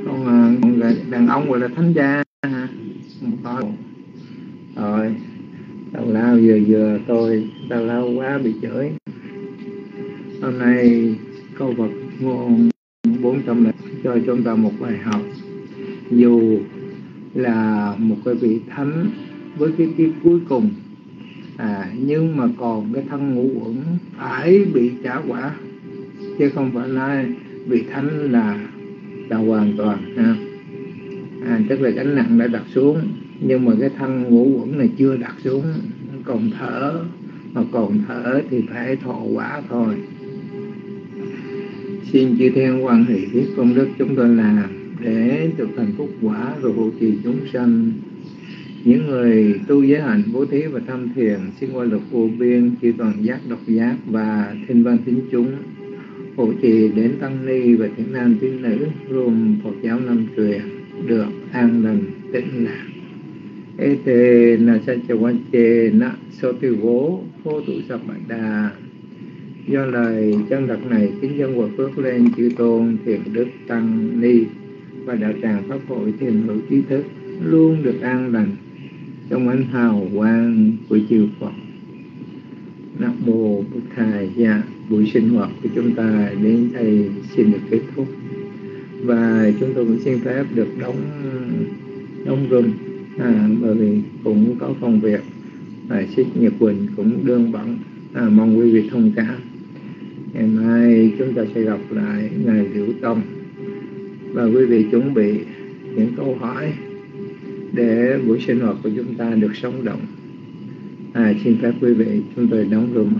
Còn, à, còn đàn ông gọi là thánh gia hả? Không có. Rồi tào lao vừa vừa tôi tào lao quá bị chửi. Hôm nay câu vật ngôn bốn trăm cho chúng ta một bài học dù là một cái vị thánh với cái kiếp cuối cùng à, nhưng mà còn cái thân ngũ uẩn phải bị trả quả chứ không phải là vị thánh là là hoàn toàn ha. À, tức là gánh nặng đã đặt xuống nhưng mà cái thân ngũ uẩn này chưa đặt xuống còn thở mà còn thở thì phải thọ quả thôi. Xin chư thiên quan hệ công đức chúng tôi làm để được thành phúc quả rồi hộ trì chúng sanh. Những người tu giới hạnh bố thí và tham thiền xin qua lực vô biên chư toàn giác, độc giác và thiên văn tín chúng. Hộ trì đến tăng ni và thiện nam tín nữ, gồm phật giáo năm truyền, được an lành, tĩnh lạc ete na sa cha quan chê na so tiêu vố vô tụ sập bạch đà. Do lời chân thật này, kính dân hòa phước lên chư tôn thiền đức tăng ni và đạo tràng pháp hội thiền hữu trí thức luôn được an lành trong ánh hào quang của chư Phật. Nam mô Bụt Thầy dạ, buổi sinh hoạt của chúng ta đến đây xin được kết thúc. Và chúng tôi cũng xin phép được đóng đóng room à, bởi vì cũng có công việc và xích Nhật Quỳnh cũng đơn bận à, mong quý vị thông cảm. Ngày mai chúng ta sẽ gặp lại ngài Liễu Tông và quý vị chuẩn bị những câu hỏi để buổi sinh hoạt của chúng ta được sống động. À, xin phép quý vị chúng tôi đóng room